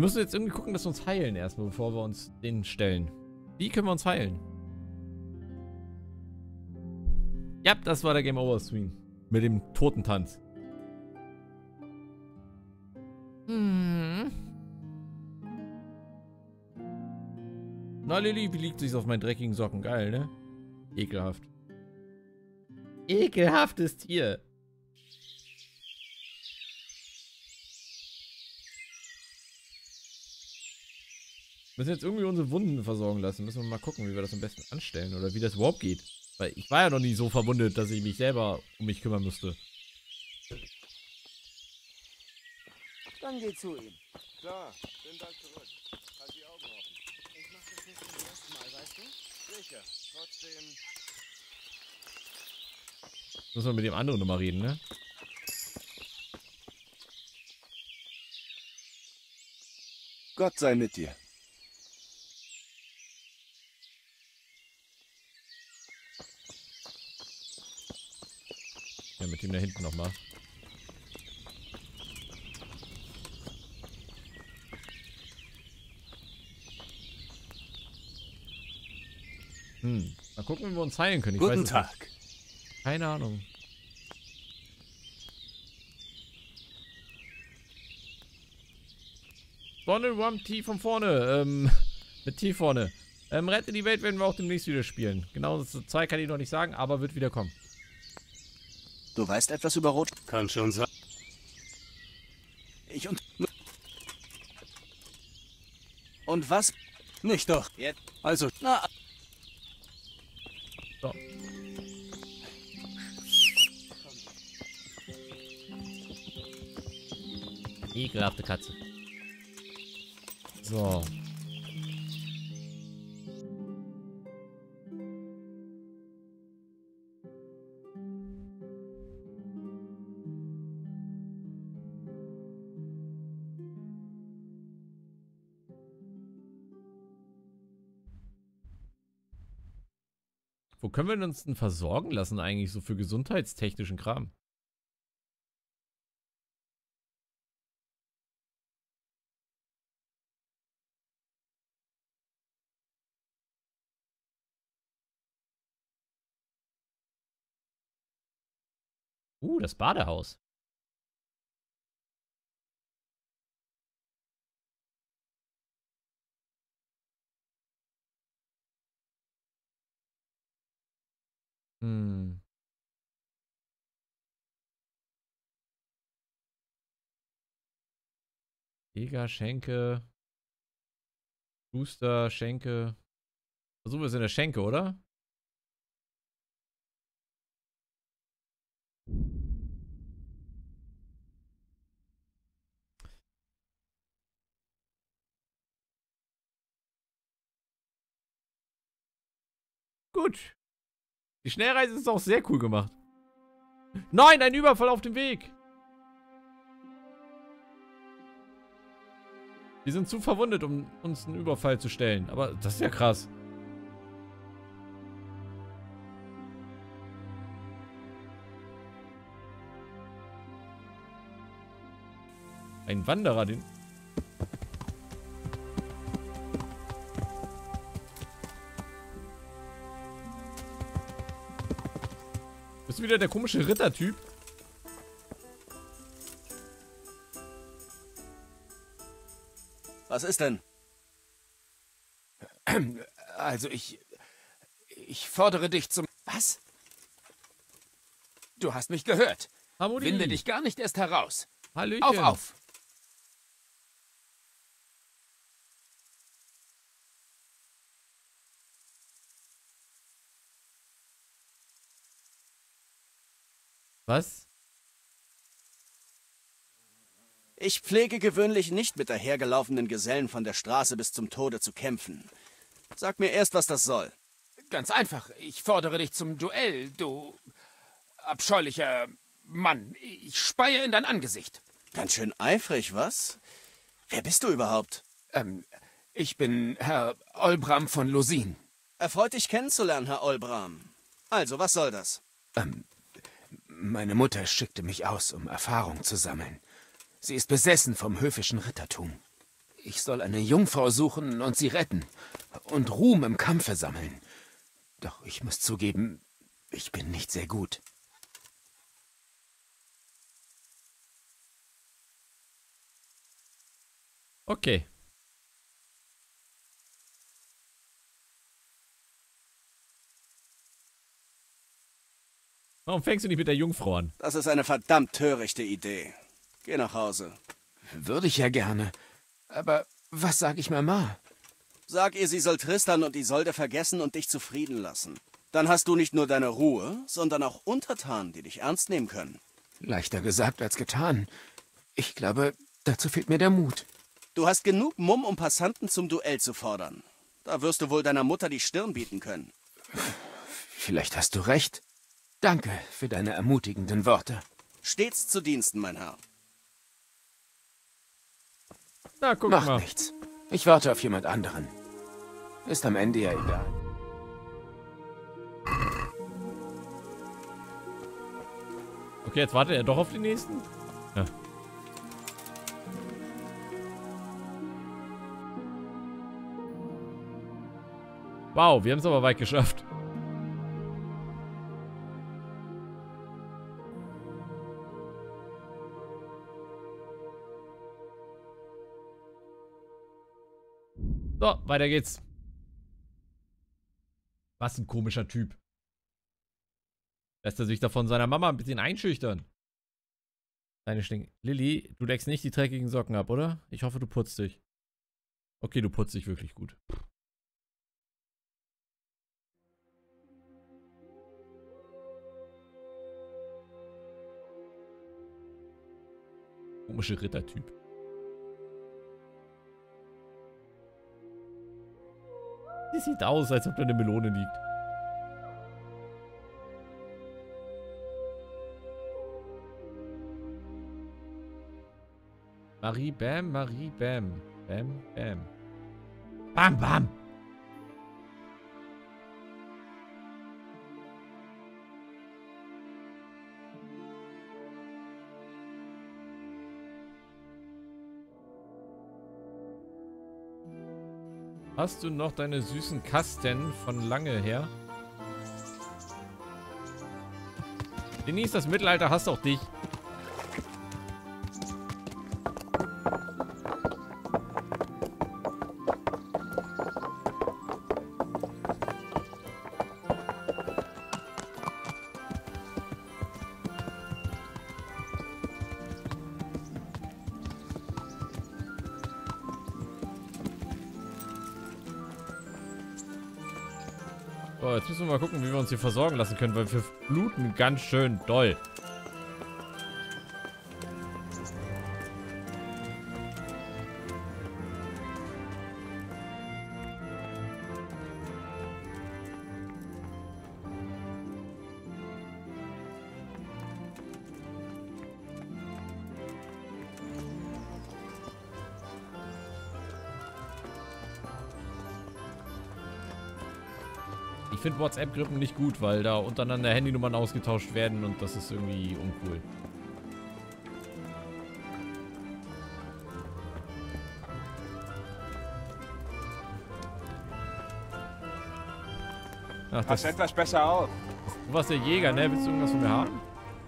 Müssen jetzt irgendwie gucken, dass wir uns heilen erstmal, bevor wir uns den stellen. Wie können wir uns heilen? Ja, das war der Game Over Stream. Mit dem Totentanz. Hm. Na, Lilly, wie liegt sich's auf meinen dreckigen Socken? Geil, ne? Ekelhaft. Ekelhaftes Tier. Müssen jetzt irgendwie unsere Wunden versorgen lassen. Müssen wir mal gucken, wie wir das am besten anstellen oder wie das überhaupt geht. Weil ich war ja noch nie so verwundet, dass ich mich selber um mich kümmern müsste. Dann geh zu ihm. Klar, bin bald zurück. Halt die Augen offen. Ich mach das nicht zum ersten Mal, weißt du? Sicher. Trotzdem. Müssen wir mit dem anderen nochmal reden, ne? Gott sei mit dir. Ja, mit ihm da hinten nochmal. Hm. Mal gucken, wie wir uns heilen können. Ich Guten Tag. Keine Ahnung. Sonne, Rum, T von vorne. Ähm, [LAUGHS] mit T vorne. Ähm, Rette die Welt werden wir auch demnächst wieder spielen. Genau, das zwei kann ich noch nicht sagen, aber wird wieder kommen. Du weißt etwas über Rot? Kann schon sein. Ich und... Und was? Nicht doch. Jetzt. Also. Na. So. Ekelhafte Katze. So. Können wir uns denn versorgen lassen eigentlich so für gesundheitstechnischen Kram? Uh, das Badehaus. Hm. Jäger, Schenke. Booster, Schenke. Versuchen wir es in der Schenke, oder? Gut. Die Schnellreise ist auch sehr cool gemacht. Nein, ein Überfall auf dem Weg. Wir sind zu verwundet, um uns einen Überfall zu stellen. Aber das ist ja krass. Ein Wanderer, den... Bist du wieder der komische Rittertyp? Was ist denn? [CLEARS THROAT] Also ich... Ich fordere dich zum... Was? Du hast mich gehört. Harmonie. Winde dich gar nicht erst heraus. Hallöchen. Auf, auf. Was? Ich pflege gewöhnlich nicht mit dahergelaufenen Gesellen von der Straße bis zum Tode zu kämpfen. Sag mir erst, was das soll. Ganz einfach. Ich fordere dich zum Duell, du... abscheulicher Mann. Ich speie in dein Angesicht. Ganz schön eifrig, was? Wer bist du überhaupt? Ähm, ich bin Herr Olbram von Losin. Erfreut dich kennenzulernen, Herr Olbram. Also, was soll das? Ähm, meine Mutter schickte mich aus, um Erfahrung zu sammeln. Sie ist besessen vom höfischen Rittertum. Ich soll eine Jungfrau suchen und sie retten und Ruhm im Kampfe sammeln. Doch ich muss zugeben, ich bin nicht sehr gut. Okay. Warum fängst du nicht mit der Jungfrau an? Das ist eine verdammt törichte Idee. Geh nach Hause. Würde ich ja gerne. Aber was sag ich Mama? Sag ihr, sie soll Tristan und Isolde vergessen und dich zufrieden lassen. Dann hast du nicht nur deine Ruhe, sondern auch Untertanen, die dich ernst nehmen können. Leichter gesagt als getan. Ich glaube, dazu fehlt mir der Mut. Du hast genug Mumm, um Passanten zum Duell zu fordern. Da wirst du wohl deiner Mutter die Stirn bieten können. Vielleicht hast du recht. Danke für deine ermutigenden Worte. Stets zu Diensten, mein Herr. Na, guck Macht mal. nichts. Ich warte auf jemand anderen. Ist am Ende ja egal. Okay, jetzt wartet er doch auf die nächsten. Ja. Wow, wir haben es aber weit geschafft. So, weiter geht's. Was ein komischer Typ. Lässt er sich da von seiner Mama ein bisschen einschüchtern. Deine Sting. Lilly, du leckst nicht die dreckigen Socken ab, oder? Ich hoffe, du putzt dich. Okay, du putzt dich wirklich gut. Komische Rittertyp. Die sieht aus, als ob da eine Melone liegt. Marie Bam, Marie Bam. Bam, Bam. Bam, Bam. Hast du noch deine süßen Kasten von lange her? Denise, das Mittelalter hasst auch dich. Uns hier versorgen lassen können, weil wir bluten ganz schön doll. WhatsApp-Gruppen nicht gut, weil da untereinander Handynummern ausgetauscht werden und das ist irgendwie uncool. Ach, Pass etwas besser auf. Du warst der Jäger, ne? Willst du irgendwas von mir haben?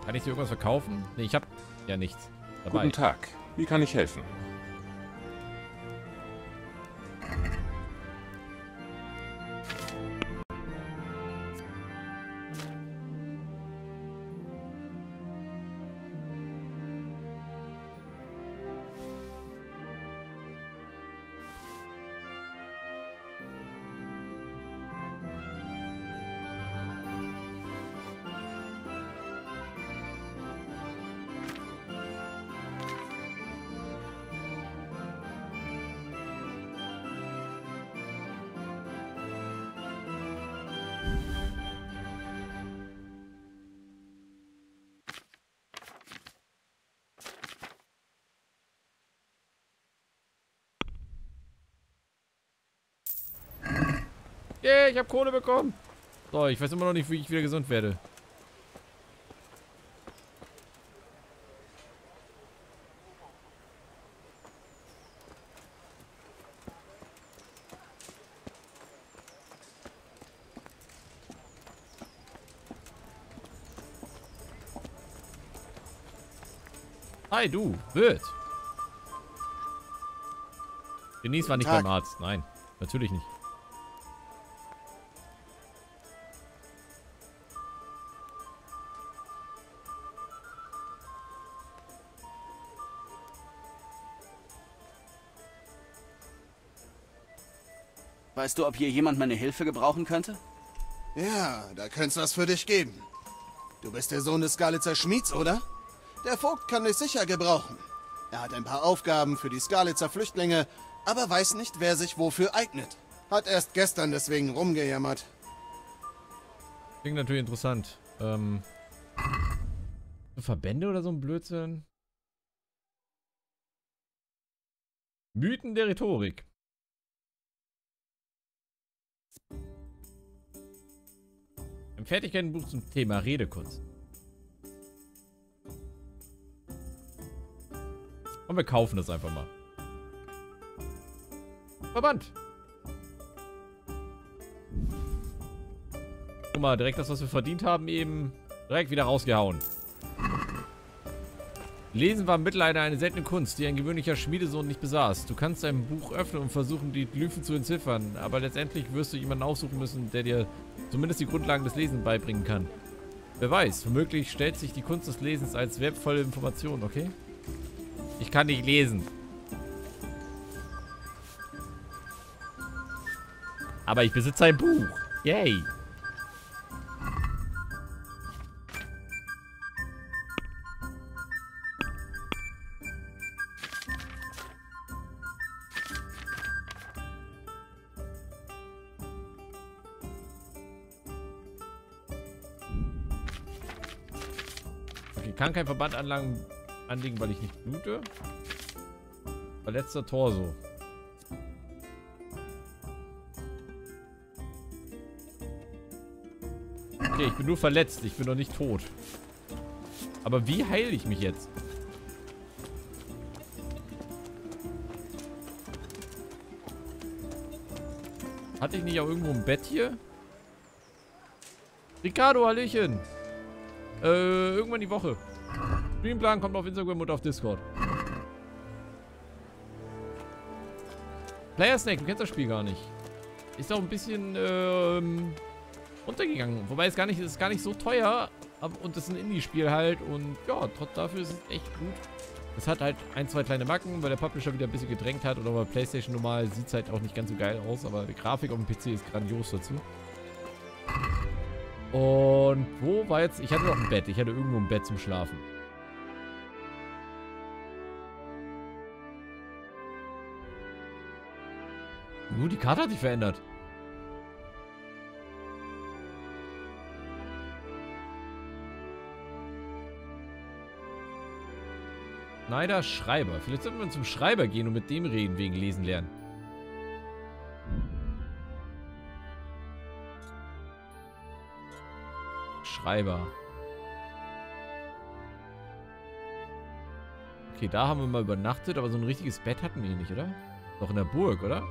Kann ich dir irgendwas verkaufen? Ne, ich hab ja nichts dabei. Guten Tag. Wie kann ich helfen? Ich habe Kohle bekommen. So, ich weiß immer noch nicht, wie ich wieder gesund werde. Hi, du. Wirt. Denise war nicht Tag. beim Arzt. Nein, natürlich nicht. Weißt du, ob hier jemand meine Hilfe gebrauchen könnte? Ja, da könnte es was für dich geben. Du bist der Sohn des Skalitzer Schmieds, oder? Der Vogt kann dich sicher gebrauchen. Er hat ein paar Aufgaben für die Skalitzer Flüchtlinge, aber weiß nicht, wer sich wofür eignet. Hat erst gestern deswegen rumgejammert. Klingt natürlich interessant. Ähm. Verbände oder so ein Blödsinn? Mythen der Rhetorik. Fertigkeitenbuch zum Thema Redekunst. Und wir kaufen das einfach mal. Verband. Guck mal, direkt das, was wir verdient haben, eben direkt wieder rausgehauen. Lesen war Mittelalter eine seltene Kunst, die ein gewöhnlicher Schmiedesohn nicht besaß. Du kannst ein Buch öffnen und versuchen, die Glyphen zu entziffern, aber letztendlich wirst du jemanden aussuchen müssen, der dir zumindest die Grundlagen des Lesens beibringen kann. Wer weiß, womöglich stellt sich die Kunst des Lesens als wertvolle Information, okay? Ich kann nicht lesen. Aber ich besitze ein Buch. Yay. Kann kein Verband anlangen, anlegen, weil ich nicht blute. Verletzter Torso. Okay, ich bin nur verletzt. Ich bin noch nicht tot. Aber wie heile ich mich jetzt? Hatte ich nicht auch irgendwo ein Bett hier? Ricardo, Hallöchen. Äh, irgendwann die Woche. Streamplan kommt auf Instagram und auf Discord. Player Snake, du kennst das Spiel gar nicht. Ist auch ein bisschen, ähm, runtergegangen. Wobei es gar nicht, ist gar nicht so teuer. Und das ist ein Indie-Spiel halt. Und ja, trotz dafür ist es echt gut. Es hat halt ein, zwei kleine Macken, weil der Publisher wieder ein bisschen gedrängt hat. Oder bei Playstation normal sieht es halt auch nicht ganz so geil aus. Aber die Grafik auf dem PC ist grandios dazu. Und wo war jetzt... Ich hatte noch ein Bett. Ich hatte irgendwo ein Bett zum Schlafen. Uh, die Karte hat sich verändert. Schneider Schreiber. Vielleicht sollten wir zum Schreiber gehen und mit dem reden wegen Lesen lernen. Schreiber. Okay, da haben wir mal übernachtet, aber so ein richtiges Bett hatten wir hier nicht, oder? Doch in der Burg, oder?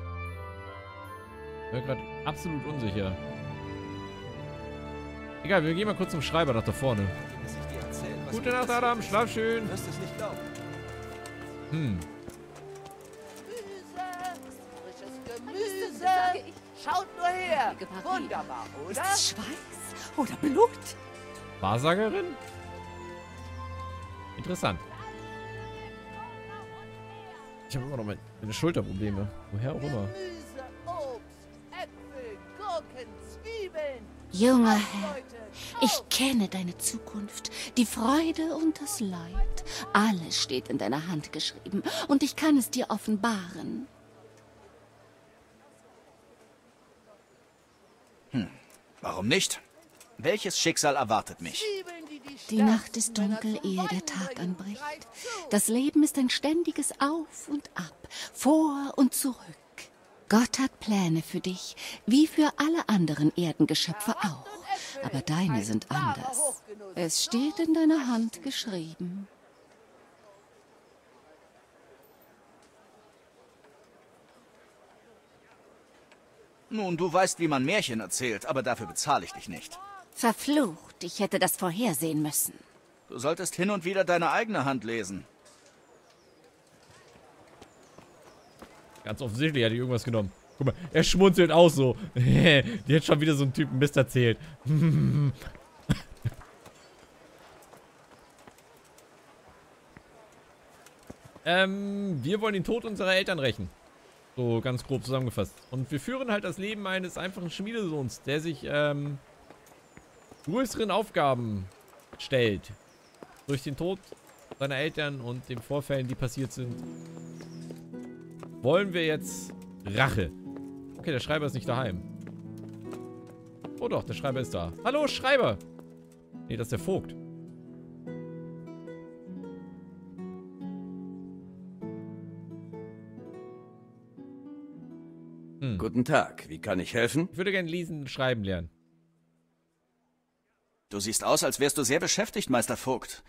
Ich bin gerade absolut unsicher. Egal, wir gehen mal kurz zum Schreiber nach da vorne. Gute Nacht, Adam. Schlaf schön. Du wirst es nicht glauben. Hm. Frisches Gemüse. Gemüse. Schaut nur her. Wunderbar, Ist oder? es Schweiß oder Blut? Wahrsagerin? Interessant. Ich habe immer noch meine, meine Schulterprobleme. Woher auch immer. Junger Herr, ich kenne deine Zukunft, die Freude und das Leid. Alles steht in deiner Hand geschrieben und ich kann es dir offenbaren. Hm, warum nicht? Welches Schicksal erwartet mich? Die Nacht ist dunkel, ehe der Tag anbricht. Das Leben ist ein ständiges Auf und Ab, vor und zurück. Gott hat Pläne für dich, wie für alle anderen Erdengeschöpfe auch. Aber deine sind anders. Es steht in deiner Hand geschrieben. Nun, du weißt, wie man Märchen erzählt, aber dafür bezahle ich dich nicht. Verflucht, ich hätte das vorhersehen müssen. Du solltest hin und wieder deine eigene Hand lesen. Ganz offensichtlich hat die irgendwas genommen. Guck mal, er schmunzelt auch so. [LAUGHS] Die hat schon wieder so einen Typen Mist erzählt. [LAUGHS] ähm, wir wollen den Tod unserer Eltern rächen. So ganz grob zusammengefasst. Und wir führen halt das Leben eines einfachen Schmiedesohns, der sich ähm, größeren Aufgaben stellt. Durch den Tod seiner Eltern und den Vorfällen, die passiert sind. Wollen wir jetzt Rache. Okay, der Schreiber ist nicht daheim. Oh doch, der Schreiber ist da. Hallo, Schreiber! Nee, das ist der Vogt. Hm. Guten Tag, wie kann ich helfen? Ich würde gerne lesen und schreiben lernen. Du siehst aus, als wärst du sehr beschäftigt, Meister Vogt.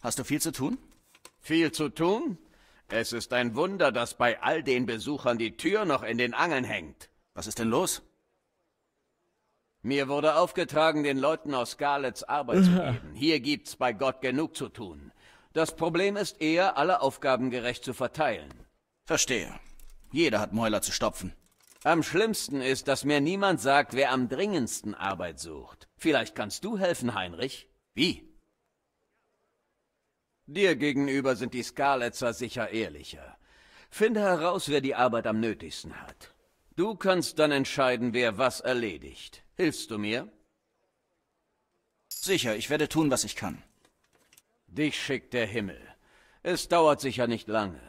Hast du viel zu tun? Viel zu tun? Es ist ein Wunder, dass bei all den Besuchern die Tür noch in den Angeln hängt. Was ist denn los? Mir wurde aufgetragen, den Leuten aus Scarlets Arbeit zu [LAUGHS] geben. Hier gibt's bei Gott genug zu tun. Das Problem ist eher, alle Aufgaben gerecht zu verteilen. Verstehe. Jeder hat Mäuler zu stopfen. Am schlimmsten ist, dass mir niemand sagt, wer am dringendsten Arbeit sucht. Vielleicht kannst du helfen, Heinrich? Wie? Dir gegenüber sind die Scarletzer sicher ehrlicher. Finde heraus, wer die Arbeit am nötigsten hat. Du kannst dann entscheiden, wer was erledigt. Hilfst du mir? Sicher, ich werde tun, was ich kann. Dich schickt der Himmel. Es dauert sicher nicht lange.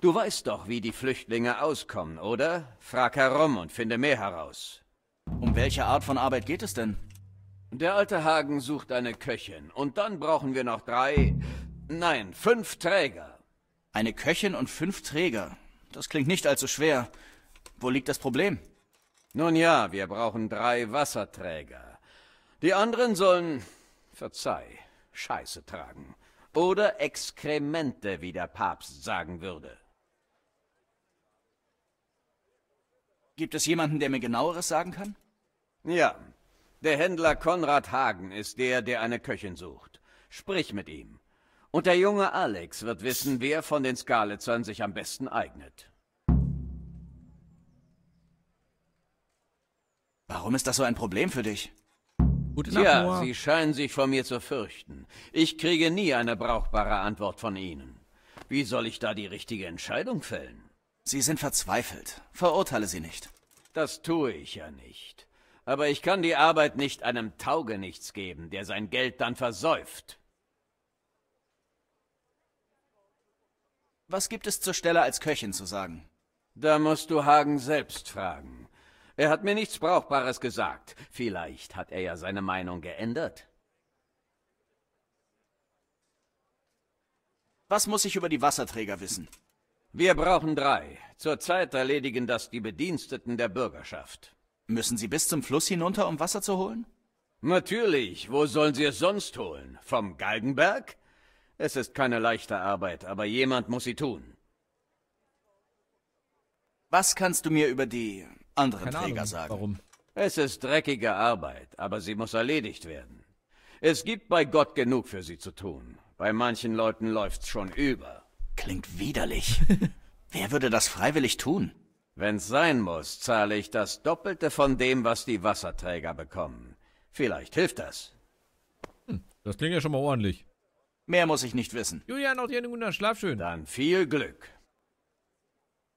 Du weißt doch, wie die Flüchtlinge auskommen, oder? Frag herum und finde mehr heraus. Um welche Art von Arbeit geht es denn? Der alte Hagen sucht eine Köchin. Und dann brauchen wir noch drei... Nein, fünf Träger. Eine Köchin und fünf Träger. Das klingt nicht allzu schwer. Wo liegt das Problem? Nun ja, wir brauchen drei Wasserträger. Die anderen sollen, verzeih, Scheiße tragen. Oder Exkremente, wie der Papst sagen würde. Gibt es jemanden, der mir genaueres sagen kann? Ja, der Händler Konrad Hagen ist der, der eine Köchin sucht. Sprich mit ihm. Und der junge Alex wird wissen, wer von den Skalitzern sich am besten eignet. Warum ist das so ein Problem für dich? Gute Nacht, Tja, Noah. Sie scheinen sich vor mir zu fürchten. Ich kriege nie eine brauchbare Antwort von Ihnen. Wie soll ich da die richtige Entscheidung fällen? Sie sind verzweifelt. Verurteile sie nicht. Das tue ich ja nicht. Aber ich kann die Arbeit nicht einem Taugenichts geben, der sein Geld dann versäuft. Was gibt es zur Stelle als Köchin zu sagen? Da musst du Hagen selbst fragen. Er hat mir nichts Brauchbares gesagt. Vielleicht hat er ja seine Meinung geändert. Was muss ich über die Wasserträger wissen? Wir brauchen drei. Zurzeit erledigen das die Bediensteten der Bürgerschaft. Müssen sie bis zum Fluss hinunter, um Wasser zu holen? Natürlich. Wo sollen sie es sonst holen? Vom Galgenberg? Es ist keine leichte Arbeit, aber jemand muss sie tun. Was kannst du mir über die anderen Keine Träger Ahnung, sagen? Warum? Es ist dreckige Arbeit, aber sie muss erledigt werden. Es gibt bei Gott genug für sie zu tun. Bei manchen Leuten läuft's schon über. Klingt widerlich. [LAUGHS] Wer würde das freiwillig tun? Wenn's sein muss, zahle ich das Doppelte von dem, was die Wasserträger bekommen. Vielleicht hilft das. Hm, das klingt ja schon mal ordentlich. Mehr muss ich nicht wissen. Julian, auch dir einen guten Schlaf schön. Dann viel Glück.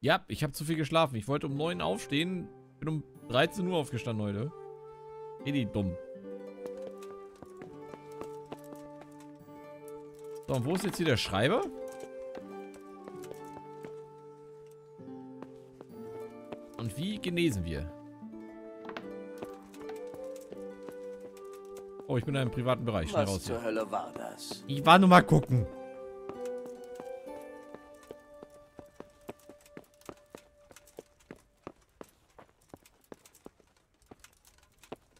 Ja, ich habe zu viel geschlafen. Ich wollte um 9 aufstehen. Bin um 13 Uhr aufgestanden heute. Edi dumm. So, und wo ist jetzt hier der Schreiber? Und wie genesen wir? Oh, ich bin in einem privaten Bereich. Schnell raus. Was zur Hölle war das? Ich war nur mal gucken.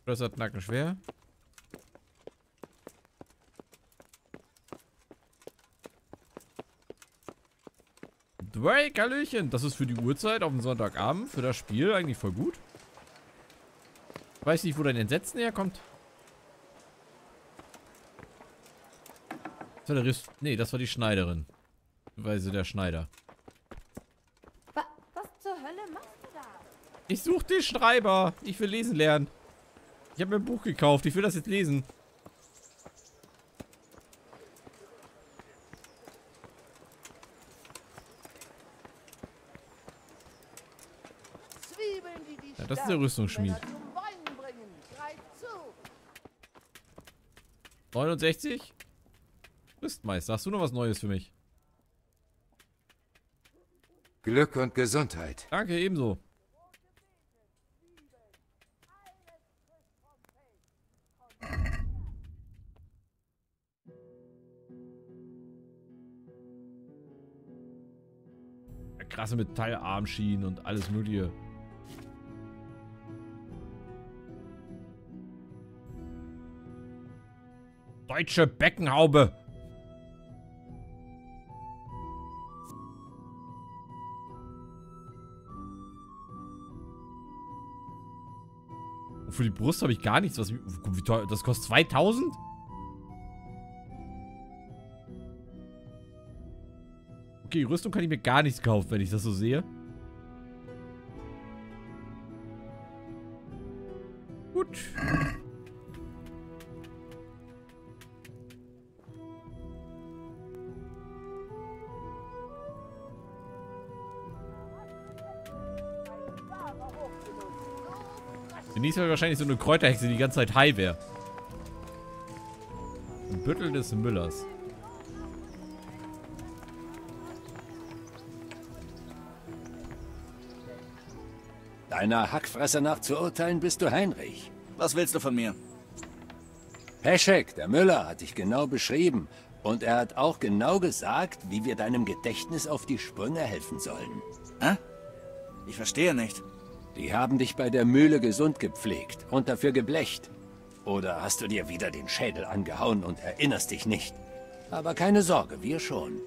Das hat Nacken schwer. Drake, Hallöchen. Das ist für die Uhrzeit auf den Sonntagabend, für das Spiel eigentlich voll gut. Weiß nicht, wo dein Entsetzen herkommt. War der. Nee, das war die Schneiderin. Weise der Schneider. Was, was zur Hölle machst du da? Ich suche den Schreiber. Ich will lesen lernen. Ich habe mir ein Buch gekauft. Ich will das jetzt lesen. Zwiebeln, die die Ja, das ist der Rüstungsschmied. Männer zum Weinen bringen. Greif zu. 69? Rüstmeister, hast du noch was Neues für mich? Glück und Gesundheit. Danke, ebenso. Krasse Metallarmschienen und alles mögliche. Deutsche Beckenhaube. Für die Brust habe ich gar nichts. Was, wie teuer, das kostet 2000? Okay, Rüstung kann ich mir gar nichts kaufen, wenn ich das so sehe. Denise wäre wahrscheinlich so eine Kräuterhexe, die die ganze Zeit high wäre. Ein Büttel des Müllers. Deiner Hackfresser nach zu urteilen bist du Heinrich. Was willst du von mir? Peschek, der Müller, hat dich genau beschrieben. Und er hat auch genau gesagt, wie wir deinem Gedächtnis auf die Sprünge helfen sollen. Hä? Ich verstehe nicht. Die haben dich bei der Mühle gesund gepflegt und dafür geblecht. Oder hast du dir wieder den Schädel angehauen und erinnerst dich nicht? Aber keine Sorge, wir schon.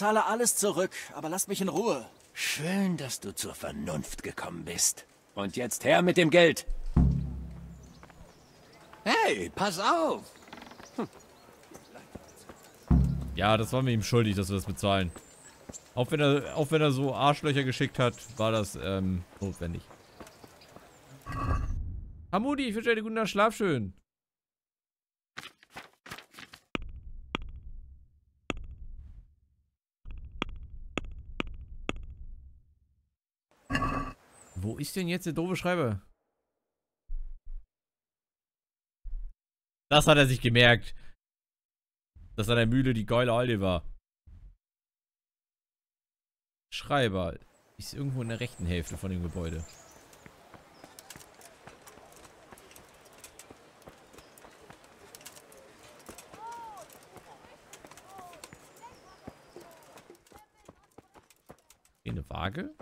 Zahle alles zurück, aber lasst mich in Ruhe. Schön, dass du zur Vernunft gekommen bist. Und jetzt her mit dem Geld. Hey, pass auf! Ja, das war mir ihm schuldig, dass wir das bezahlen. Auch wenn er, auch wenn er so Arschlöcher geschickt hat, war das ähm, notwendig. Hamudi, ich wünsche dir einen guten Nacht, schlaf schön. Wo ist denn jetzt der doofe Schreiber? Das hat er sich gemerkt. Dass an der Mühle die geile Alte war. Schreiber. Ist irgendwo in der rechten Hälfte von dem Gebäude. Eine Waage.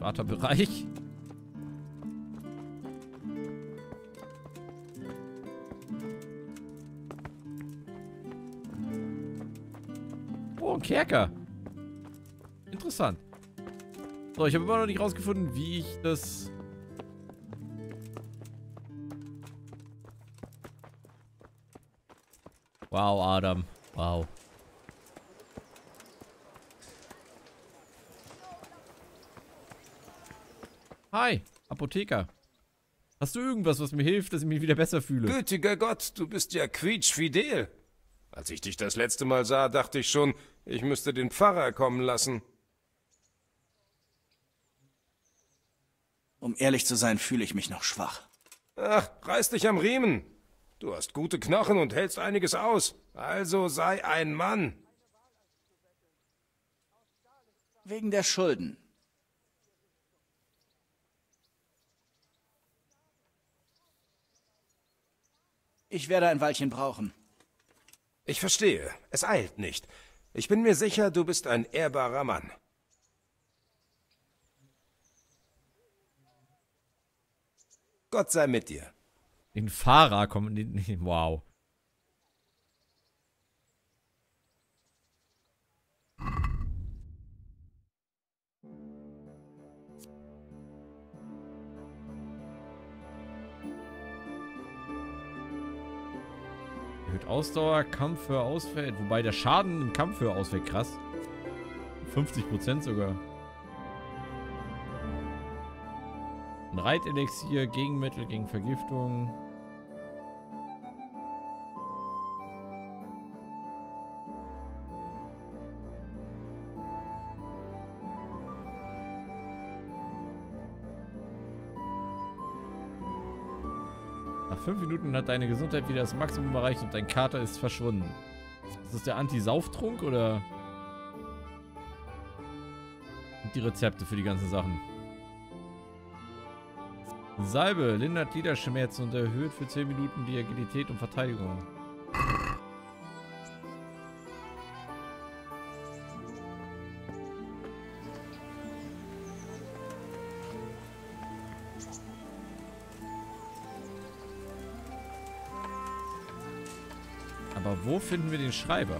Warterbereich. Oh, ein Kerker. Interessant. So, ich habe immer noch nicht rausgefunden, wie ich das... Wow, Adam. Wow. Hi, Apotheker. Hast du irgendwas, was mir hilft, dass ich mich wieder besser fühle? Gütiger Gott, du bist ja quietschfidel. Als ich dich das letzte Mal sah, dachte ich schon, ich müsste den Pfarrer kommen lassen. Um ehrlich zu sein, fühle ich mich noch schwach. Ach, reiß dich am Riemen. Du hast gute Knochen und hältst einiges aus. Also sei ein Mann. Wegen der Schulden. Ich werde ein Weilchen brauchen. Ich verstehe. Es eilt nicht. Ich bin mir sicher, du bist ein ehrbarer Mann. Gott sei mit dir. Den Fahrer kommen. [LAUGHS] Wow. Erhöht Ausdauer, Kampfhöhe ausfällt. Wobei der Schaden im Kampfhöhe ausfällt. Krass. 50% sogar. Ein Reitelixier, Gegenmittel gegen Vergiftung. Nach fünf Minuten hat deine Gesundheit wieder das Maximum erreicht und dein Kater ist verschwunden. Ist das der Anti-Sauftrunk oder? Und die Rezepte für die ganzen Sachen. Salbe lindert Gliederschmerzen und erhöht für 10 Minuten die Agilität und Verteidigung. Wo finden wir den Schreiber?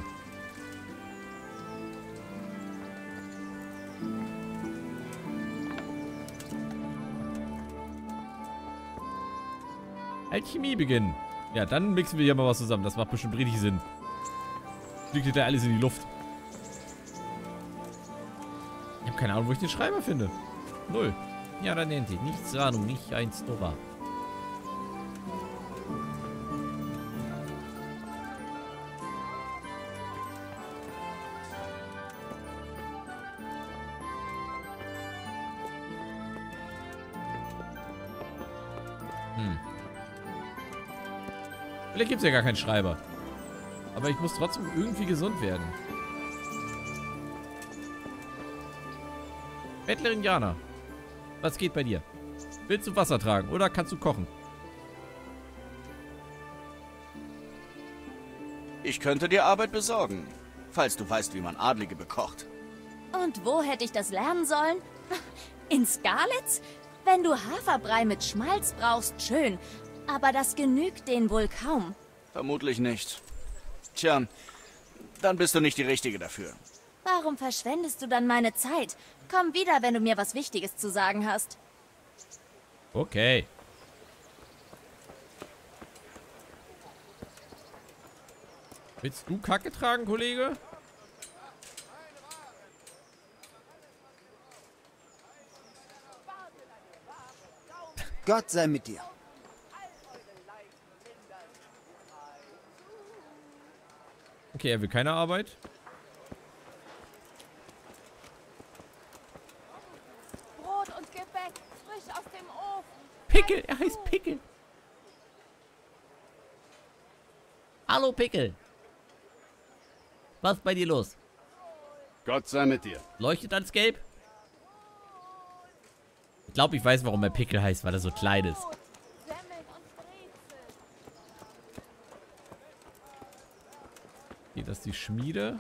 Alchemie beginnen. Ja, dann mixen wir hier mal was zusammen. Das macht bestimmt richtig Sinn. Fliegt da alles in die Luft. Ich habe keine Ahnung, wo ich den Schreiber finde. Null. Ja, dann nennt ihr. Nichts Ahnung, nicht eins Nova. Vielleicht gibt es ja gar keinen Schreiber. Aber ich muss trotzdem irgendwie gesund werden. Bettlerin Jana. Was geht bei dir? Willst du Wasser tragen oder kannst du kochen? Ich könnte dir Arbeit besorgen, falls du weißt, wie man Adlige bekocht. Und wo hätte ich das lernen sollen? [LAUGHS] In Skalitz? Wenn du Haferbrei mit Schmalz brauchst, schön. Aber das genügt denen wohl kaum. Vermutlich nicht. Tja, dann bist du nicht die Richtige dafür. Warum verschwendest du dann meine Zeit? Komm wieder, wenn du mir was Wichtiges zu sagen hast. Okay. Willst du Kacke tragen, Kollege? Gott sei mit dir. Okay, er will keine Arbeit. Brot und Gebäck, frisch aus dem Ofen. Pickel, er heißt Pickel. Hallo Pickel. Was ist bei dir los? Gott sei mit dir. Leuchtet alles gelb? Ich glaube, ich weiß, warum er Pickel heißt, weil er so klein ist. Hier, das ist die Schmiede.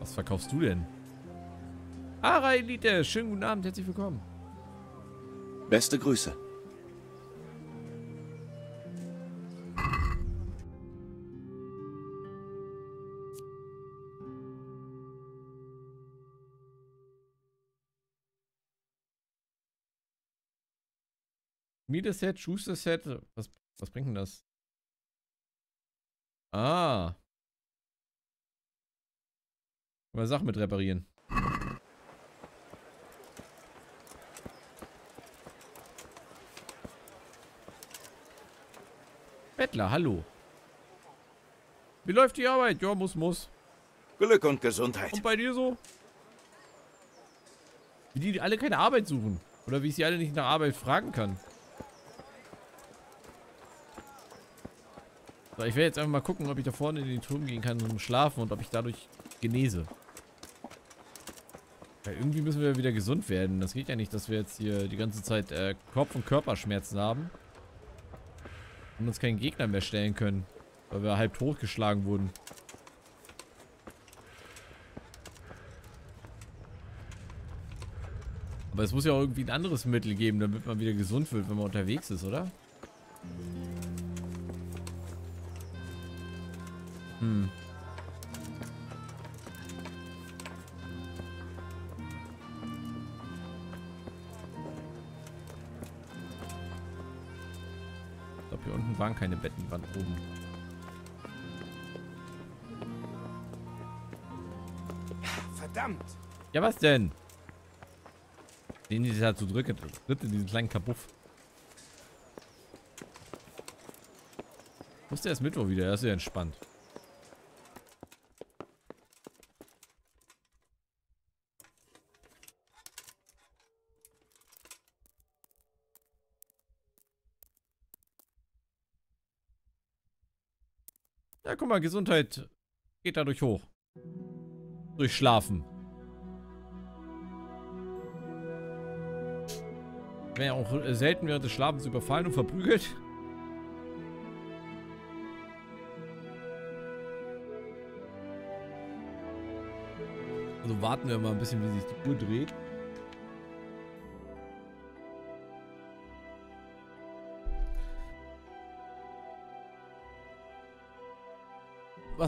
Was verkaufst du denn? Ara Elite, schönen guten Abend, herzlich willkommen. Beste Grüße. Schmiedeset, Schusterset, was, was bringt denn das? Ah. Mal Sachen mit reparieren. Bettler, hallo. Wie läuft die Arbeit? Ja, muss, muss. Glück und Gesundheit. Und bei dir so? Wie die alle keine Arbeit suchen. Oder wie ich sie alle nicht nach Arbeit fragen kann. So, ich werde jetzt einfach mal gucken, ob ich da vorne in den Turm gehen kann zum Schlafen und ob ich dadurch genese. Weil irgendwie müssen wir wieder gesund werden. Das geht ja nicht, dass wir jetzt hier die ganze Zeit äh, Kopf- und Körperschmerzen haben. Und uns keinen Gegner mehr stellen können. Weil wir halb totgeschlagen wurden. Aber es muss ja auch irgendwie ein anderes Mittel geben, damit man wieder gesund wird, wenn man unterwegs ist, oder? Hm. Ich glaube, hier unten waren keine Betten, waren oben. Verdammt! Ja, was denn? Den ist ja zu drücken. Tritt in diesen kleinen Kabuff. Wusste erst Mittwoch wieder, er ist ja entspannt. Guck mal, Gesundheit geht dadurch hoch. Durch Schlafen. Wäre auch selten während des Schlafens überfallen und verprügelt. Also warten wir mal ein bisschen, wie sich die Uhr dreht.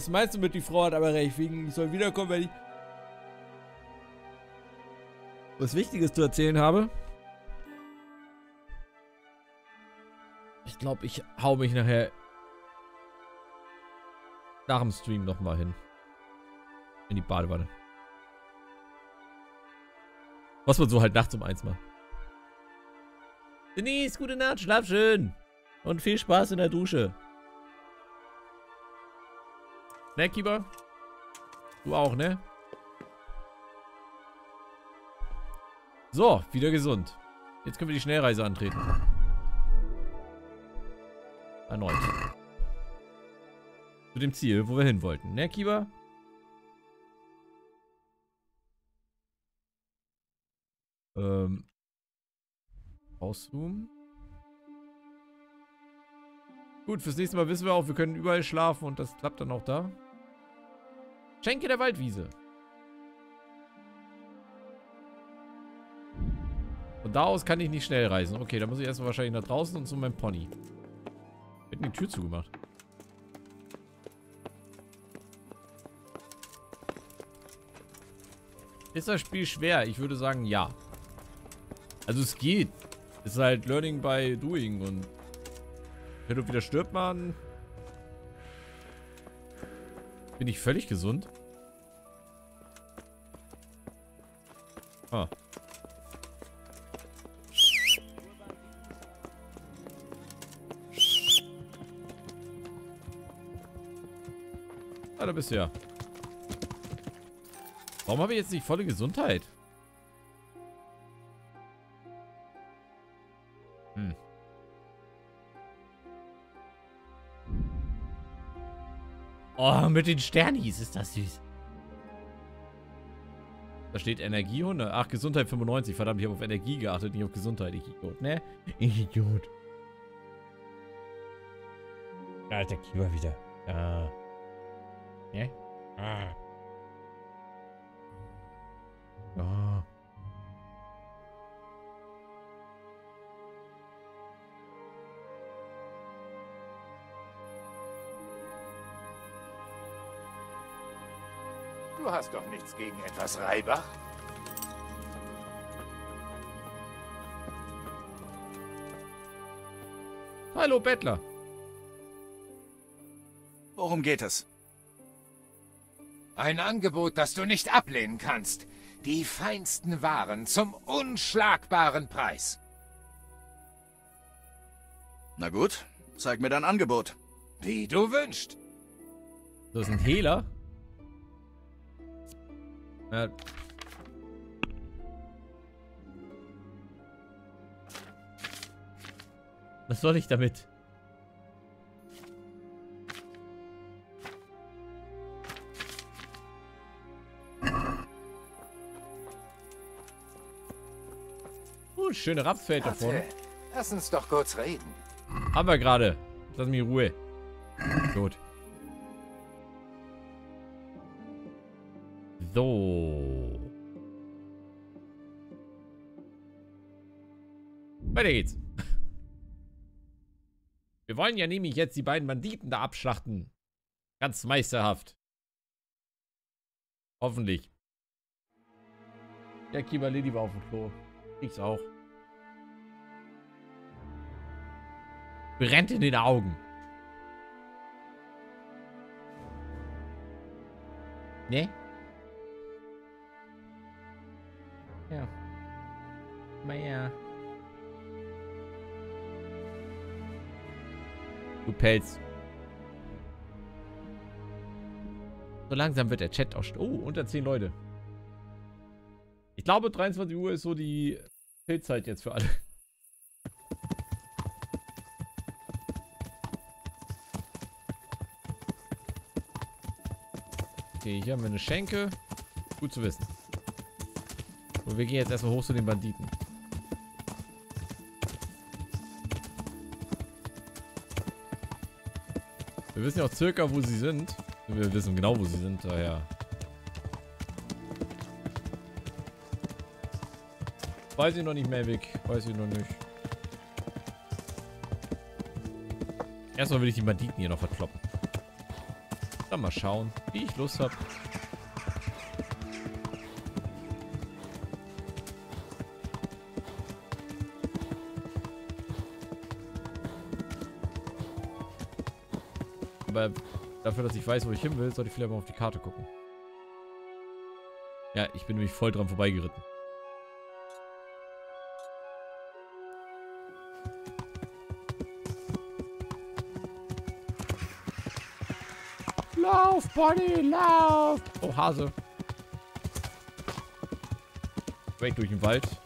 Was meinst du mit, die Frau hat aber recht, wegen ich soll wiederkommen, wenn ich was Wichtiges zu erzählen habe? Ich glaube, ich hau mich nachher nach dem Stream nochmal hin. In die Badewanne. Was man so halt nachts um eins macht. Denise, gute Nacht, schlaf schön. Und viel Spaß in der Dusche. Ne, Keeper? Du auch, ne? So, wieder gesund. Jetzt können wir die Schnellreise antreten. Erneut. Zu dem Ziel, wo wir hin wollten. Ne, Kiba? Ähm. Auszoomen. Gut, fürs nächste Mal wissen wir auch, wir können überall schlafen und das klappt dann auch da. Schenke der Waldwiese. Von da aus kann ich nicht schnell reisen. Okay, dann muss ich erstmal wahrscheinlich nach draußen und zu meinem Pony. Hätten die Tür zugemacht. Ist das Spiel schwer? Ich würde sagen, ja. Also es geht. Es ist halt Learning by Doing und wenn du wieder stirbt, man bin ich völlig gesund. Ah. Ah, da bist du ja. Warum habe ich jetzt nicht volle Gesundheit? Oh, mit den Sternis ist das süß. Da steht Energiehunde. Ach, Gesundheit 95. Verdammt, ich habe auf Energie geachtet, nicht auf Gesundheit. Ich Idiot, ne? Ich Idiot. Alter, Kieber wieder. Ja. Ne? Ah. Oh. Du hast doch nichts gegen etwas Reibach? Hallo, Bettler. Worum geht es? Ein Angebot, das du nicht ablehnen kannst. Die feinsten Waren zum unschlagbaren Preis. Na gut, zeig mir dein Angebot. Wie du wünschst. Das ist ein Hehler. Ja. Was soll ich damit? Oh, schöne Rapsfeld davon. Lass uns doch kurz reden. Haben wir gerade. Lass mich in Ruhe. Gut. So. Weiter geht's. [LAUGHS] Wir wollen ja nämlich jetzt die beiden Banditen da abschlachten. Ganz meisterhaft. Hoffentlich. Der Kiba Lady war auf dem Klo. Ich's auch. Brennt in den Augen. Ne? Ja. Naja. Du Pelz. So langsam wird der Chat auch... Oh, unter 10 Leute. Ich glaube, 23 Uhr ist so die Pilzzeit jetzt für alle. Okay, hier haben wir eine Schenke. Gut zu wissen. Und wir gehen jetzt erstmal hoch zu den Banditen. Wir wissen ja auch circa, wo sie sind. Wir wissen genau, wo sie sind, daher. Weiß ich noch nicht, Mavic. Weiß ich noch nicht. Erstmal will ich die Banditen hier noch verkloppen. Dann mal schauen, wie ich Lust habe. Aber dafür, dass ich weiß, wo ich hin will, sollte ich vielleicht mal auf die Karte gucken. Ja, ich bin nämlich voll dran vorbeigeritten. Lauf, Bonnie, lauf! Oh, Hase. Weg durch den Wald.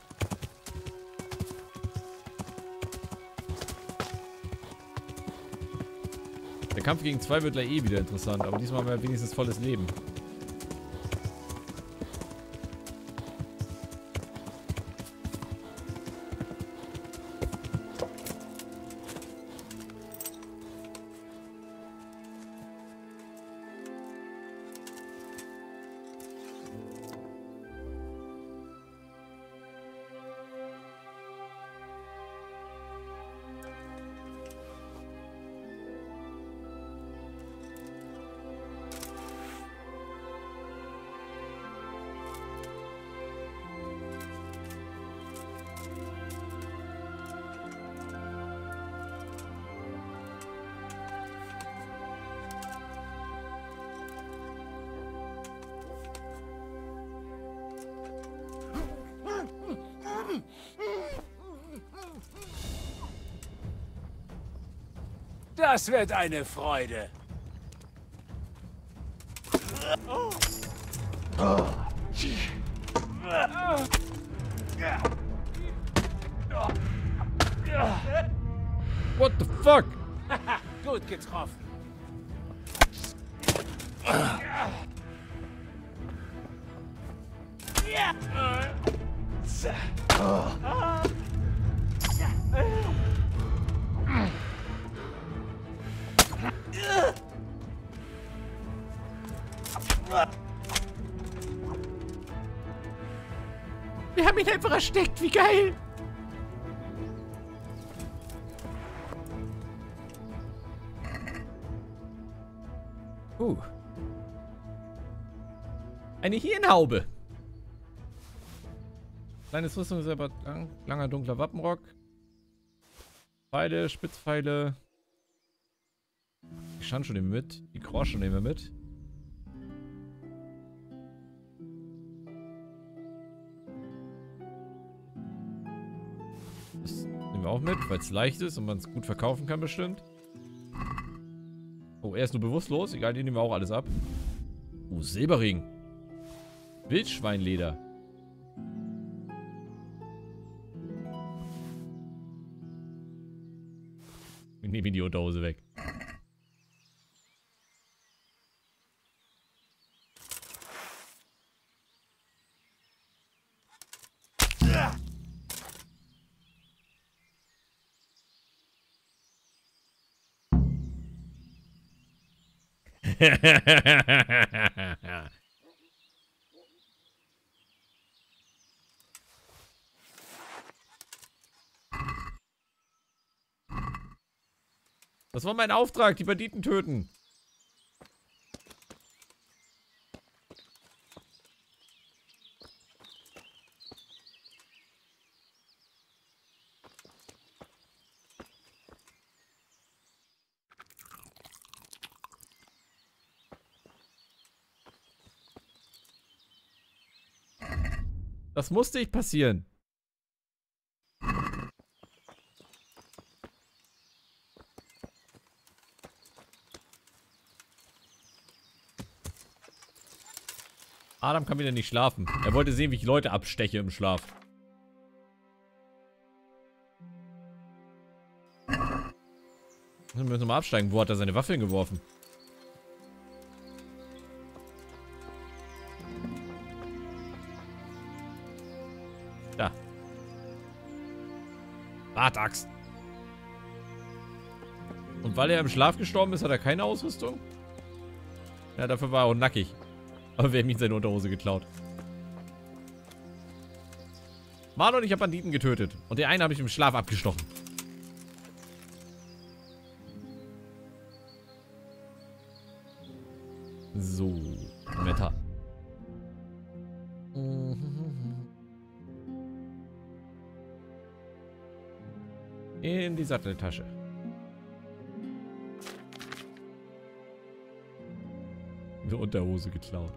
Der Kampf gegen zwei wird gleich eh wieder interessant, aber diesmal haben wir wenigstens volles Leben. Das wird eine Freude. What the fuck? [LAUGHS] Gut getroffen. Erstickt, wie geil! Uh. Eine Hirnhaube. Kleines Rüstung ist aber lang, langer dunkler Wappenrock. Pfeile, Spitzpfeile. Die Schandschuhe nehmen wir mit. Die Krorsche nehmen wir mit. Auch mit, weil es leicht ist und man es gut verkaufen kann bestimmt. Oh, er ist nur bewusstlos. Egal, den nehmen wir auch alles ab. Oh, Silberring. Wildschweinleder. nehme ihm die Unterhose weg. Das war mein Auftrag, die Banditen töten. Das musste ich passieren. Adam kann wieder nicht schlafen. Er wollte sehen, wie ich Leute absteche im Schlaf. Wir müssen nochmal absteigen. Wo hat er seine Waffe hingeworfen? Bartaxt. Und weil er im Schlaf gestorben ist, hat er keine Ausrüstung? Ja, dafür war er auch nackig. Aber wir haben ihm seine Unterhose geklaut. Marlon, ich habe Banditen getötet. Und der eine habe ich im Schlaf abgestochen. Satteltasche. Eine Unterhose geklaut.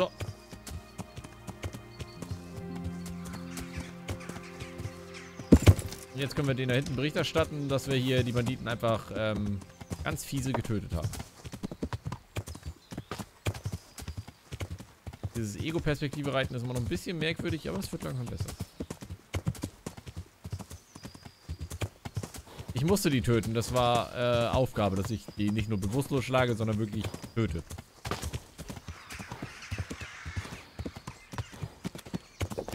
So. Jetzt können wir den da hinten Bericht erstatten, dass wir hier die Banditen einfach ähm, ganz fiese getötet haben. Dieses Ego-Perspektive reiten ist immer noch ein bisschen merkwürdig, aber es wird langsam besser. Ich musste die töten. Das war äh, Aufgabe, dass ich die nicht nur bewusstlos schlage, sondern wirklich töte.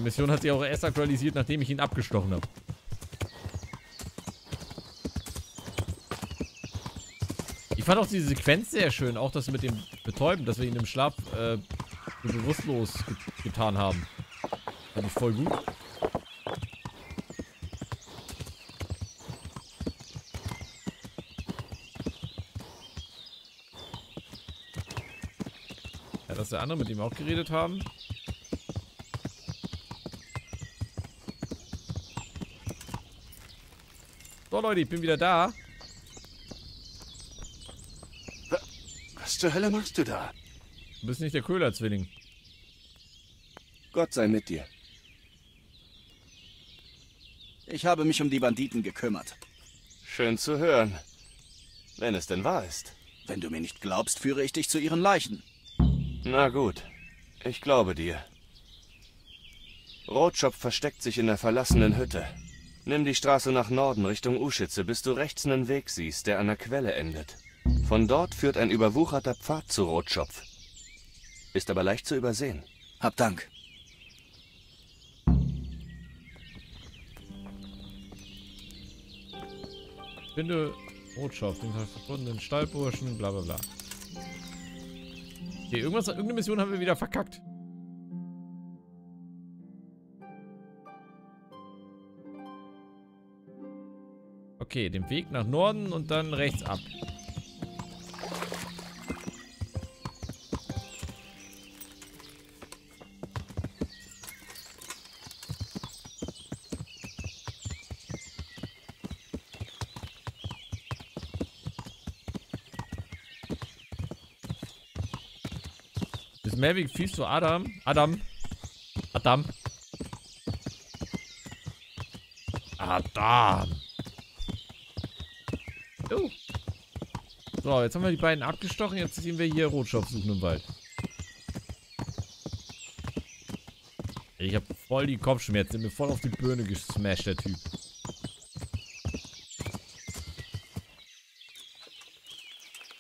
Mission hat sich auch erst aktualisiert, nachdem ich ihn abgestochen habe. Ich fand auch diese Sequenz sehr schön, auch das mit dem Betäuben, dass wir ihn im Schlaf äh, bewusstlos get getan haben. Fand ich voll gut. Ja, das ist der andere, mit wir auch geredet haben. So Leute, ich bin wieder da. Was zur Hölle machst du da? Du bist nicht der Köhler-Zwilling. Gott sei mit dir. Ich habe mich um die Banditen gekümmert. Schön zu hören. Wenn es denn wahr ist. Wenn du mir nicht glaubst, führe ich dich zu ihren Leichen. Na gut. Ich glaube dir. Rotschopf versteckt sich in der verlassenen Hütte. Nimm die Straße nach Norden Richtung Uschitze, bis du rechts einen Weg siehst, der an der Quelle endet. Von dort führt ein überwucherter Pfad zu Rotschopf. Ist aber leicht zu übersehen. Hab Dank. Finde Rotschopf, den verbundenen Stallburschen, bla bla bla. Okay, irgendwas, irgendeine Mission haben wir wieder verkackt. Okay, den Weg nach Norden und dann rechts ab. ist Melvin fies zu Adam. Adam. Adam. Adam. Oh. So, jetzt haben wir die beiden abgestochen. Jetzt sehen wir hier Rotschopf suchen im Wald. Ich habe voll die Kopfschmerzen. Mir voll auf die Birne gesmashed, der Typ.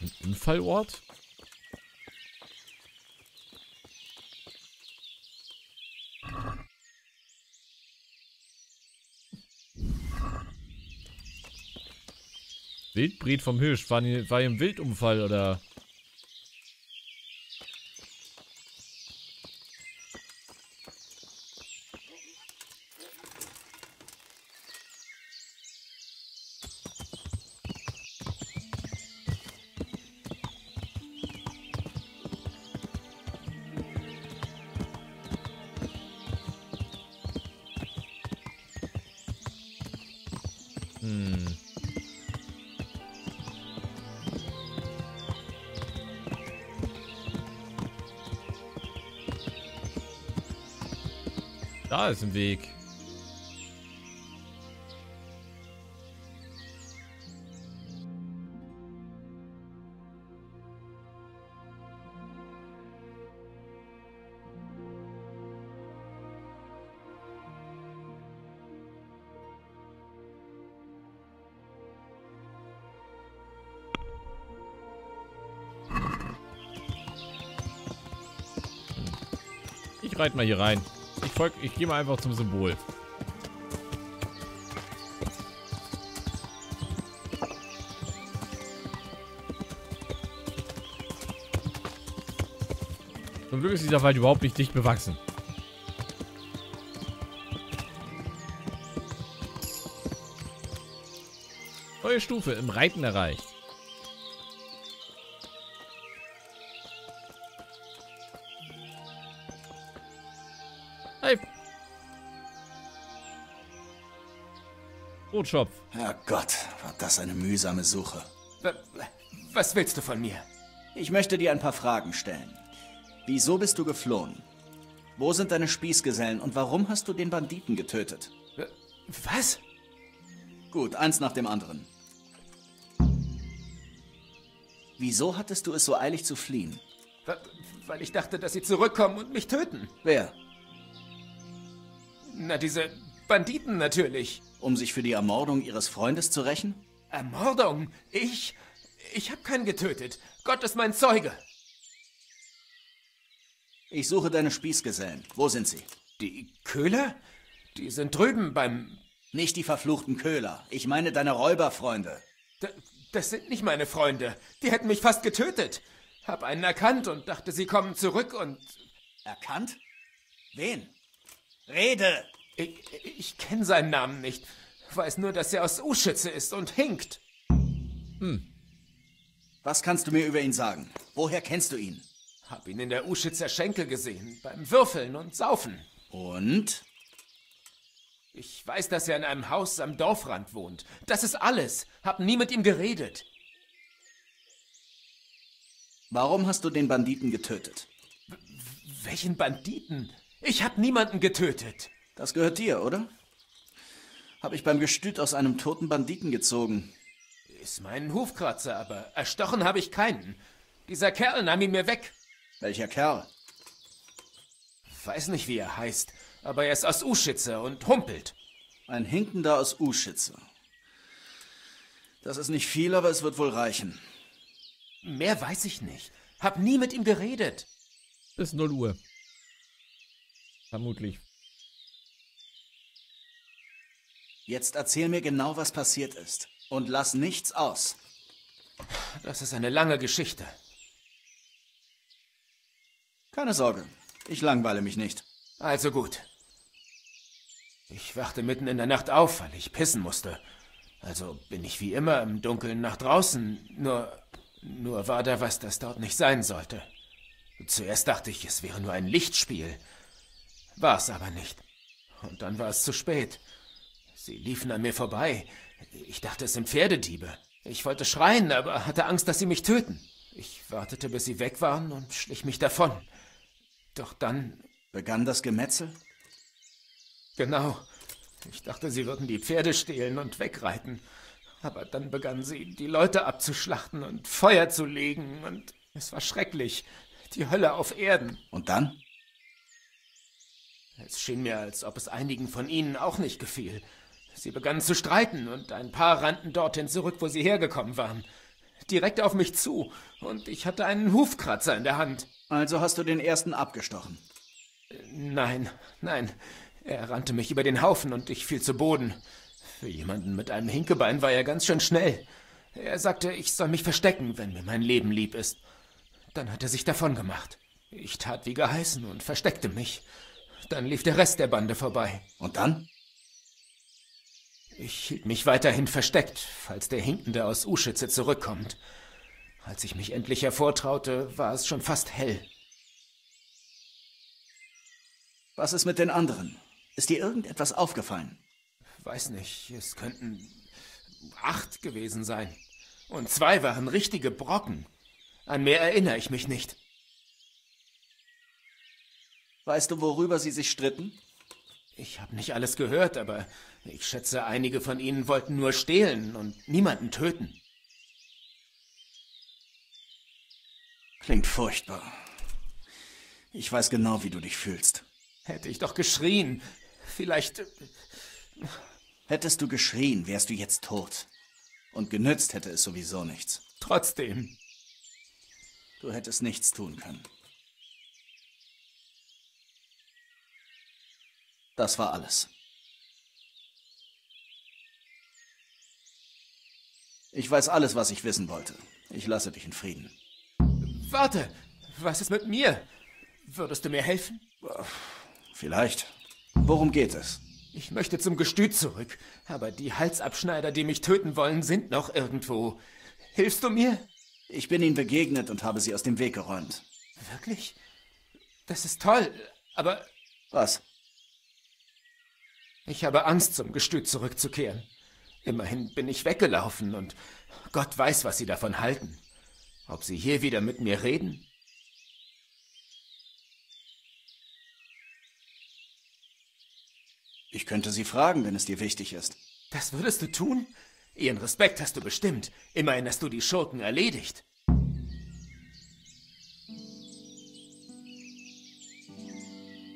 Ein Unfallort? Wildbret vom Hirsch. War, war hier ein Wildunfall oder? Ist ein Weg. Ich reite mal hier rein. Ich folg, ich gehe mal einfach zum Symbol. Zum Glück ist dieser Wald überhaupt nicht dicht bewachsen. Neue Stufe im Reiten erreicht. Rotschopf. Herrgott, war das eine mühsame Suche. Was willst du von mir? Ich möchte dir ein paar Fragen stellen. Wieso bist du geflohen? Wo sind deine Spießgesellen und warum hast du den Banditen getötet? Was? Gut, eins nach dem anderen. Wieso hattest du es so eilig zu fliehen? Weil ich dachte, dass sie zurückkommen und mich töten. Wer? Na, diese Banditen natürlich. Um sich für die Ermordung ihres Freundes zu rächen? Ermordung? Ich? Ich habe keinen getötet. Gott ist mein Zeuge. Ich suche deine Spießgesellen. Wo sind sie? Die Köhler? Die sind drüben beim... Nicht die verfluchten Köhler. Ich meine deine Räuberfreunde. D das sind nicht meine Freunde. Die hätten mich fast getötet. Hab einen erkannt und dachte, sie kommen zurück und... Erkannt? Wen? Rede! Ich, ich kenne seinen Namen nicht. Weiß nur, dass er aus Uschütze ist und hinkt. Hm. Was kannst du mir über ihn sagen? Woher kennst du ihn? Hab ihn in der Uschitzer Schenkel gesehen, beim Würfeln und Saufen. Und? Ich weiß, dass er in einem Haus am Dorfrand wohnt. Das ist alles. Hab nie mit ihm geredet. Warum hast du den Banditen getötet? W welchen Banditen? Ich hab niemanden getötet. Das gehört dir, oder? Hab ich beim Gestüt aus einem toten Banditen gezogen. Ist mein Hufkratzer, aber erstochen habe ich keinen. Dieser Kerl nahm ihn mir weg. Welcher Kerl? Weiß nicht, wie er heißt, aber er ist aus Uschitze und humpelt. Ein Hinkender aus Uschitze. Das ist nicht viel, aber es wird wohl reichen. Mehr weiß ich nicht. Hab nie mit ihm geredet. Bis 0 Uhr. Vermutlich. Jetzt erzähl mir genau, was passiert ist. Und lass nichts aus. Das ist eine lange Geschichte. Keine Sorge. Ich langweile mich nicht. Also gut. Ich wachte mitten in der Nacht auf, weil ich pissen musste. Also bin ich wie immer im Dunkeln nach draußen. Nur, nur war da was, das dort nicht sein sollte. Zuerst dachte ich, es wäre nur ein Lichtspiel. War es aber nicht. Und dann war es zu spät. Sie liefen an mir vorbei. Ich dachte, es sind Pferdediebe. Ich wollte schreien, aber hatte Angst, dass sie mich töten. Ich wartete, bis sie weg waren und schlich mich davon. Doch dann... Begann das Gemetzel? Genau. Ich dachte, sie würden die Pferde stehlen und wegreiten. Aber dann begannen sie, die Leute abzuschlachten und Feuer zu legen, und es war schrecklich. Die Hölle auf Erden. Und dann? Es schien mir, als ob es einigen von ihnen auch nicht gefiel. Sie begannen zu streiten, und ein paar rannten dorthin zurück, wo sie hergekommen waren. Direkt auf mich zu, und ich hatte einen Hufkratzer in der Hand. Also hast du den ersten abgestochen? Nein, nein. Er rannte mich über den Haufen und ich fiel zu Boden. Für jemanden mit einem Hinkebein war er ganz schön schnell. Er sagte, ich soll mich verstecken, wenn mir mein Leben lieb ist. Dann hat er sich davongemacht. Ich tat wie geheißen und versteckte mich. Dann lief der Rest der Bande vorbei. Und dann? Ich hielt mich weiterhin versteckt, falls der Hinkende aus Uschitze zurückkommt. Als ich mich endlich hervortraute, war es schon fast hell. Was ist mit den anderen? Ist dir irgendetwas aufgefallen? Weiß nicht, es könnten acht gewesen sein. Und zwei waren richtige Brocken. An mehr erinnere ich mich nicht. Weißt du, worüber sie sich stritten? Ich habe nicht alles gehört, aber ich schätze, einige von ihnen wollten nur stehlen und niemanden töten. Klingt furchtbar. Ich weiß genau, wie du dich fühlst. Hätte ich doch geschrien. Vielleicht. äh, Hättest du geschrien, wärst du jetzt tot. Und genützt hätte es sowieso nichts. Trotzdem. Du hättest nichts tun können. Das war alles. Ich weiß alles, was ich wissen wollte. Ich lasse dich in Frieden. Warte! Was ist mit mir? Würdest du mir helfen? Vielleicht. Worum geht es? Ich möchte zum Gestüt zurück, aber die Halsabschneider, die mich töten wollen, sind noch irgendwo. Hilfst du mir? Ich bin ihnen begegnet und habe sie aus dem Weg geräumt. Wirklich? Das ist toll, aber... Was? Ich habe Angst, zum Gestüt zurückzukehren. Immerhin bin ich weggelaufen und Gott weiß, was sie davon halten. Ob sie hier wieder mit mir reden? Ich könnte sie fragen, wenn es dir wichtig ist. Das würdest du tun? Ihren Respekt hast du bestimmt. Immerhin hast du die Schurken erledigt.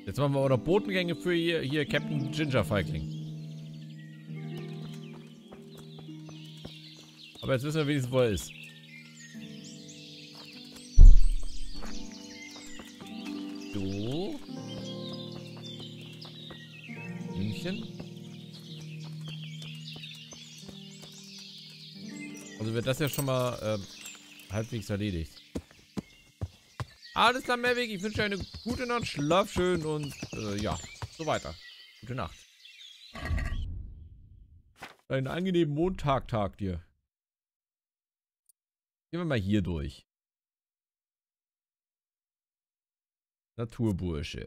Jetzt machen wir auch noch Botengänge für hier, hier Captain Ginger Feigling. Aber jetzt wissen wir wenigstens, wo er ist. So. München. Also wird das ja schon mal ähm, halbwegs erledigt. Alles klar, Mavic. Ich wünsche dir eine gute Nacht. Schlaf schön und äh, ja, so weiter. Gute Nacht. Einen angenehmen Montagtag dir. Gehen wir mal hier durch. Naturbursche.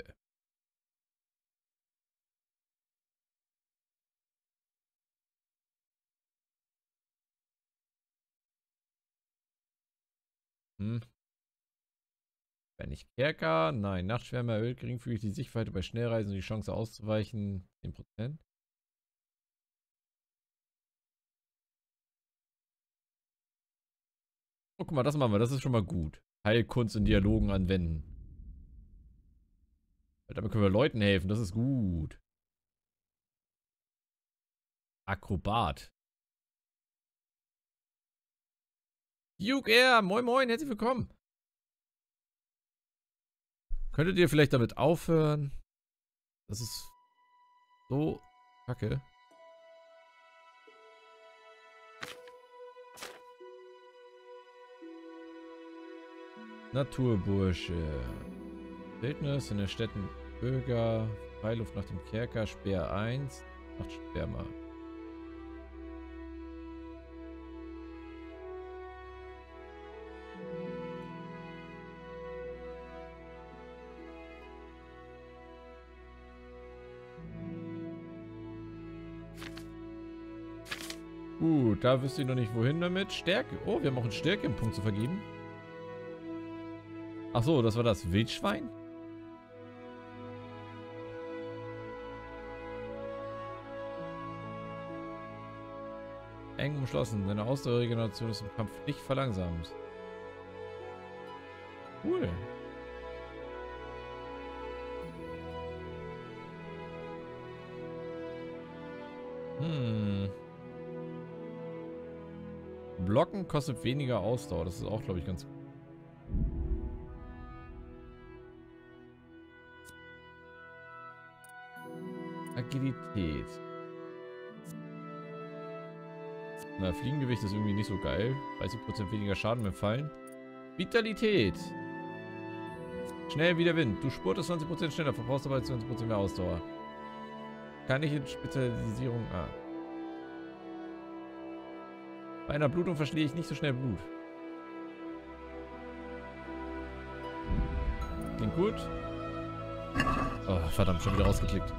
Hm. Wenn nicht Kerker, nein. Nachtschwärme erhöht geringfügig die Sichtweite bei Schnellreisen und die Chance auszuweichen 10%. Guck mal, das machen wir. Das ist schon mal gut. Heilkunst in Dialogen anwenden. Damit können wir Leuten helfen. Das ist gut. Akrobat. Duke Air, moin moin, herzlich willkommen. Könntet ihr vielleicht damit aufhören? Das ist so kacke. Naturbursche. Wildnis in den Städten Bürger. Freiluft nach dem Kerker. Speer 1. Nachtschwärmer. Gut, da wüsste ich noch nicht wohin damit. Stärke. Oh, wir haben auch einen Stärke im Punkt zu vergeben. Ach so, das war das Wildschwein? Eng umschlossen. Deine Ausdauerregeneration ist im Kampf nicht verlangsamt. Cool. Hm. Blocken kostet weniger Ausdauer. Das ist auch, glaube ich, ganz gut. Agilität. Na, Fliegengewicht ist irgendwie nicht so geil. 30% weniger Schaden beim Fallen. Vitalität. Schnell wie der Wind. Du spurtest 20% schneller, verbrauchst aber 20% mehr Ausdauer. Kann ich in Spezialisierung... Ah. Bei einer Blutung verschläge ich nicht so schnell Blut. Klingt gut. Oh, verdammt, schon wieder rausgeklickt.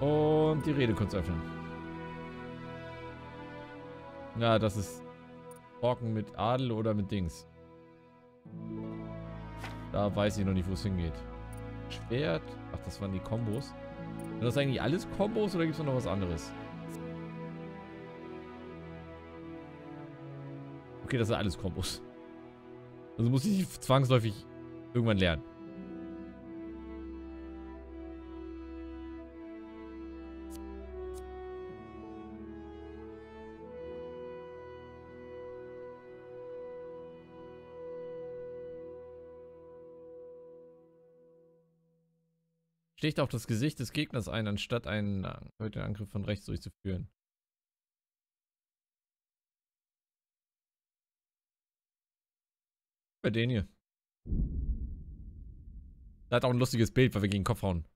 Und die Redekunst öffnen. Ja, das ist Orken mit Adel oder mit Dings. Da weiß ich noch nicht, wo es hingeht. Schwert. Ach, das waren die Kombos. Sind das eigentlich alles Kombos oder gibt es noch was anderes? Okay, das sind alles Kombos. Also muss ich zwangsläufig irgendwann lernen. Sticht auf das Gesicht des Gegners ein, anstatt einen den Angriff von rechts durchzuführen. Bei den hier. Da hat auch ein lustiges Bild, weil wir gegen den Kopf hauen.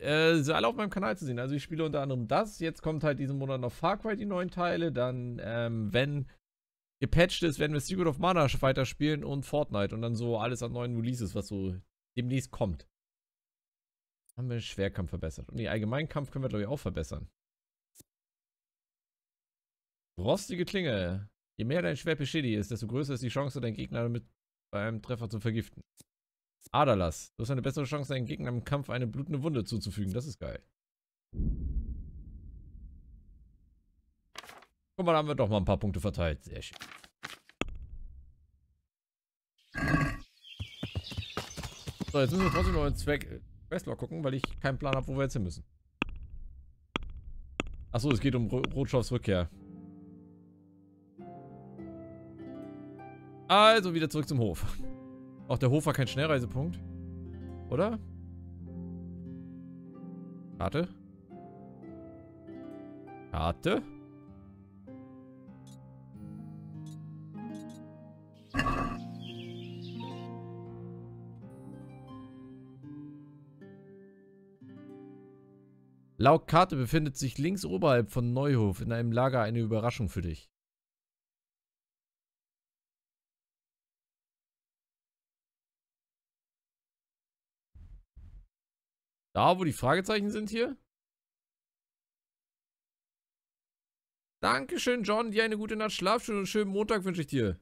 Äh, sind alle auf meinem Kanal zu sehen. Also ich spiele unter anderem das. Jetzt kommt halt diesen Monat noch Far Cry, die neuen Teile. Dann, ähm, wenn gepatcht ist, werden wir Secret of Mana weiterspielen und Fortnite. Und dann so alles an neuen Releases, was so demnächst kommt. Haben wir den Schwerkampf verbessert. Und den Allgemeinkampf können wir, glaube ich, auch verbessern. Rostige Klinge. Je mehr dein Schwert beschädigt ist, desto größer ist die Chance, deinen Gegner mit beim Treffer zu vergiften. Aderlass. Du hast eine bessere Chance, deinen Gegner im Kampf eine blutende Wunde zuzufügen. Das ist geil. Guck mal, da haben wir doch mal ein paar Punkte verteilt. Sehr schön. So, jetzt müssen wir trotzdem noch einen Zweck Questlog gucken, weil ich keinen Plan habe, wo wir jetzt hin müssen. Achso, es geht um Rotschaufs Rückkehr. Also wieder zurück zum Hof. Auch der Hof war kein Schnellreisepunkt. Oder? Karte? Karte? Laut Karte befindet sich links oberhalb von Neuhof in einem Lager eine Überraschung für dich. Da, wo die Fragezeichen sind hier? Dankeschön, John. Dir eine gute Nacht Schlaf und einen schönen Montag wünsche ich dir.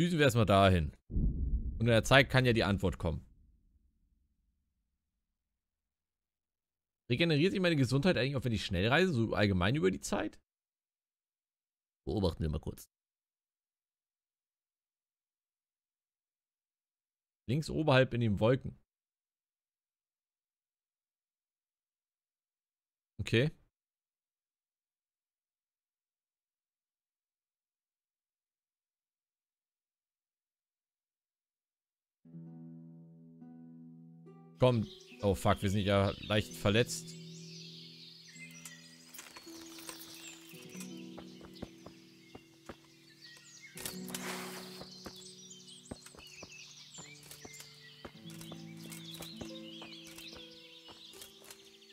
Düsen wir erstmal dahin. Und in der Zeit kann ja die Antwort kommen. Regeneriert sich meine Gesundheit eigentlich auch, wenn ich schnell reise, so allgemein über die Zeit? Beobachten wir mal kurz. Links oberhalb in den Wolken. Okay. Komm. Oh fuck, wir sind ja leicht verletzt.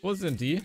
Wo sind die?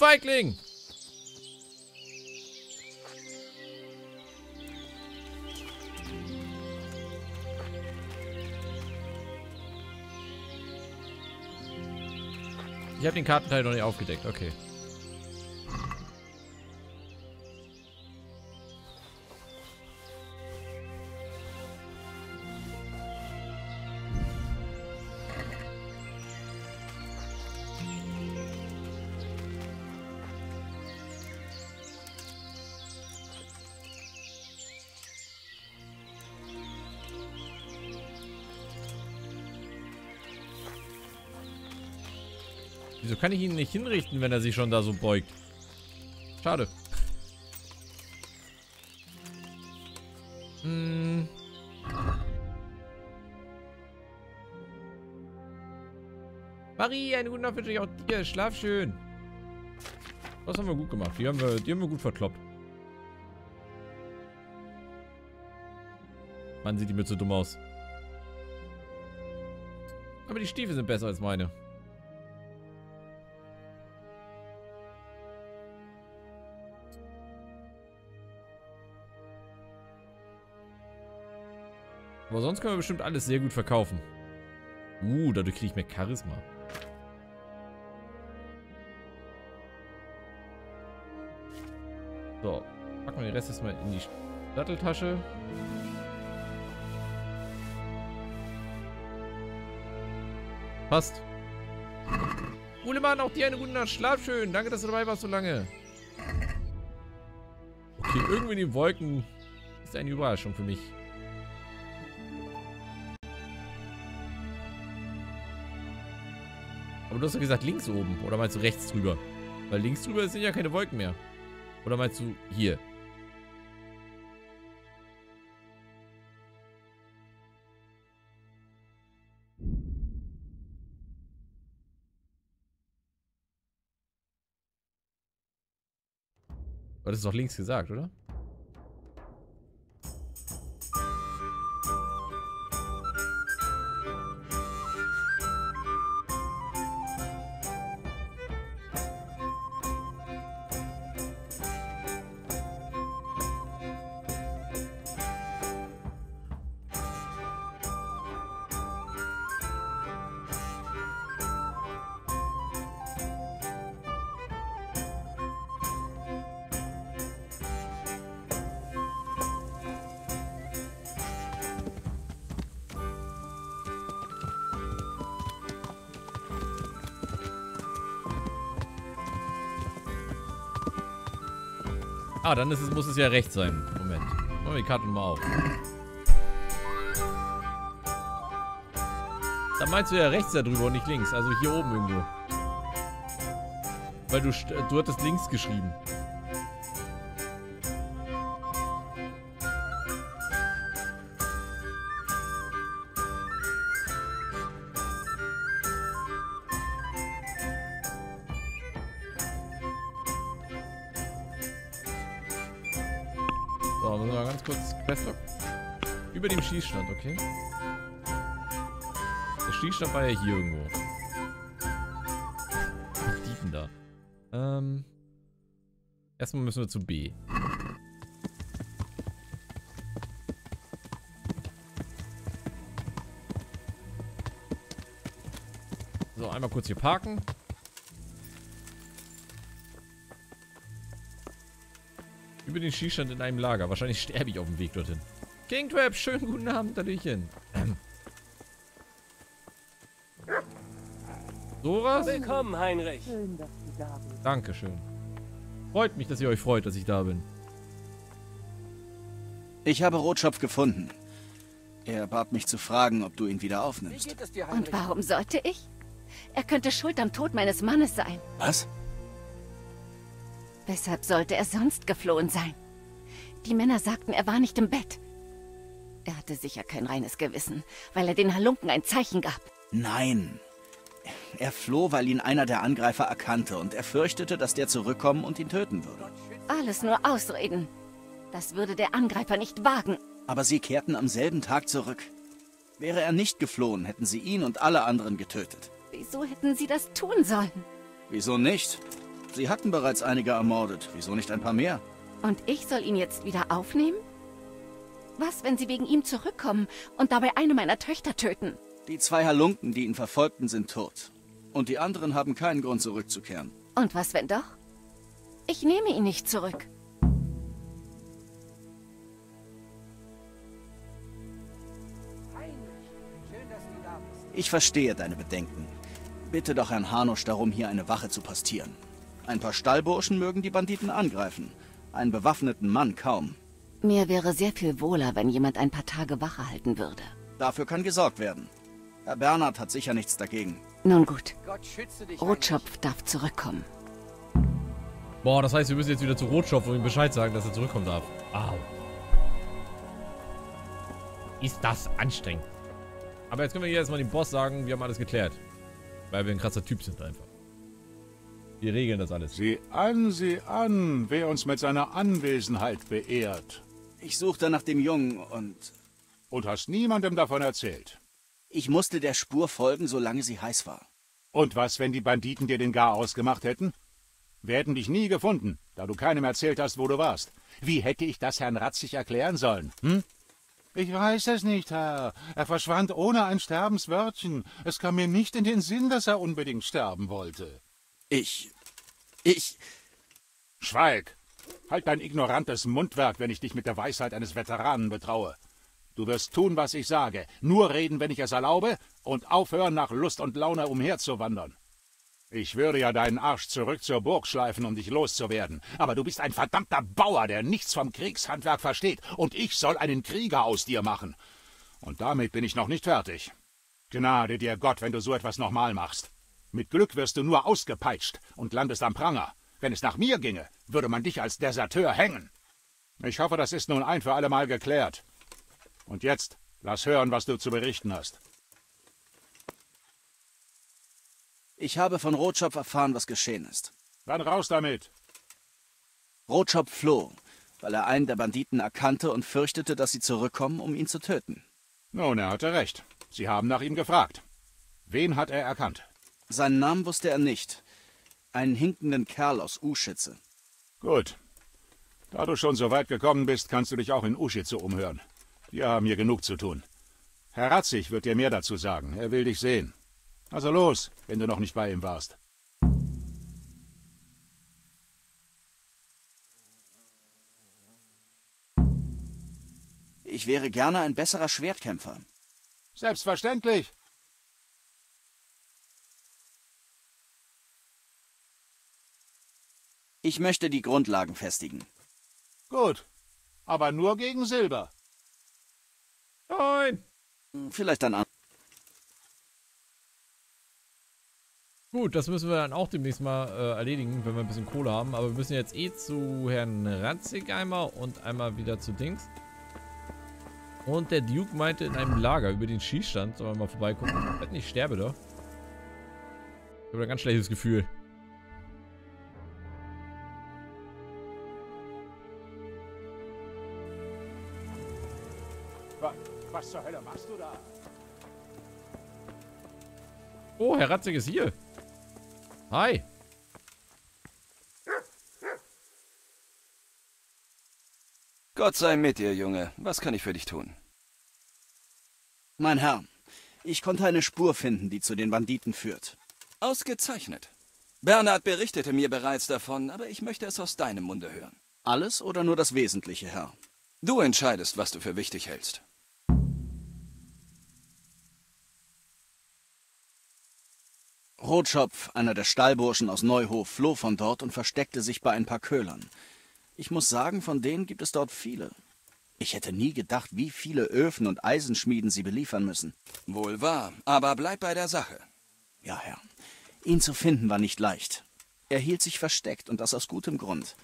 Feigling! Ich habe den Kartenteil noch nicht aufgedeckt, okay. Kann ich ihn nicht hinrichten, wenn er sich schon da so beugt? Schade. Hm. Marie, einen guten Abend wünsche ich auch dir. Schlaf schön. Das haben wir gut gemacht. Die haben wir, die haben wir gut verkloppt. Mann, sieht die Mütze dumm aus. Aber die Stiefel sind besser als meine. Aber sonst können wir bestimmt alles sehr gut verkaufen. Uh, dadurch kriege ich mehr Charisma. So, packen wir den Rest jetzt mal in die Satteltasche. Passt. Ulemann, auch dir eine gute Nacht. Schlaf schön. Danke, dass du dabei warst so lange. Okay, irgendwie in den Wolken ist eine Überraschung für mich. Du hast doch gesagt links oben. Oder meinst du rechts drüber? Weil links drüber sind ja keine Wolken mehr. Oder meinst du hier? Aber das ist doch links gesagt, oder? Ah, dann es, muss es ja rechts sein. Moment. Machen wir die Karte mal auf. Dann meinst du ja rechts darüber und nicht links. Also hier oben irgendwo. Weil du, du hattest links geschrieben. Schießstand war ja hier irgendwo. Was die denn da? Ähm. Erstmal müssen wir zu B. So, einmal kurz hier parken. Über den Schießstand in einem Lager. Wahrscheinlich sterbe ich auf dem Weg dorthin. King Trap, schönen guten Abend, Hallöchen. Soras? Willkommen, Heinrich. Schön, dass du da bist. Dankeschön. Freut mich, dass ihr euch freut, dass ich da bin. Ich habe Rotschopf gefunden. Er bat mich zu fragen, ob du ihn wieder aufnimmst. Und warum sollte ich? Er könnte schuld am Tod meines Mannes sein. Was? Weshalb sollte er sonst geflohen sein? Die Männer sagten, er war nicht im Bett. Er hatte sicher kein reines Gewissen, weil er den Halunken ein Zeichen gab. Nein. Er floh, weil ihn einer der Angreifer erkannte und er fürchtete, dass der zurückkommen und ihn töten würde. Alles nur Ausreden. Das würde der Angreifer nicht wagen. Aber sie kehrten am selben Tag zurück. Wäre er nicht geflohen, hätten sie ihn und alle anderen getötet. Wieso hätten sie das tun sollen? Wieso nicht? Sie hatten bereits einige ermordet. Wieso nicht ein paar mehr? Und ich soll ihn jetzt wieder aufnehmen? Was, wenn sie wegen ihm zurückkommen und dabei eine meiner Töchter töten? Die zwei Halunken, die ihn verfolgten, sind tot. Und die anderen haben keinen Grund zurückzukehren. Und was, wenn doch? Ich nehme ihn nicht zurück. Ich verstehe deine Bedenken. Bitte doch Herrn Hanusch darum, hier eine Wache zu postieren. Ein paar Stallburschen mögen die Banditen angreifen. Einen bewaffneten Mann kaum. Mir wäre sehr viel wohler, wenn jemand ein paar Tage Wache halten würde. Dafür kann gesorgt werden. Herr Bernhard hat sicher nichts dagegen. Nun gut. Rotschopf darf zurückkommen. Boah, das heißt, wir müssen jetzt wieder zu Rotschopf und ihm Bescheid sagen, dass er zurückkommen darf. Au. Ist das anstrengend. Aber jetzt können wir hier erstmal dem Boss sagen, wir haben alles geklärt. Weil wir ein krasser Typ sind einfach. Wir regeln das alles. Sieh an, sieh an, wer uns mit seiner Anwesenheit beehrt. Ich suchte nach dem Jungen und... Und hast niemandem davon erzählt? Ich musste der Spur folgen, solange sie heiß war. Und was, wenn die Banditen dir den Gar ausgemacht hätten? Wir hätten dich nie gefunden, da du keinem erzählt hast, wo du warst. Wie hätte ich das Herrn Ratzig erklären sollen, hm? Ich weiß es nicht, Herr. Er verschwand ohne ein Sterbenswörtchen. Es kam mir nicht in den Sinn, dass er unbedingt sterben wollte. Ich. Ich. Schweig! Halt dein ignorantes Mundwerk, wenn ich dich mit der Weisheit eines Veteranen betraue. Du wirst tun, was ich sage, nur reden, wenn ich es erlaube, und aufhören, nach Lust und Laune umherzuwandern. Ich würde ja deinen Arsch zurück zur Burg schleifen, um dich loszuwerden. Aber du bist ein verdammter Bauer, der nichts vom Kriegshandwerk versteht, und ich soll einen Krieger aus dir machen. Und damit bin ich noch nicht fertig. Gnade dir Gott, wenn du so etwas nochmal machst. Mit Glück wirst du nur ausgepeitscht und landest am Pranger. Wenn es nach mir ginge, würde man dich als Deserteur hängen. Ich hoffe, das ist nun ein für allemal geklärt. Und jetzt lass hören, was du zu berichten hast. Ich habe von Rotschopf erfahren, was geschehen ist. Dann raus damit. Rotschopf floh, weil er einen der Banditen erkannte und fürchtete, dass sie zurückkommen, um ihn zu töten. Nun, er hatte recht. Sie haben nach ihm gefragt. Wen hat er erkannt? Seinen Namen wusste er nicht. Einen hinkenden Kerl aus Uschitze. Gut. Da du schon so weit gekommen bist, kannst du dich auch in Uschitze umhören. Wir haben hier genug zu tun. Herr Ratzig wird dir mehr dazu sagen. Er will dich sehen. Also los, wenn du noch nicht bei ihm warst. Ich wäre gerne ein besserer Schwertkämpfer. Selbstverständlich. Ich möchte die Grundlagen festigen. Gut. Aber nur gegen Silber. Nein. Vielleicht dann an. Gut, das müssen wir dann auch demnächst mal äh, erledigen, wenn wir ein bisschen Kohle haben. Aber wir müssen jetzt eh zu Herrn Ranzig einmal und einmal wieder zu Dings. Und der Duke meinte in einem Lager über den Schießstand, sollen wir mal vorbeigucken. Ich sterbe da. Ich habe ein ganz schlechtes Gefühl. Was zur Hölle machst du da? Oh, Herr Ratzig ist hier. Hi. Gott sei mit dir, Junge. Was kann ich für dich tun? Mein Herr, ich konnte eine Spur finden, die zu den Banditen führt. Ausgezeichnet. Bernhard berichtete mir bereits davon, aber ich möchte es aus deinem Munde hören. Alles oder nur das Wesentliche, Herr? Du entscheidest, was du für wichtig hältst. Rotschopf, einer der Stallburschen aus Neuhof, floh von dort und versteckte sich bei ein paar Köhlern. Ich muss sagen, von denen gibt es dort viele. Ich hätte nie gedacht, wie viele Öfen und Eisenschmieden sie beliefern müssen. Wohl wahr, aber bleib bei der Sache. Ja, Herr. Ihn zu finden war nicht leicht. Er hielt sich versteckt und das aus gutem Grund.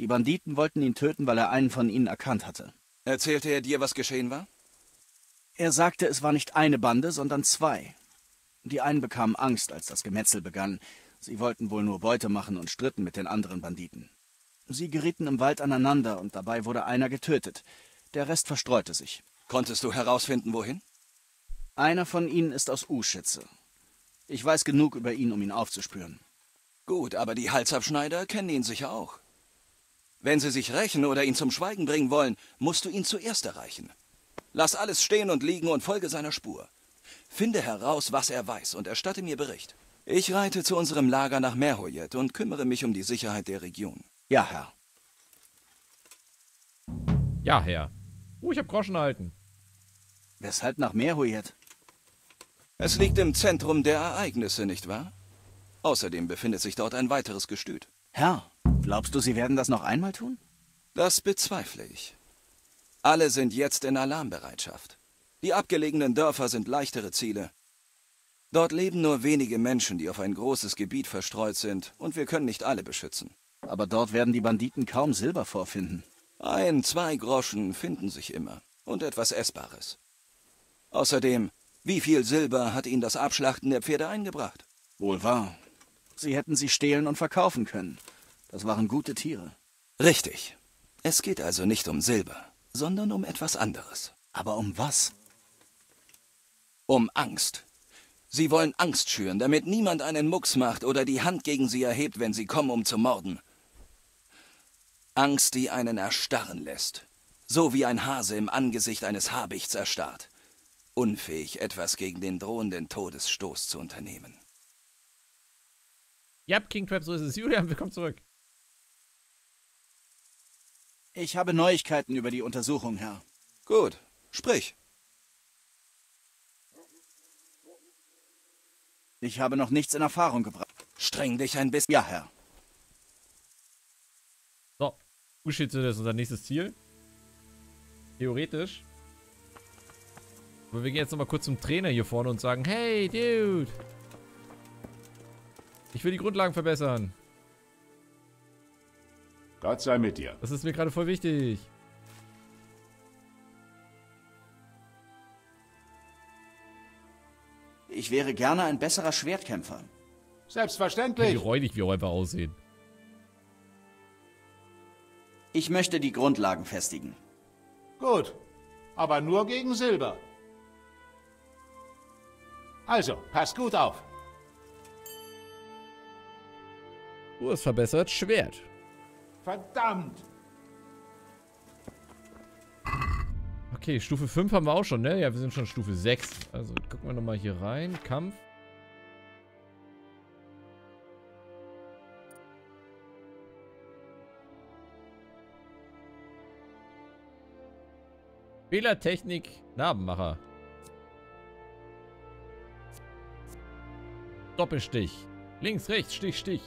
Die Banditen wollten ihn töten, weil er einen von ihnen erkannt hatte. Erzählte er dir, was geschehen war? Er sagte, es war nicht eine Bande, sondern zwei. Die einen bekamen Angst, als das Gemetzel begann. Sie wollten wohl nur Beute machen und stritten mit den anderen Banditen. Sie gerieten im Wald aneinander und dabei wurde einer getötet. Der Rest verstreute sich. Konntest du herausfinden, wohin? Einer von ihnen ist aus Uschitze. Ich weiß genug über ihn, um ihn aufzuspüren. Gut, aber die Halsabschneider kennen ihn sicher auch. Wenn sie sich rächen oder ihn zum Schweigen bringen wollen, musst du ihn zuerst erreichen. Lass alles stehen und liegen und folge seiner Spur. Finde heraus, was er weiß und erstatte mir Bericht. Ich reite zu unserem Lager nach Merhoyet und kümmere mich um die Sicherheit der Region. Ja, Herr. Ja, Herr. Oh, ich hab Groschen erhalten. Weshalb nach Merhoyet? Es liegt im Zentrum der Ereignisse, nicht wahr? Außerdem befindet sich dort ein weiteres Gestüt. Herr, glaubst du, sie werden das noch einmal tun? Das bezweifle ich. Alle sind jetzt in Alarmbereitschaft. Die abgelegenen Dörfer sind leichtere Ziele. Dort leben nur wenige Menschen, die auf ein großes Gebiet verstreut sind, und wir können nicht alle beschützen. Aber dort werden die Banditen kaum Silber vorfinden. Ein, zwei Groschen finden sich immer. Und etwas Essbares. Außerdem, wie viel Silber hat Ihnen das Abschlachten der Pferde eingebracht? Wohl wahr. Sie hätten sie stehlen und verkaufen können. Das waren gute Tiere. Richtig. Es geht also nicht um Silber, sondern um etwas anderes. Aber um was? Um Angst. Sie wollen Angst schüren, damit niemand einen Mucks macht oder die Hand gegen sie erhebt, wenn sie kommen, um zu morden. Angst, die einen erstarren lässt. So wie ein Hase im Angesicht eines Habichts erstarrt. Unfähig, etwas gegen den drohenden Todesstoß zu unternehmen. Ja, King Trap, so ist es. Julian, willkommen zurück. Ich habe Neuigkeiten über die Untersuchung, Herr. Gut, sprich. Ich habe noch nichts in Erfahrung gebracht. Streng dich ein bisschen. Ja, Herr. So, Uschitze ist unser nächstes Ziel. Theoretisch. Aber wir gehen jetzt nochmal kurz zum Trainer hier vorne und sagen, hey, Dude. Ich will die Grundlagen verbessern. Gott sei mit dir. Das ist mir gerade voll wichtig. Ich wäre gerne ein besserer Schwertkämpfer. Selbstverständlich. Wie räudig wir einfach aussehen. Ich möchte die Grundlagen festigen. Gut, aber nur gegen Silber. Also, pass gut auf. Uhr ist verbessert. Schwert. Verdammt! Okay, Stufe 5 haben wir auch schon, ne? Ja, wir sind schon Stufe 6. Also gucken wir nochmal hier rein. Kampf. Fehlertechnik, Narbenmacher. Doppelstich. Links, rechts, Stich, Stich.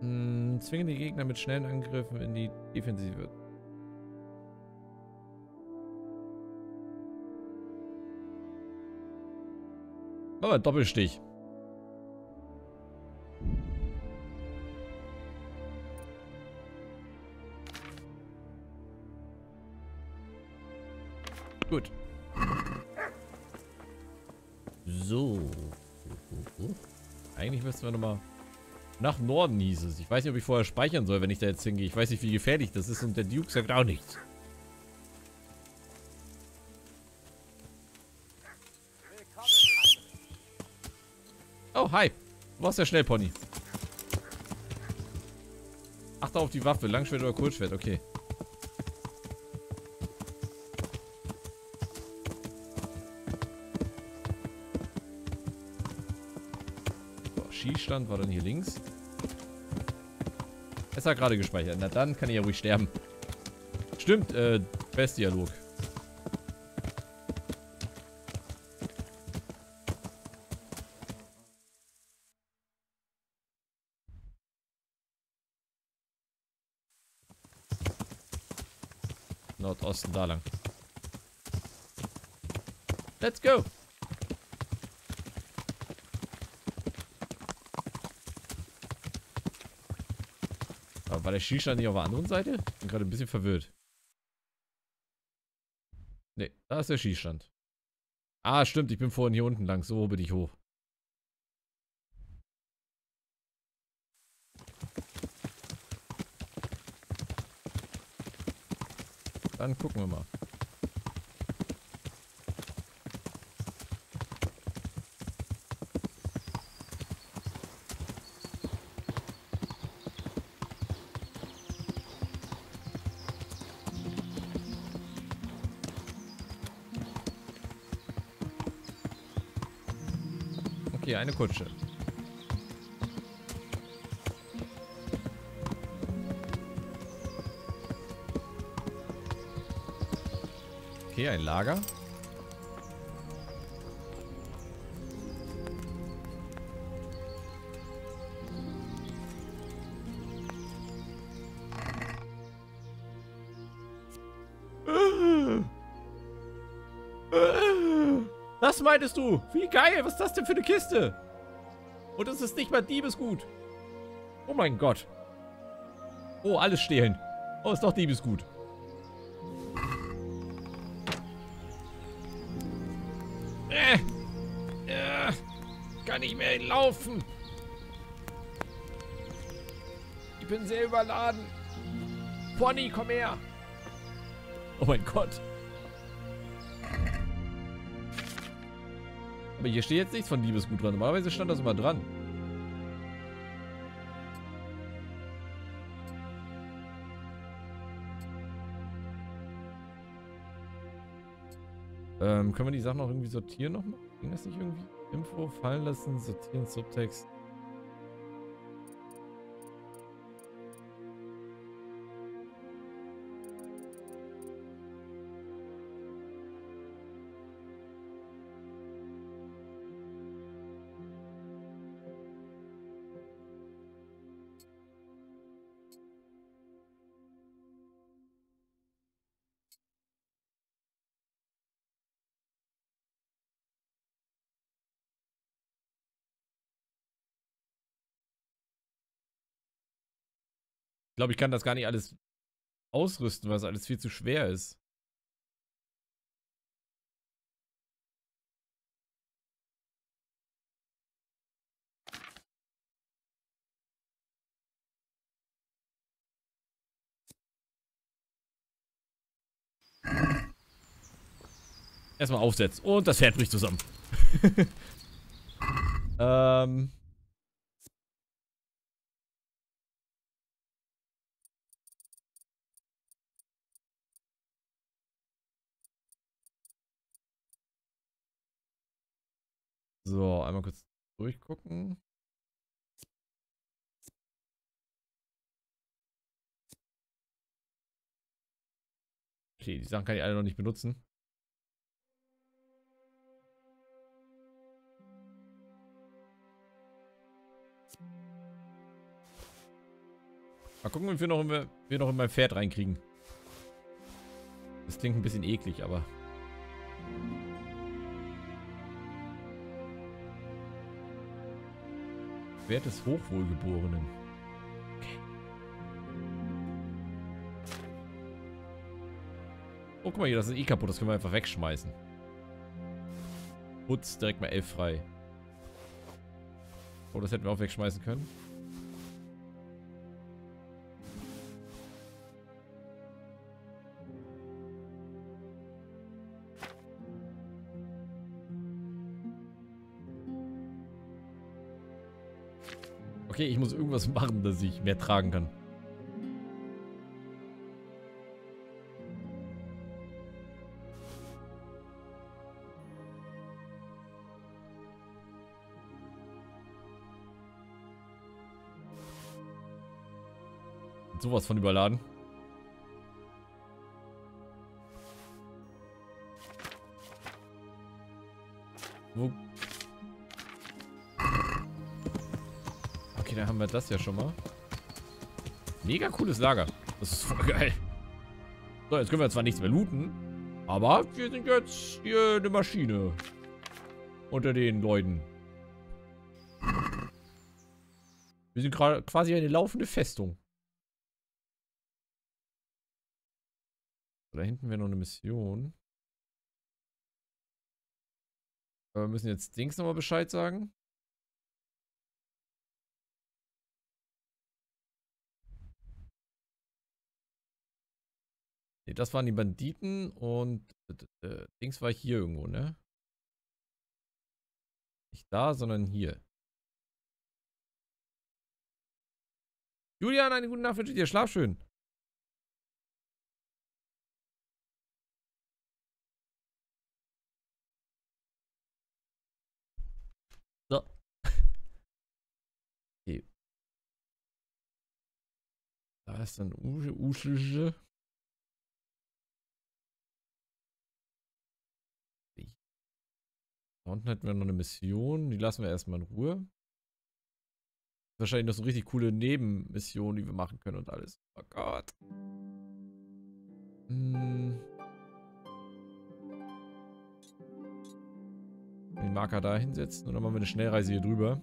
Hm, zwingen die Gegner mit schnellen Angriffen in die Defensive. Aber Doppelstich. Gut. So. Eigentlich müssten wir nochmal... Nach Norden hieß es. Ich weiß nicht, ob ich vorher speichern soll, wenn ich da jetzt hingehe. Ich weiß nicht, wie gefährlich das ist und der Duke sagt auch nichts. Oh, hi. Du warst ja schnell, Pony. Achte auf die Waffe. Langschwert oder Kurzschwert. Okay. Schießstand war dann hier links. Es hat gerade gespeichert. Na dann kann ich ja ruhig sterben. Stimmt, äh, Quest-Dialog. Nordosten, da lang. Let's go. War der Skistand nicht auf der anderen Seite? Bin gerade ein bisschen verwirrt. Ne, da ist der Skistand. Ah, stimmt, ich bin vorhin hier unten lang. So bin ich hoch. Dann gucken wir mal. Eine Kutsche. Okay, ein Lager. Das meintest du? Wie geil, was ist das denn für eine Kiste? Und es ist nicht mal Diebesgut. Oh mein Gott. Oh, alles stehlen. Oh, ist doch Diebesgut. Äh, äh, kann nicht mehr laufen. Ich bin sehr überladen. Pony, komm her. Oh mein Gott. Aber hier steht jetzt nichts von Liebesgut dran. Normalerweise stand das immer dran. Ähm, können wir die Sachen noch irgendwie sortieren nochmal? Ging das nicht irgendwie? Info fallen lassen, sortieren, Subtext. Glaube, ich kann das gar nicht alles ausrüsten, weil es alles viel zu schwer ist. Erstmal aufsetzen. Und das Pferd bricht zusammen. [LAUGHS] ähm. So, einmal kurz durchgucken. Okay, die Sachen kann ich alle noch nicht benutzen. Mal gucken, wie wir noch, in, wir noch in mein Pferd reinkriegen. Das klingt ein bisschen eklig, aber... Wert des Hochwohlgeborenen. Okay. Oh, guck mal hier, das ist eh kaputt. Das können wir einfach wegschmeißen. Putz, direkt mal elf frei. Oh, das hätten wir auch wegschmeißen können. Okay, ich muss irgendwas machen, dass ich mehr tragen kann. Sowas von überladen. Haben wir das ja schon mal. Mega cooles Lager. Das ist voll geil. So, jetzt können wir zwar nichts mehr looten, aber wir sind jetzt hier eine Maschine. Unter den Leuten. Wir sind gerade quasi eine laufende Festung. Da hinten wäre noch eine Mission. Aber wir müssen jetzt Dings nochmal Bescheid sagen. Ne, das waren die Banditen und äh, Dings war hier irgendwo, ne? Nicht da, sondern hier. Julian, eine gute Nacht wünsche dir. Schlaf schön. So. [LAUGHS] Okay. Da ist dann Usche. Unten hätten wir noch eine Mission. Die lassen wir erstmal in Ruhe. Wahrscheinlich noch so richtig coole Nebenmissionen, die wir machen können und alles. Oh Gott. Hm. Den Marker da hinsetzen und dann machen wir eine Schnellreise hier drüber.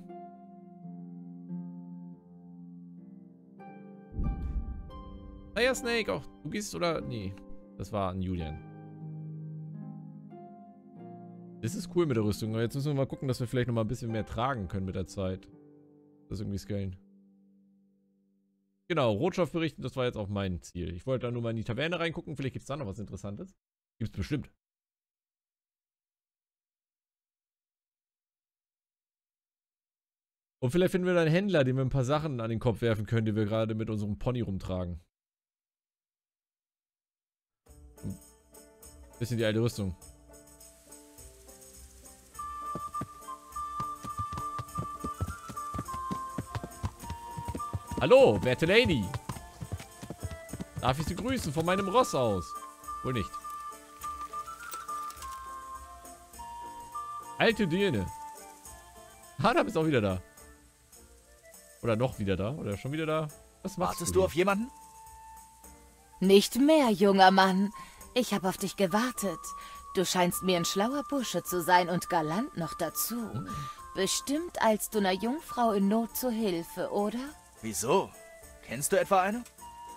Naja, Snake, auch du gehst oder. Nee, das war an Julian. Das ist cool mit der Rüstung. Aber jetzt müssen wir mal gucken, dass wir vielleicht noch mal ein bisschen mehr tragen können mit der Zeit. Das irgendwie scalen. Genau, Rotstoff berichten, das war jetzt auch mein Ziel. Ich wollte da nur mal in die Taverne reingucken. Vielleicht gibt es da noch was Interessantes. Gibt es bestimmt. Und vielleicht finden wir da einen Händler, dem wir ein paar Sachen an den Kopf werfen können, die wir gerade mit unserem Pony rumtragen. Bisschen die alte Rüstung. Hallo, werte Lady. Darf ich Sie grüßen von meinem Ross aus? Wohl nicht. Alte Dirne. Hanab ist auch wieder da. Oder noch wieder da. Oder schon wieder da. Was machst Wartest du, du auf jemanden? Nicht mehr, junger Mann. Ich habe auf dich gewartet. Du scheinst mir ein schlauer Bursche zu sein und galant noch dazu. Bestimmt eilst du einer Jungfrau in Not zu Hilfe, oder? Wieso? Kennst du etwa eine?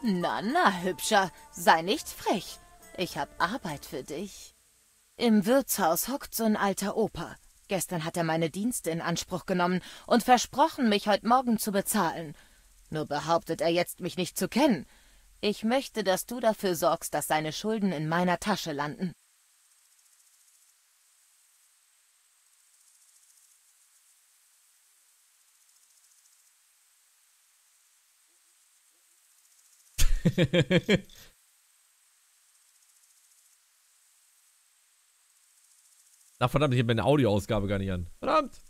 Na, na, Hübscher, sei nicht frech. Ich hab Arbeit für dich. Im Wirtshaus hockt so ein alter Opa. Gestern hat er meine Dienste in Anspruch genommen und versprochen, mich heute Morgen zu bezahlen. Nur behauptet er jetzt, mich nicht zu kennen. Ich möchte, dass du dafür sorgst, dass seine Schulden in meiner Tasche landen. [LAUGHS] Na verdammt, ich habe meine Audioausgabe gar nicht an. Verdammt!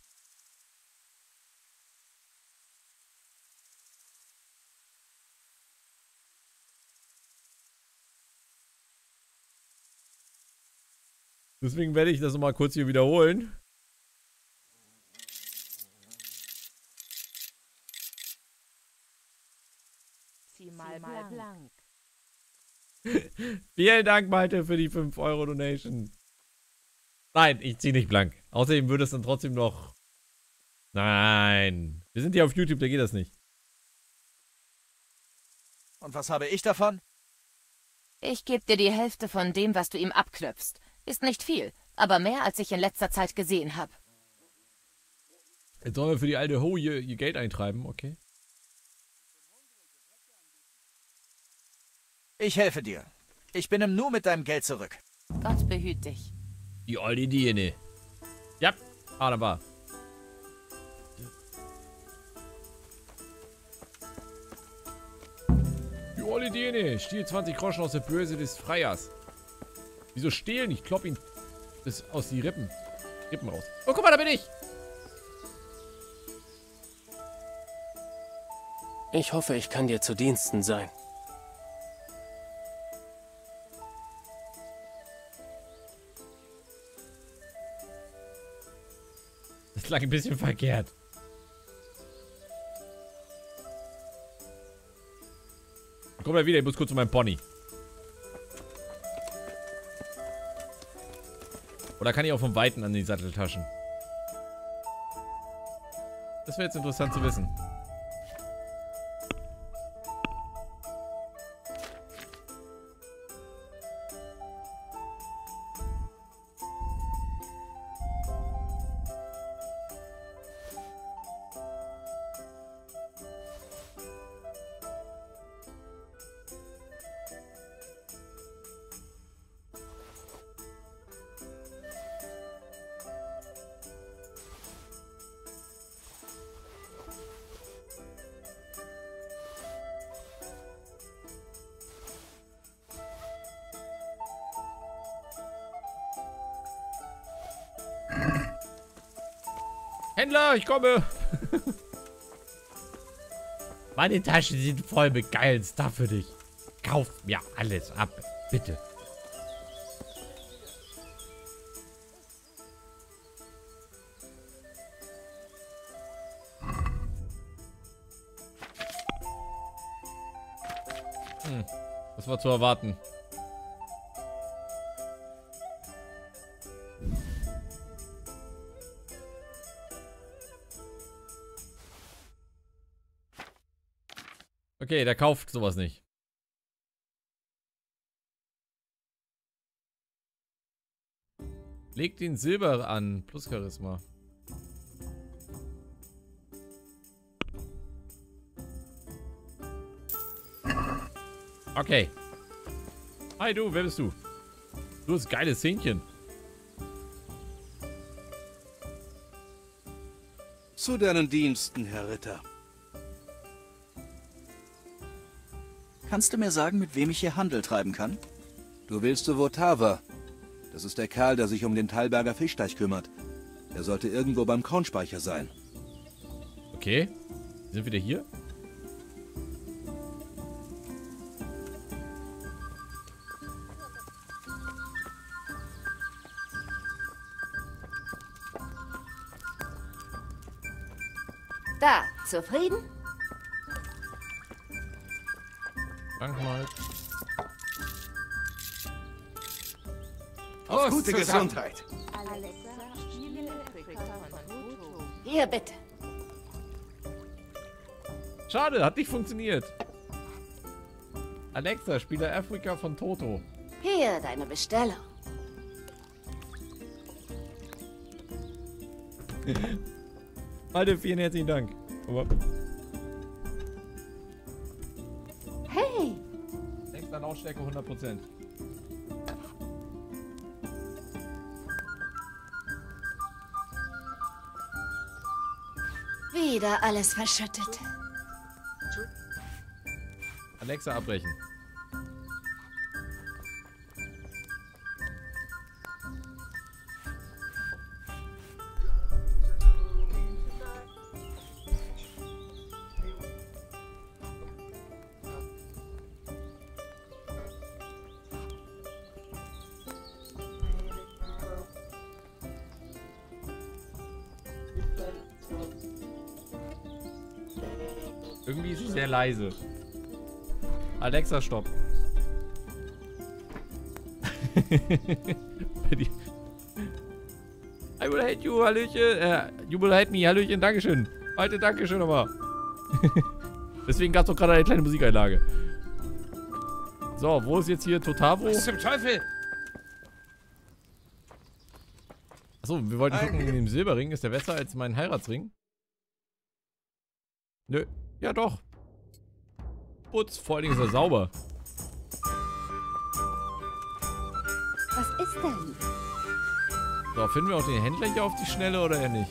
Deswegen werde ich das nochmal kurz hier wiederholen. Zieh mal, mal blank. [LAUGHS] Vielen Dank, Malte, für die 5 Euro Donation. Nein, ich ziehe nicht blank. Außerdem würde es dann trotzdem noch... Nein. Wir sind hier auf YouTube, da geht das nicht. Und was habe ich davon? Ich gebe dir die Hälfte von dem, was du ihm abknöpfst. Ist nicht viel, aber mehr, als ich in letzter Zeit gesehen habe. Jetzt sollen wir für die alte Ho ihr, ihr Geld eintreiben, okay? Ich helfe dir. Ich bin im Nu mit deinem Geld zurück. Gott behüt dich. Die alte Diene. Ja, wunderbar. Die alte Diene. Stiel 20 Groschen aus der Börse des Freiers. Wieso stehlen? Ich klopp ihn bis aus die Rippen. Rippen raus. Oh, guck mal, da bin ich. Ich hoffe, ich kann dir zu Diensten sein. klang ein bisschen verkehrt. Komm mal wieder, ich muss kurz zu meinem Pony. Oder kann ich auch vom Weiten an die Satteltaschen? Das wäre jetzt interessant zu wissen. Ich komme. [LAUGHS] Meine Taschen sind voll mit geilen Stuff für dich. Kauf mir alles ab, bitte. Hm, das war zu erwarten. Okay, der kauft sowas nicht. Legt den Silber an. Plus Charisma. Okay. Hi du, wer bist du? Du hast geiles Hähnchen. Zu deinen Diensten, Herr Ritter. Kannst du mir sagen, mit wem ich hier Handel treiben kann? Du willst zu Votava. Das ist der Kerl, der sich um den Talberger Fischteich kümmert. Er sollte irgendwo beim Kornspeicher sein. Okay. Sind wir wieder hier? Da, zufrieden? Danke mal. Auf Oh, gute. Gesundheit. Hier bitte. Schade, hat nicht funktioniert. Alexa, Spieler Afrika von Toto. Hier deine Bestellung. [LAUGHS] Malte, vielen herzlichen Dank. Lautstärke 100%. wieder alles verschüttet. Alexa abbrechen. Leise. Alexa, stopp. [LAUGHS] I will hate you, Hallöchen. Äh, you will hate me, Hallöchen, Dankeschön. Malte, Dankeschön nochmal. [LAUGHS] Deswegen gab es doch gerade eine kleine Musikeinlage. So, wo ist jetzt hier Totavo? Was zum Teufel? Achso, wir wollten gucken, in dem Silberring ist der besser als mein Heiratsring? Nö. Ja, doch. Putz, vor allen Dingen ist er sauber. Was ist denn? So, finden wir auch den Händler hier auf die Schnelle oder eher nicht?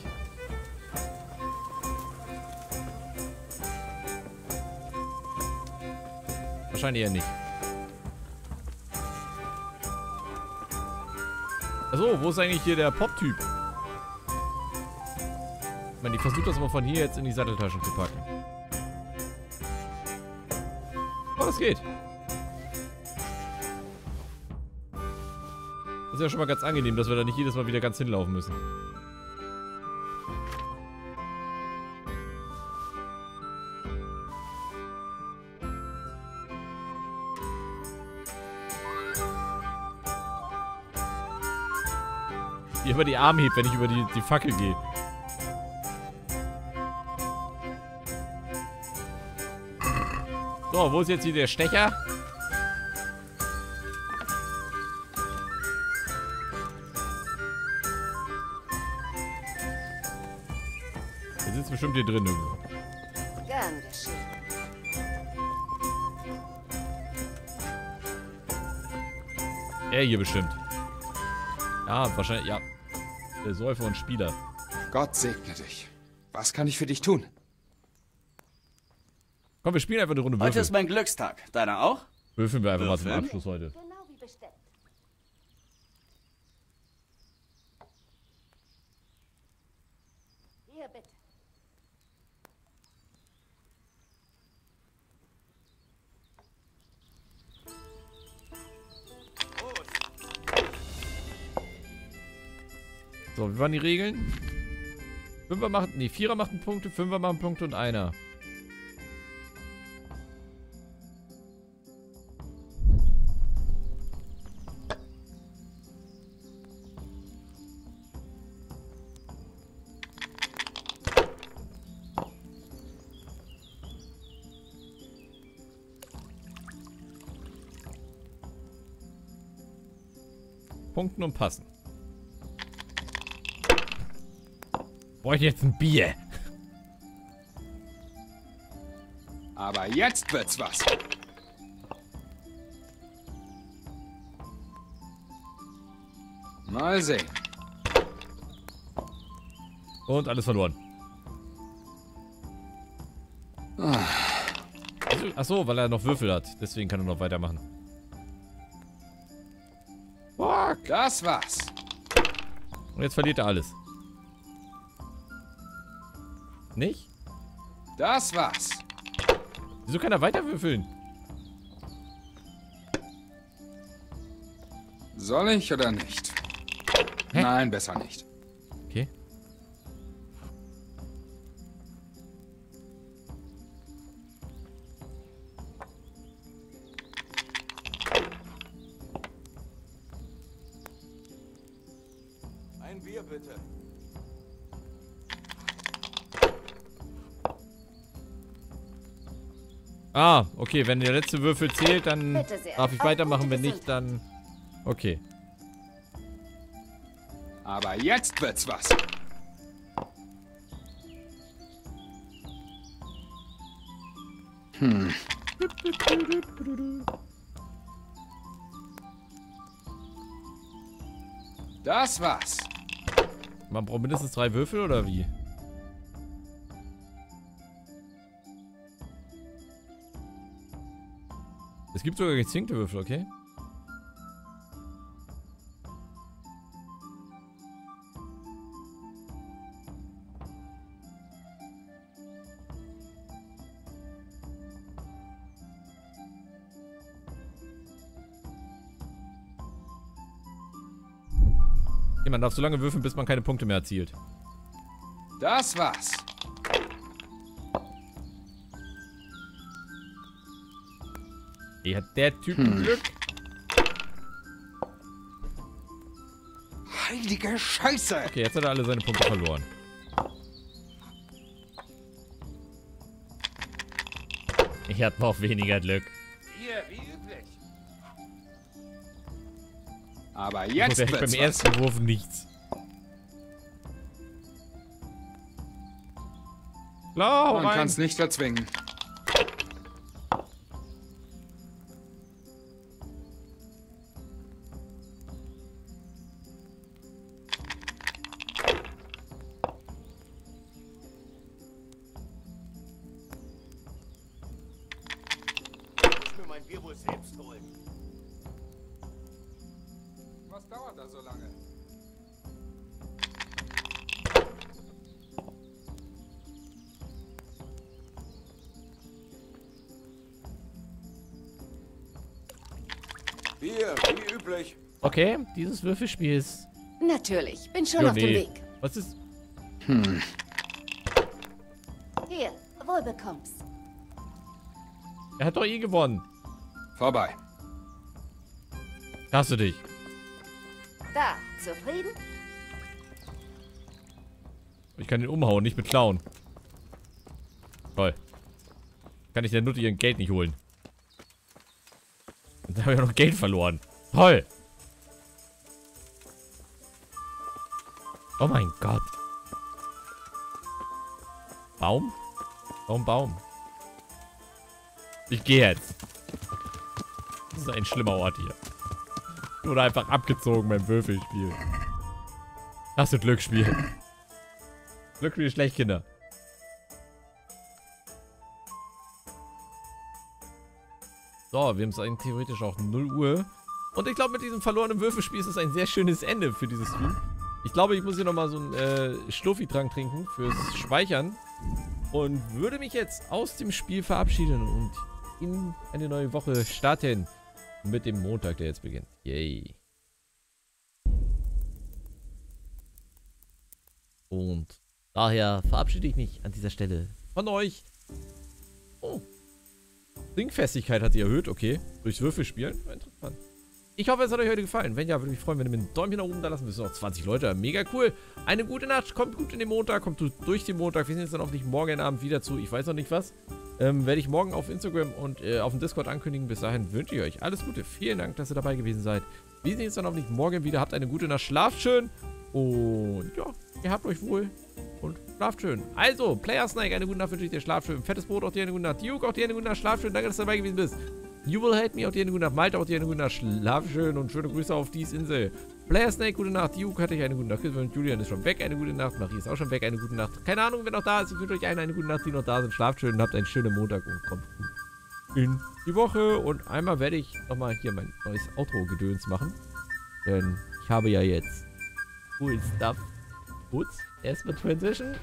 Wahrscheinlich eher nicht. Achso, wo ist eigentlich hier der Pop-Typ? Ich meine, die versucht das aber von hier jetzt in die Satteltaschen zu packen. Das geht. Das ist ja schon mal ganz angenehm, dass wir da nicht jedes Mal wieder ganz hinlaufen müssen. Wie immer die Arme hebt, wenn ich über die, die Fackel gehe. So, wo ist jetzt hier der Stecher? Der sitzt bestimmt hier drin irgendwo. Gern geschehen. Er hier bestimmt. Ja, wahrscheinlich, ja. Der Säufer und Spieler. Gott segne dich. Was kann ich für dich tun? Komm, wir spielen einfach eine Runde Heute Würfel. ist mein Glückstag. Deiner auch? Würfeln wir einfach mal zum Würfeln? Abschluss heute. Genau wie bestellt. Hier bitte. So, wie waren die Regeln? Fünfer macht, nee, Vierer machten Punkte, Fünfer machen Punkte und einer. Punkten und passen. Brauche ich jetzt ein Bier? Aber jetzt wird's was. Mal sehen. Und alles verloren. Ah. Wieso- Ach so, weil er noch Würfel hat. Deswegen kann er noch weitermachen. Das war's. Und jetzt verliert er alles. Nicht? Das war's. Wieso kann er weiter würfeln? Soll ich oder nicht? Nein, besser nicht. Okay, wenn der letzte Würfel zählt, dann darf ich weitermachen. Wenn nicht, dann... Okay. Aber jetzt wird's was. Hm. Das war's. Man braucht mindestens drei Würfel, oder wie? Es gibt sogar gezinkte Würfel, okay? Man darf so lange würfeln, bis man keine Punkte mehr erzielt. Das war's. Ey, hat der Typ Hm. Glück? Heilige Scheiße! Okay, jetzt hat er alle seine Punkte verloren. Ich hatte noch weniger Glück. Hier, wie üblich. Aber Ich jetzt wird's beim was. ersten Wurf nichts. Klar, Man rein. kann's nicht erzwingen. Dieses Würfelspiel ist... Natürlich, bin schon Jo, auf dem nee. Weg. Was ist... Hm. Hier, wohl bekomm's. Er hat doch eh gewonnen. Vorbei. Da hast du dich. Da, zufrieden? Ich kann den umhauen, nicht mit klauen. Toll. Kann ich der Nutte ihren Geld nicht holen. Und dann habe ich auch noch Geld verloren. Toll. Oh mein Gott. Baum? Baum, Baum. Ich gehe jetzt. Das ist ein schlimmer Ort hier. Oder einfach abgezogen beim Würfelspiel. Das ist Glücksspiel. Glücksspiel schlecht, Kinder. So, wir haben es eigentlich theoretisch auch 0 Uhr. Und ich glaube, mit diesem verlorenen Würfelspiel ist es ein sehr schönes Ende für dieses Stream. Ich glaube, ich muss hier nochmal so einen äh, Schluffi-Trank trinken fürs Speichern. Und würde mich jetzt aus dem Spiel verabschieden und in eine neue Woche starten. Mit dem Montag, der jetzt beginnt. Yay. Und daher verabschiede ich mich an dieser Stelle von euch. Oh. Trinkfestigkeit hat sie erhöht, okay. Durchs Würfelspielen. Ich hoffe, es hat euch heute gefallen. Wenn ja, würde ich mich freuen, wenn ihr mir ein Däumchen nach oben da lassen. Wir sind noch 20 Leute. Mega cool. Eine gute Nacht. Kommt gut in den Montag. Kommt durch den Montag. Wir sehen uns dann hoffentlich morgen Abend wieder zu. Ich weiß noch nicht was. Ähm, werde ich morgen auf Instagram und äh, auf dem Discord ankündigen. Bis dahin wünsche ich euch alles Gute. Vielen Dank, dass ihr dabei gewesen seid. Wir sehen uns dann hoffentlich morgen wieder. Habt eine gute Nacht. Schlaft schön. Und ja, ihr habt euch wohl. Und schlaft schön. Also, Player Snake, eine gute Nacht wünsche ich dir. Schlaf schön. Fettes Brot, auch dir eine gute Nacht. Duke, auch dir eine gute Nacht. Schlaf schön. Danke, dass du dabei gewesen bist. You Will Hate Me, auch dir eine gute Nacht. Malte, auch dir eine gute Nacht. Schlaf schön und schöne Grüße auf dies Insel. Player Snake, gute Nacht. Duke hatte ich eine gute Nacht. Julian ist schon weg, eine gute Nacht. Marie ist auch schon weg, eine gute Nacht. Keine Ahnung, wer noch da ist. Ich wünsche euch allen eine gute Nacht, die noch da sind. Schlaft schön und habt einen schönen Montag und kommt in die Woche. Und einmal werde ich nochmal hier mein neues Outro-Gedöns machen. Denn ich habe ja jetzt cool Stuff. Gut. Erstmal Transition.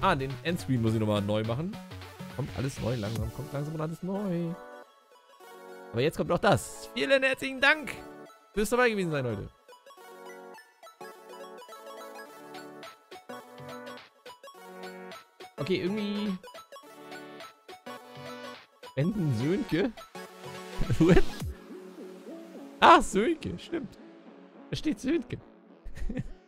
Ah, den Endscreen muss ich nochmal neu machen. Kommt alles neu, langsam kommt langsam alles neu. Aber jetzt kommt noch das. Vielen herzlichen Dank fürs dabei gewesen sein, Leute. Okay, irgendwie... Enden Sönke? [LAUGHS] What? Ach, Sönke, stimmt. Da steht Sönke. [LAUGHS]